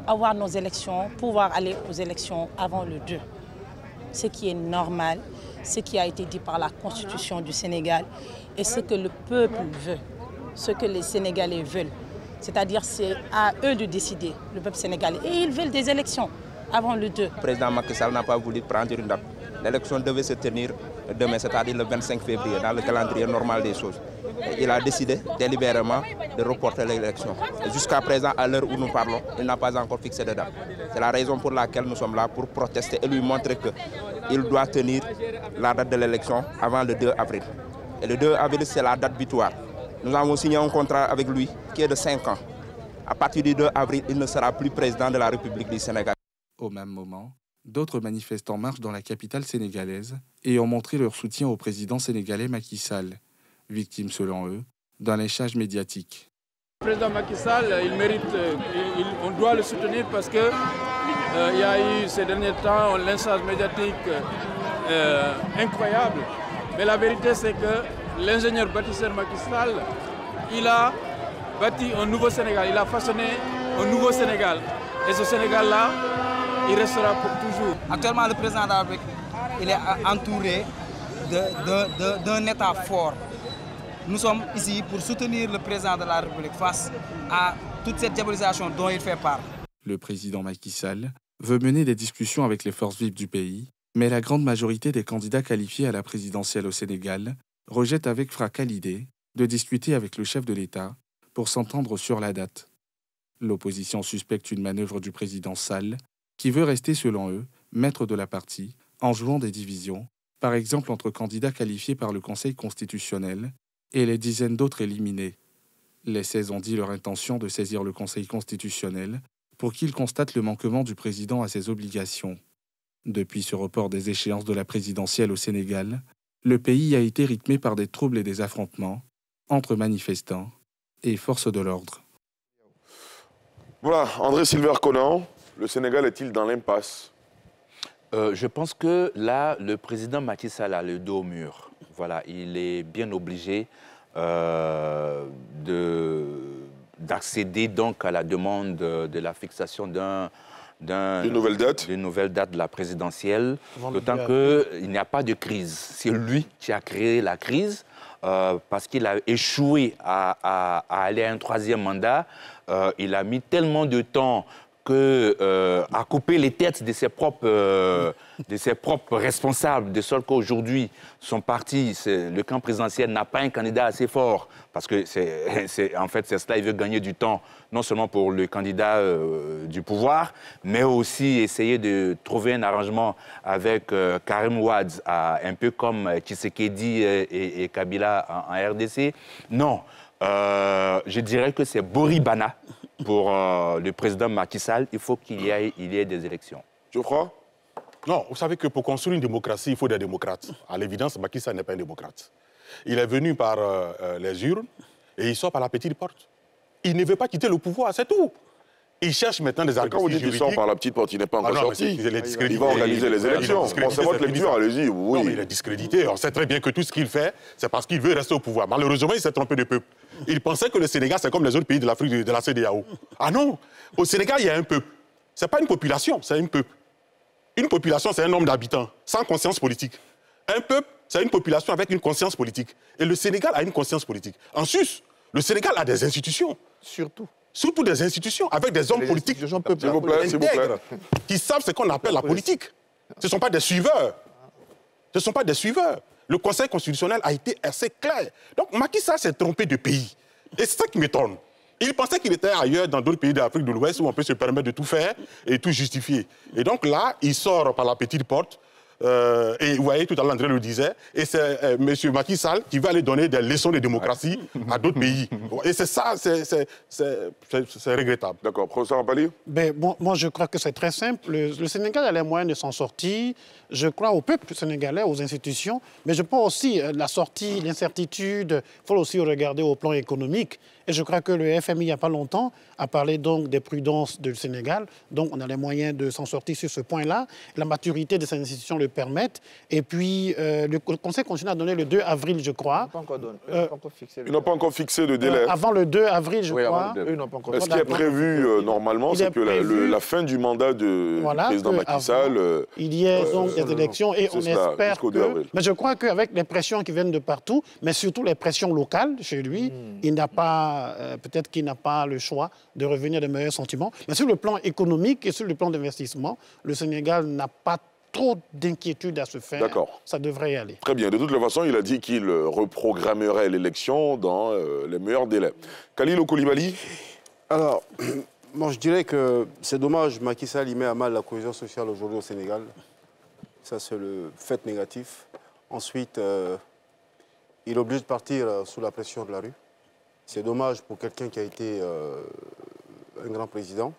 [SPEAKER 30] avoir nos élections, pouvoir aller aux élections avant le 2, ce qui est normal. ce qui a été dit par la Constitution du Sénégal et ce que le peuple veut, ce que les Sénégalais veulent. C'est-à-dire c'est à eux de décider, le peuple sénégalais. Et ils veulent des élections avant le 2.
[SPEAKER 29] Le président Macky Sall n'a pas voulu prendre une date. L'élection devait se tenir demain, c'est-à-dire le 25 février, dans le calendrier normal des choses. Il a décidé délibérément de reporter l'élection. Jusqu'à présent, à l'heure où nous parlons, il n'a pas encore fixé de date. C'est la raison pour laquelle nous sommes là, pour protester et lui montrer qu'il doit tenir la date de l'élection avant le 2 avril. Et le 2 avril, c'est la date victoire. Nous avons signé un contrat avec lui qui est de 5 ans. À partir du 2 avril, il ne sera plus président de la République du Sénégal.
[SPEAKER 22] Au même moment, d'autres manifestants marchent dans la capitale sénégalaise et ont montré leur soutien au président sénégalais Macky Sall, victime selon eux d'un léchage médiatique.
[SPEAKER 31] Le président Macky Sall, il mérite, on doit le soutenir parce que euh, il y a eu ces derniers temps un lynchage médiatique euh, incroyable. Mais la vérité, c'est que l'ingénieur bâtisseur Macky Sall, il a bâti un nouveau Sénégal, il a façonné un nouveau Sénégal. Et ce Sénégal-là, il restera pour toujours.
[SPEAKER 32] Actuellement, le président de la République, est entouré d'un État fort. Nous sommes ici pour soutenir le président de la République face à toute cette diabolisation dont il fait part.
[SPEAKER 22] Le président Macky Sall veut mener des discussions avec les forces vives du pays, mais la grande majorité des candidats qualifiés à la présidentielle au Sénégal rejette avec fracas l'idée de discuter avec le chef de l'État pour s'entendre sur la date. L'opposition suspecte une manœuvre du président Sall qui veut rester, selon eux, maître de la partie en jouant des divisions, par exemple entre candidats qualifiés par le Conseil constitutionnel et les dizaines d'autres éliminés. Les 16 ont dit leur intention de saisir le Conseil constitutionnel pour qu'il constate le manquement du président à ses obligations. Depuis ce report des échéances de la présidentielle au Sénégal, le pays a été rythmé par des troubles et des affrontements entre manifestants et forces de l'ordre.
[SPEAKER 4] Voilà, André Silver Conan, le Sénégal est-il dans l'impasse?
[SPEAKER 13] Euh, Je pense que là, le président Macky Sall a le dos au mur. Voilà, il est bien obligé euh, d'accéder donc à la demande de, la fixation d'un
[SPEAKER 4] d'une nouvelle date
[SPEAKER 13] d'une nouvelle date de la présidentielle, d'autant qu'il n'y a pas de crise. C'est lui qui a créé la crise. Euh, parce qu'il a échoué à, à, à, aller à un troisième mandat. Euh, il a mis tellement de temps que, euh, à couper les têtes de ses propres, euh, de ses propres responsables, de sorte qu'aujourd'hui, son parti, le camp présidentiel, n'a pas un candidat assez fort, parce que c'est, en fait, c'est cela, il veut gagner du temps, non seulement pour le candidat euh, du pouvoir, mais aussi essayer de trouver un arrangement avec euh, Karim Ouad, un peu comme Tshisekedi et, Kabila en, RDC. Non, euh, je dirais que c'est Boribana pour euh, le président Macky Sall, il faut qu'il y, ait, y ait des élections.
[SPEAKER 4] Je crois?
[SPEAKER 12] Non, vous savez que pour construire une démocratie, il faut des démocrates. À l'évidence, Macky Sall n'est pas un démocrate. Il est venu par euh, les urnes et il sort par la petite porte. Il ne veut pas quitter le pouvoir, c'est tout. Il cherche maintenant des arguments.
[SPEAKER 4] Quand vous dites qu'il sort par la petite porte, il n'est pas encore ah non, sorti.
[SPEAKER 12] Il, il,
[SPEAKER 4] il, va organiser les élections. c'est votre lecture, allez-y. Oui.
[SPEAKER 12] Non, mais il est discrédité. On sait très bien que tout ce qu'il fait, c'est parce qu'il veut rester au pouvoir. Malheureusement, il s'est trompé de peuple. Il pensait que le Sénégal, c'est comme les autres pays de l'Afrique, de la CDAO. Ah non Au Sénégal, il y a un peuple. Ce n'est pas une population, c'est un peuple. Une population, c'est un nombre d'habitants, sans conscience politique. Un peuple, c'est une population avec une conscience politique. Et le Sénégal a une conscience politique. En sus, le Sénégal a des institutions.
[SPEAKER 11] Surtout
[SPEAKER 12] surtout des institutions, avec des hommes politiques
[SPEAKER 4] s'il vous plaît, s'il vous plaît.
[SPEAKER 12] qui savent ce qu'on appelle la politique. Ce ne sont pas des suiveurs. Ce ne sont pas des suiveurs. Le Conseil constitutionnel a été assez clair. Donc Macky Sall s'est trompé de pays. Et c'est ça qui m'étonne. Il pensait qu'il était ailleurs dans d'autres pays d'Afrique de l'Ouest où on peut se permettre de tout faire et tout justifier. Et donc là, il sort par la petite porte euh, et vous voyez, tout à l'heure, André le disait, et c'est euh, M. Macky Sall qui va aller donner des leçons de démocratie à d'autres pays. Et c'est ça, c'est regrettable.
[SPEAKER 4] D'accord. Professeur Ampali
[SPEAKER 10] ben, bon, Moi, je crois que c'est très simple. Le, le, Sénégal a les moyens de s'en sortir. Je crois au peuple sénégalais, aux institutions, mais je pense aussi euh, la sortie, l'incertitude. Il faut aussi regarder au plan économique. Et je crois que le FMI, il n'y a pas longtemps, a parlé donc des prudences du Sénégal. Donc, on a les moyens de s'en sortir sur ce point-là. La maturité de ces institutions le permettent. Et puis, euh, le Conseil constitutionnel a donné le 2 avril, je crois.
[SPEAKER 11] Pas encore donné.
[SPEAKER 10] Euh,
[SPEAKER 4] Ils n'ont pas encore fixé de délai.
[SPEAKER 10] Euh, avant le 2 avril, je
[SPEAKER 4] Oui, avant
[SPEAKER 10] crois.
[SPEAKER 4] le 2.
[SPEAKER 11] Eux n'ont pas encore
[SPEAKER 4] Ce qui est prévu euh, normalement, c'est
[SPEAKER 10] est
[SPEAKER 4] que la, le- fin du mandat de,
[SPEAKER 10] Voilà,
[SPEAKER 4] du président Macky Sall. euh,
[SPEAKER 10] Il y a
[SPEAKER 4] euh,
[SPEAKER 10] donc des élections et on
[SPEAKER 4] cela,
[SPEAKER 10] espère
[SPEAKER 4] jusqu'au
[SPEAKER 10] que...
[SPEAKER 4] 2 avril.
[SPEAKER 10] Mais je crois qu'avec les pressions qui viennent de partout, mais surtout les pressions locales chez lui,
[SPEAKER 4] Hmm.
[SPEAKER 10] il n'a pas, euh, peut-être qu'il n'a pas le choix de revenir de meilleurs sentiments. Mais sur le plan économique et sur le plan d'investissement, le Sénégal n'a pas trop d'inquiétude à se faire.
[SPEAKER 4] D'accord.
[SPEAKER 10] Ça devrait y aller.
[SPEAKER 4] Très bien. De toute façon, il a dit qu'il reprogrammerait l'élection dans euh, les meilleurs délais. Khalil Koulibaly
[SPEAKER 6] Alors, moi je dirais que c'est dommage, Macky Sall il met à mal la cohésion sociale aujourd'hui au Sénégal. Ça, c'est le fait négatif. Ensuite, euh, il est obligé de partir sous la pression de la rue. C'est dommage pour quelqu'un qui a été euh, un grand président.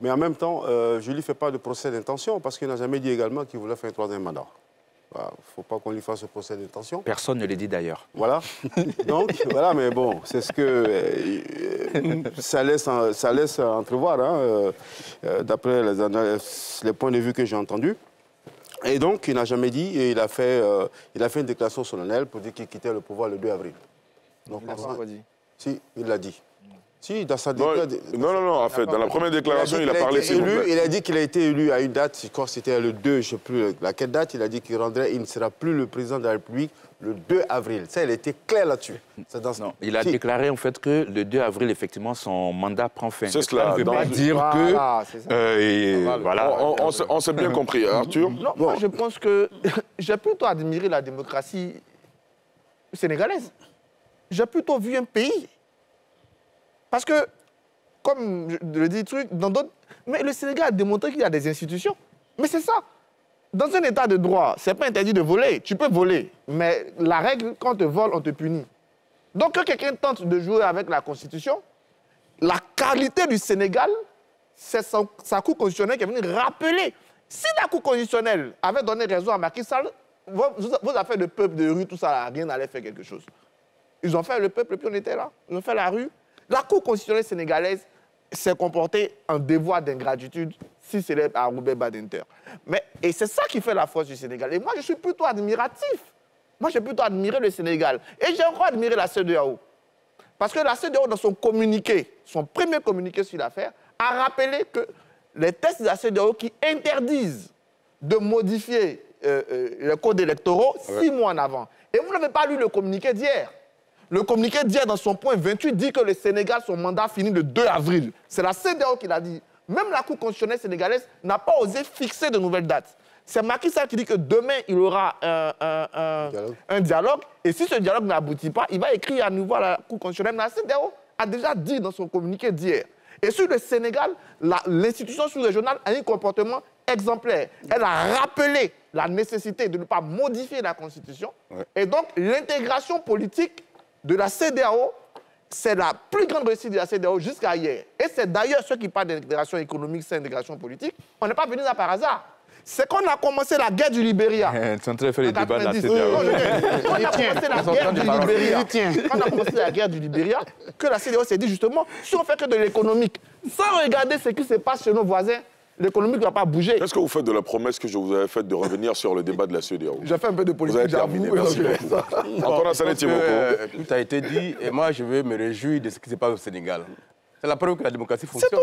[SPEAKER 6] Mais en même temps, euh, je ne lui fais pas de procès d'intention parce qu'il n'a jamais dit également qu'il voulait faire un troisième mandat. Il ne faut pas qu'on lui fasse ce procès d'intention.
[SPEAKER 33] Personne ne le dit d'ailleurs.
[SPEAKER 6] Voilà. Donc, voilà, mais bon, c'est ce que euh, ça, laisse, ça laisse entrevoir, hein, d'après les, points de vue que j'ai entendus. Et donc, il n'a jamais dit, et il a fait, euh, il a fait une déclaration solennelle pour dire qu'il quittait le pouvoir le 2 avril. Donc,
[SPEAKER 11] Il pas dit.
[SPEAKER 6] Si, il l'a dit. Si, dans sa
[SPEAKER 4] Non,
[SPEAKER 6] déclaration.
[SPEAKER 4] non, non, non, en fait, dans la première déclaration, il a, parlé.
[SPEAKER 6] Il a dit qu'il a été élu à une date, je crois que c'était le 2, je ne sais plus laquelle date, il a dit qu'il rendrait, il ne sera plus le président de la République le 2 avril. Ça, il a été clair là-dessus. Ce-
[SPEAKER 33] Il a
[SPEAKER 6] Si.
[SPEAKER 33] déclaré en fait que le 2 avril, effectivement, son mandat prend fin.
[SPEAKER 4] C'est cela,
[SPEAKER 33] Ça ne veut pas dire que...
[SPEAKER 11] ça.
[SPEAKER 33] euh, et voilà.
[SPEAKER 4] On, on- on s'est- on s'est bien compris. Arthur?
[SPEAKER 11] Non, moi, je pense que j'ai plutôt admiré la démocratie sénégalaise. J'ai plutôt vu un pays. Parce que, comme je le dis, truc. Mais le Sénégal a démontré qu'il y a des institutions. Mais c'est ça. Dans un état de droit, c'est pas interdit de voler. Tu peux voler. Mais la règle, quand on te vole, on te punit. Donc, que quelqu'un tente de jouer avec la Constitution, la qualité du Sénégal, c'est sa Cour constitutionnelle qui est venue rappeler. Si la Cour constitutionnelle avait donné raison à Macky Sall, vos, affaires de peuple, de rue, tout ça, rien n'allait faire quelque chose. Ils ont fait le peuple, puis on était là. Ils ont fait la rue. La Cour constitutionnelle sénégalaise s'est comportée en devoir d'ingratitude si célèbre à Roubaix Badinter. Mais, et c'est ça qui fait la force du Sénégal. Et moi, je suis plutôt admiratif. Moi, j'ai plutôt admiré le Sénégal. Et j'ai encore admiré la CEDEAO. Parce que la CEDEAO, dans son communiqué, son premier communiqué sur l'affaire, a rappelé que les tests de la CEDEAO qui interdisent de modifier euh, euh, les codes électoraux six mois en avant. Et vous n'avez pas lu le communiqué d'hier. Le communiqué d'hier, dans son point 28, dit que le Sénégal, son mandat finit le 2 avril. C'est la CEDEAO qui l'a dit. Même la Cour constitutionnelle sénégalaise n'a pas osé fixer de nouvelles dates. C'est Macky Sall qui dit que demain, il aura un, un- un- un dialogue. Et si ce dialogue n'aboutit pas, il va écrire à nouveau à la Cour constitutionnelle. Mais la CEDEAO a déjà dit dans son communiqué d'hier. Et sur le Sénégal, l'institution sous-régionale a un comportement exemplaire. Elle a rappelé la nécessité de ne pas modifier la Constitution. Et donc, l'intégration politique de la CEDEAO, c'est la plus grande réussite de la CEDEAO jusqu'à hier. Et c'est d'ailleurs ceux qui parlent d'intégration économique, c'est intégration politique. On n'est pas venu là par hasard. C'est qu'on a commencé la guerre du Libéria.
[SPEAKER 33] C'est en train de faire le
[SPEAKER 11] En
[SPEAKER 33] débat de la
[SPEAKER 11] 90.
[SPEAKER 33] CEDEAO.
[SPEAKER 11] Non, je on a commencé la guerre du Libéria, quand on a commencé la guerre du Libéria, que la CEDEAO s'est dit justement, si on fait que de l'économique, sans regarder ce qui se passe chez nos voisins, l'économique ne va pas bouger.
[SPEAKER 4] Qu'est-ce que vous faites de la promesse que je vous avais faite de revenir sur le débat de la CEDEAO
[SPEAKER 11] J'ai fait un peu de
[SPEAKER 4] Vous avez
[SPEAKER 11] politique,
[SPEAKER 4] terminé, merci. Antoine
[SPEAKER 14] euh, tout a été dit et moi je veux me réjouir de ce qui se passe au Sénégal. C'est la preuve que la démocratie fonctionne.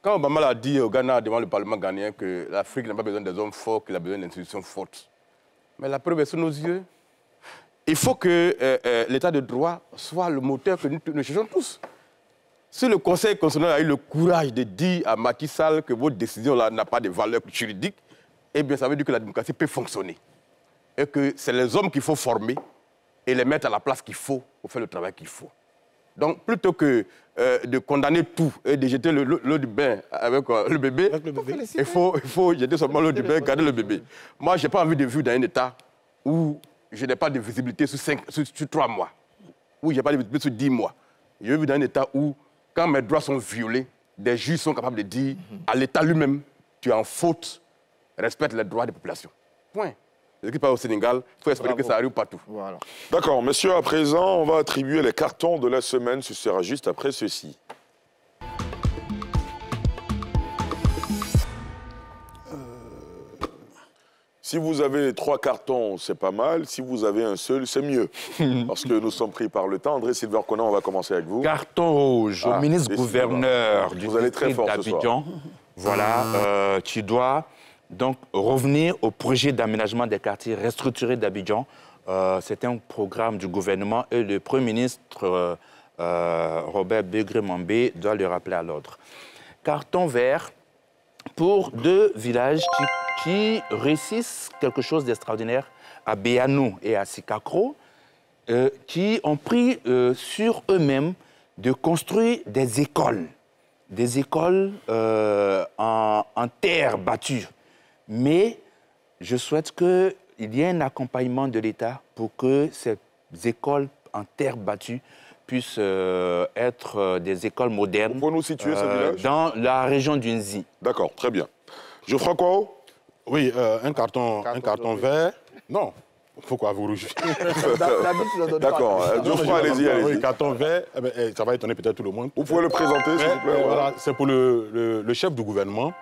[SPEAKER 14] Quand Obama l'a dit au Ghana devant le Parlement ghanéen que l'Afrique n'a pas besoin des hommes forts, qu'il a besoin d'institutions fortes. Mais la preuve est sous nos yeux. Il faut que euh, euh, l'état de droit soit le moteur que nous, nous cherchons tous. Si le Conseil constitutionnel a eu le courage de dire à Macky Sall que votre décision là n'a pas de valeur juridique, eh bien ça veut dire que la démocratie peut fonctionner. Et que c'est les hommes qu'il faut former et les mettre à la place qu'il faut pour faire le travail qu'il faut. Donc plutôt que euh, de condamner tout et de jeter le- le- l'eau du bain avec euh, le bébé, il, faut, il faut jeter seulement l'eau du bain et garder le bébé. Moi, je n'ai pas envie de vivre dans un état où je n'ai pas de visibilité sur, cinq, sur, sur trois mois, où je n'ai pas de visibilité sur dix mois. Je veux vivre dans un état où, quand mes droits sont violés, des juges sont capables de dire à l'État lui-même, tu es en faute, respecte les droits des populations. Point. Ce qui au Sénégal, il faut espérer
[SPEAKER 4] Bravo.
[SPEAKER 14] que ça arrive partout.
[SPEAKER 11] Voilà.
[SPEAKER 4] D'accord, messieurs, à présent, on va attribuer les cartons de la semaine. Ce sera juste après ceci. Si vous avez trois cartons, c'est pas mal. Si vous avez un seul, c'est mieux. Parce que nous sommes pris par le temps. André Silver Conan, on va commencer avec vous.
[SPEAKER 13] Carton rouge
[SPEAKER 4] Ah,
[SPEAKER 13] au ministre
[SPEAKER 4] décidément.
[SPEAKER 13] gouverneur du
[SPEAKER 4] Vous allez très fort
[SPEAKER 13] d'Abidjan. Voilà, euh, tu dois donc revenir au projet d'aménagement des quartiers restructurés d'Abidjan. Euh, C'est un programme du gouvernement et le Premier ministre euh, euh, Robert Begré-Mambé doit le rappeler à l'ordre. Carton vert pour deux villages qui, réussissent quelque chose d'extraordinaire à Béanou et à Sikakro, euh, qui ont pris euh, sur eux-mêmes de construire des écoles, des écoles euh, en terre battue. Mais je souhaite qu'il y ait un accompagnement de l'État pour que ces écoles en terre battue puissent euh, être euh, des écoles modernes.
[SPEAKER 4] Nous situer, ce village
[SPEAKER 13] Dans la région du Nzi.
[SPEAKER 4] D'accord, très bien. Geoffroy Kwao
[SPEAKER 12] Oui, euh, un carton, un carton vert. Non. Pourquoi vous rougissez
[SPEAKER 4] D'accord, euh, Geoffroy, allez-y, allez-y.
[SPEAKER 12] Oui, carton vert, eh ben, eh, ça va étonner peut-être tout le monde.
[SPEAKER 4] Vous pouvez le présenter, s'il vous plaît,
[SPEAKER 12] euh,
[SPEAKER 4] voilà.
[SPEAKER 12] voilà, C'est pour le, le- le chef du gouvernement.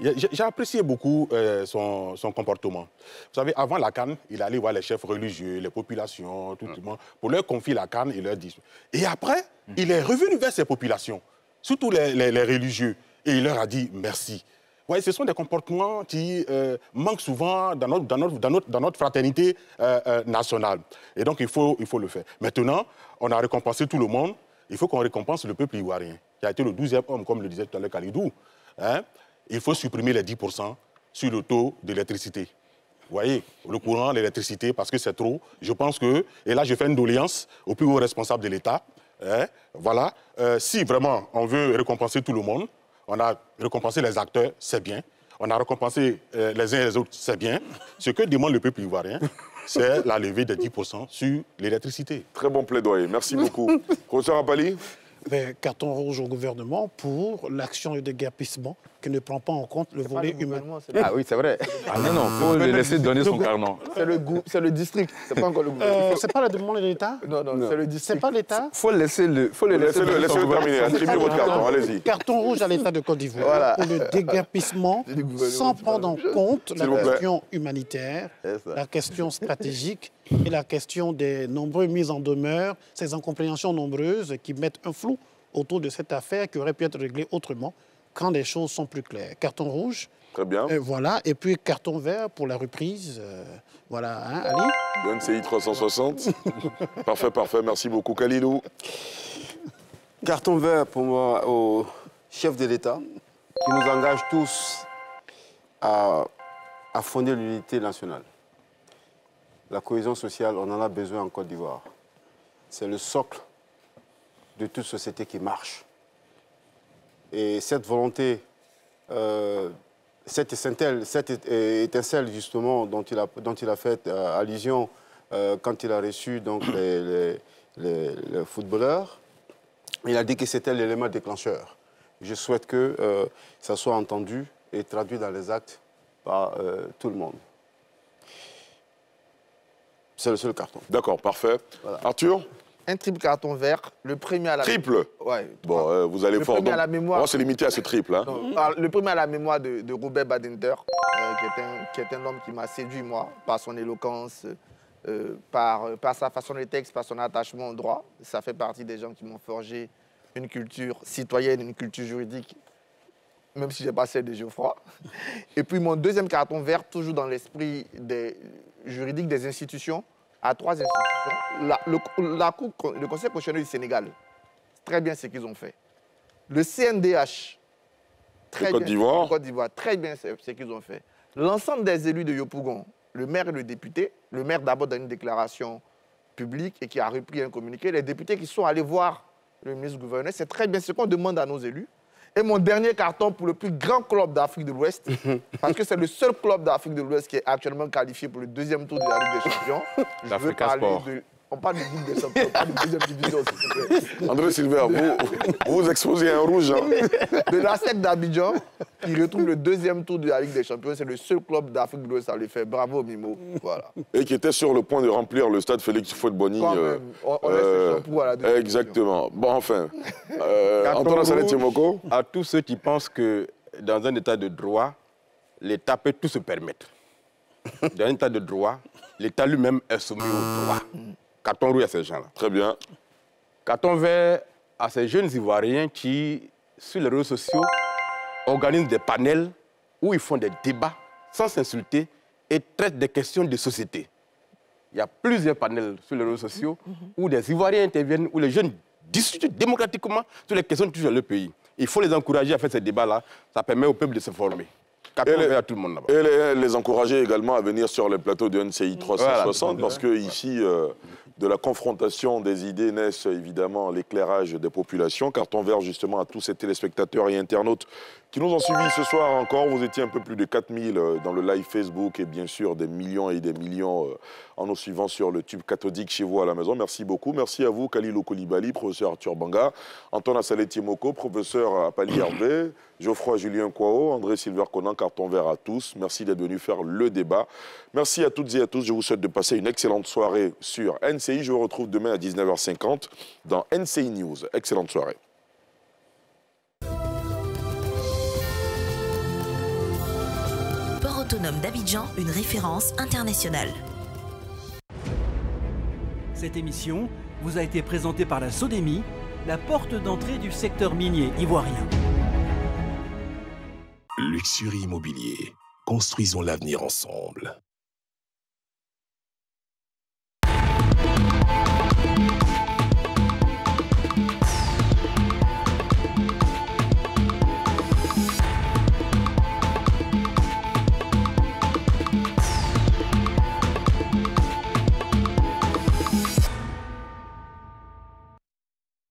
[SPEAKER 12] J'ai apprécié beaucoup euh, son, son comportement. Vous savez, avant la Cannes, il allait voir les chefs religieux, les populations, tout le monde, pour leur confier la Cannes et leur dire. Et après, il est revenu vers ces populations, surtout les, les- les religieux, et il leur a dit merci. Ouais, ce sont des comportements qui euh, manquent souvent dans notre, dans notre, dans notre, dans notre fraternité euh, nationale. Et donc, il faut, il faut le faire. Maintenant, on a récompensé tout le monde. Il faut qu'on récompense le peuple ivoirien, qui a été le 12e homme, comme le disait tout à l'heure Khalidou. Hein? Il faut supprimer les 10% sur le taux d'électricité. Vous voyez, le courant, l'électricité, parce que c'est trop. Je pense que, et là, je fais une doléance au plus haut responsable de l'État. hein, voilà. Euh, si vraiment on veut récompenser tout le monde, on a récompensé les acteurs, c'est bien. On a récompensé euh, les uns et les autres, c'est bien. Ce que demande le peuple ivoirien, c'est la levée des 10% sur l'électricité.
[SPEAKER 4] Très bon plaidoyer, merci beaucoup. Professeur Apali
[SPEAKER 10] carton rouge au gouvernement pour l'action de déguerpissement? Qui ne prend pas en compte le volet humain.
[SPEAKER 14] Ah oui, c'est vrai.
[SPEAKER 13] Ah non, non, faut le laisser donner son carton.
[SPEAKER 11] C'est le, c'est le district, c'est pas encore le gouvernement.
[SPEAKER 10] Euh, c'est pas la demande de l'État?
[SPEAKER 11] Non, non, c'est le district.
[SPEAKER 10] C'est pas l'État?
[SPEAKER 13] Faut laisser le, faut le laisser
[SPEAKER 4] laissez
[SPEAKER 13] son
[SPEAKER 4] terminer,
[SPEAKER 13] gouvernement.
[SPEAKER 4] attribuez votre carton, allez-y.
[SPEAKER 10] Carton rouge à l'État de Côte d'Ivoire
[SPEAKER 11] Voilà.
[SPEAKER 10] pour le déguerpissement sans prendre en compte la question humanitaire, la question stratégique et la question des nombreuses mises en demeure, ces incompréhensions nombreuses qui mettent un flou autour de cette affaire qui aurait pu être réglée autrement quand les choses sont plus claires. Carton rouge,
[SPEAKER 4] Très bien.
[SPEAKER 10] euh, voilà, et puis carton vert pour la reprise. euh, voilà, hein, Ali
[SPEAKER 4] Le NCI 360. parfait, parfait, merci beaucoup. Khalilou
[SPEAKER 6] Carton vert pour moi au chef de l'État qui nous engage tous à, à fonder l'unité nationale. La cohésion sociale, on en a besoin en Côte d'Ivoire. C'est le socle de toute société qui marche. Et cette volonté, euh, cette, étincelle, cette justement dont il a, dont il a fait euh, allusion euh, quand il a reçu donc, les, les- les- les footballeurs, il a dit que c'était l'élément déclencheur. Je souhaite que ça soit entendu et traduit dans les actes par tout le monde. C'est le seul carton.
[SPEAKER 4] D'accord, parfait. Arthur?
[SPEAKER 11] Un triple carton vert, le premier à la
[SPEAKER 4] Triple
[SPEAKER 11] Ouais.
[SPEAKER 4] Bon, euh, vous allez
[SPEAKER 11] Le
[SPEAKER 4] fort.
[SPEAKER 11] premier à la mémoire.
[SPEAKER 4] On va se limiter à ce triple. Hein.
[SPEAKER 11] Le premier à la mémoire de, de Robert Badinter, euh, qui, est un, qui est un homme qui m'a séduit, moi, par son éloquence, euh, par, par sa façon de texte, par son attachement au droit. Ça fait partie des gens qui m'ont forgé une culture citoyenne, une culture juridique, même si je n'ai pas celle de Geoffroy. Et puis mon deuxième carton vert, toujours dans l'esprit des juridiques des institutions, à trois institutions. La- le, la Cour- le Conseil constitutionnel du Sénégal, très bien ce qu'ils ont fait. Le CNDH, très bien,
[SPEAKER 4] d'Ivoire.
[SPEAKER 11] de Côte d'Ivoire, très bien ce qu'ils ont fait. L'ensemble des élus de Yopougon, le maire et le député, le maire d'abord dans une déclaration publique et qui a repris un communiqué, les députés qui sont allés voir le ministre-gouverneur, c'est très bien ce qu'on demande à nos élus. Et mon dernier carton pour le plus grand club d'Afrique de l'Ouest, parce que c'est le seul club d'Afrique de l'Ouest qui est actuellement qualifié pour le deuxième tour de la Ligue des Champions. Je veux
[SPEAKER 13] L'Africa
[SPEAKER 11] parler
[SPEAKER 13] Sport.
[SPEAKER 11] de... On parle de Ligue des Champions, on parle de deuxième division, s'il vous plaît.
[SPEAKER 4] André Silver, vous, vous exposez un rouge. hein.
[SPEAKER 11] de la SEC d'Abidjan, qui retrouve le deuxième tour de la Ligue des Champions. C'est le seul club d'Afrique de l'Ouest à le faire. Bravo, Mimo. Voilà.
[SPEAKER 4] Et qui était sur le point de remplir le stade Félix.
[SPEAKER 11] Quand
[SPEAKER 4] euh,
[SPEAKER 11] on- on à la deuxième
[SPEAKER 4] Exactement. Bon, enfin. Euh, Antoine Timoko
[SPEAKER 14] À tous ceux qui pensent que dans un état de droit, l'État peut tout se permettre. dans un état de droit, l'État lui-même est soumis au droit. Carton rouge à ces gens-là.
[SPEAKER 4] Très bien.
[SPEAKER 14] Carton vert à ces jeunes Ivoiriens qui, sur les réseaux sociaux, organisent des panels où ils font des débats sans s'insulter et traitent des questions de société. Il y a plusieurs panels sur les réseaux sociaux où des Ivoiriens interviennent, où les jeunes discutent démocratiquement sur les questions qui touchent le pays. Il faut les encourager à faire ces débats-là. Ça permet au peuple de se former.
[SPEAKER 4] Et les, à tout le monde là-bas. Et les, encourager également à venir sur les plateaux de NCI 360 parce que ici, euh, de la confrontation des idées naissent évidemment l'éclairage des populations. Carton vert justement à tous ces téléspectateurs et internautes qui nous ont suivis ce soir encore. Vous étiez un peu plus de 4000 euh, dans le live Facebook et bien sûr des millions et des millions euh, en nous suivant sur le tube cathodique chez vous à la maison. Merci beaucoup. Merci à vous, Khalilou Koulibaly, professeur Arthur Banga, Antoine Assaleti Moko, professeur Apali Hervé, Geoffroy Julien Kouao, André Silver Conan, carton vert à tous. Merci d'être venu faire le débat. Merci à toutes et à tous. Je vous souhaite de passer une excellente soirée sur NCI. Je vous retrouve demain à 19h50 dans NCI News. Excellente soirée.
[SPEAKER 24] Autonome d'Abidjan, une référence internationale.
[SPEAKER 25] Cette émission vous a été présentée par la Sodémie, la porte d'entrée du secteur minier ivoirien.
[SPEAKER 3] Luxury Immobilier. Construisons l'avenir ensemble.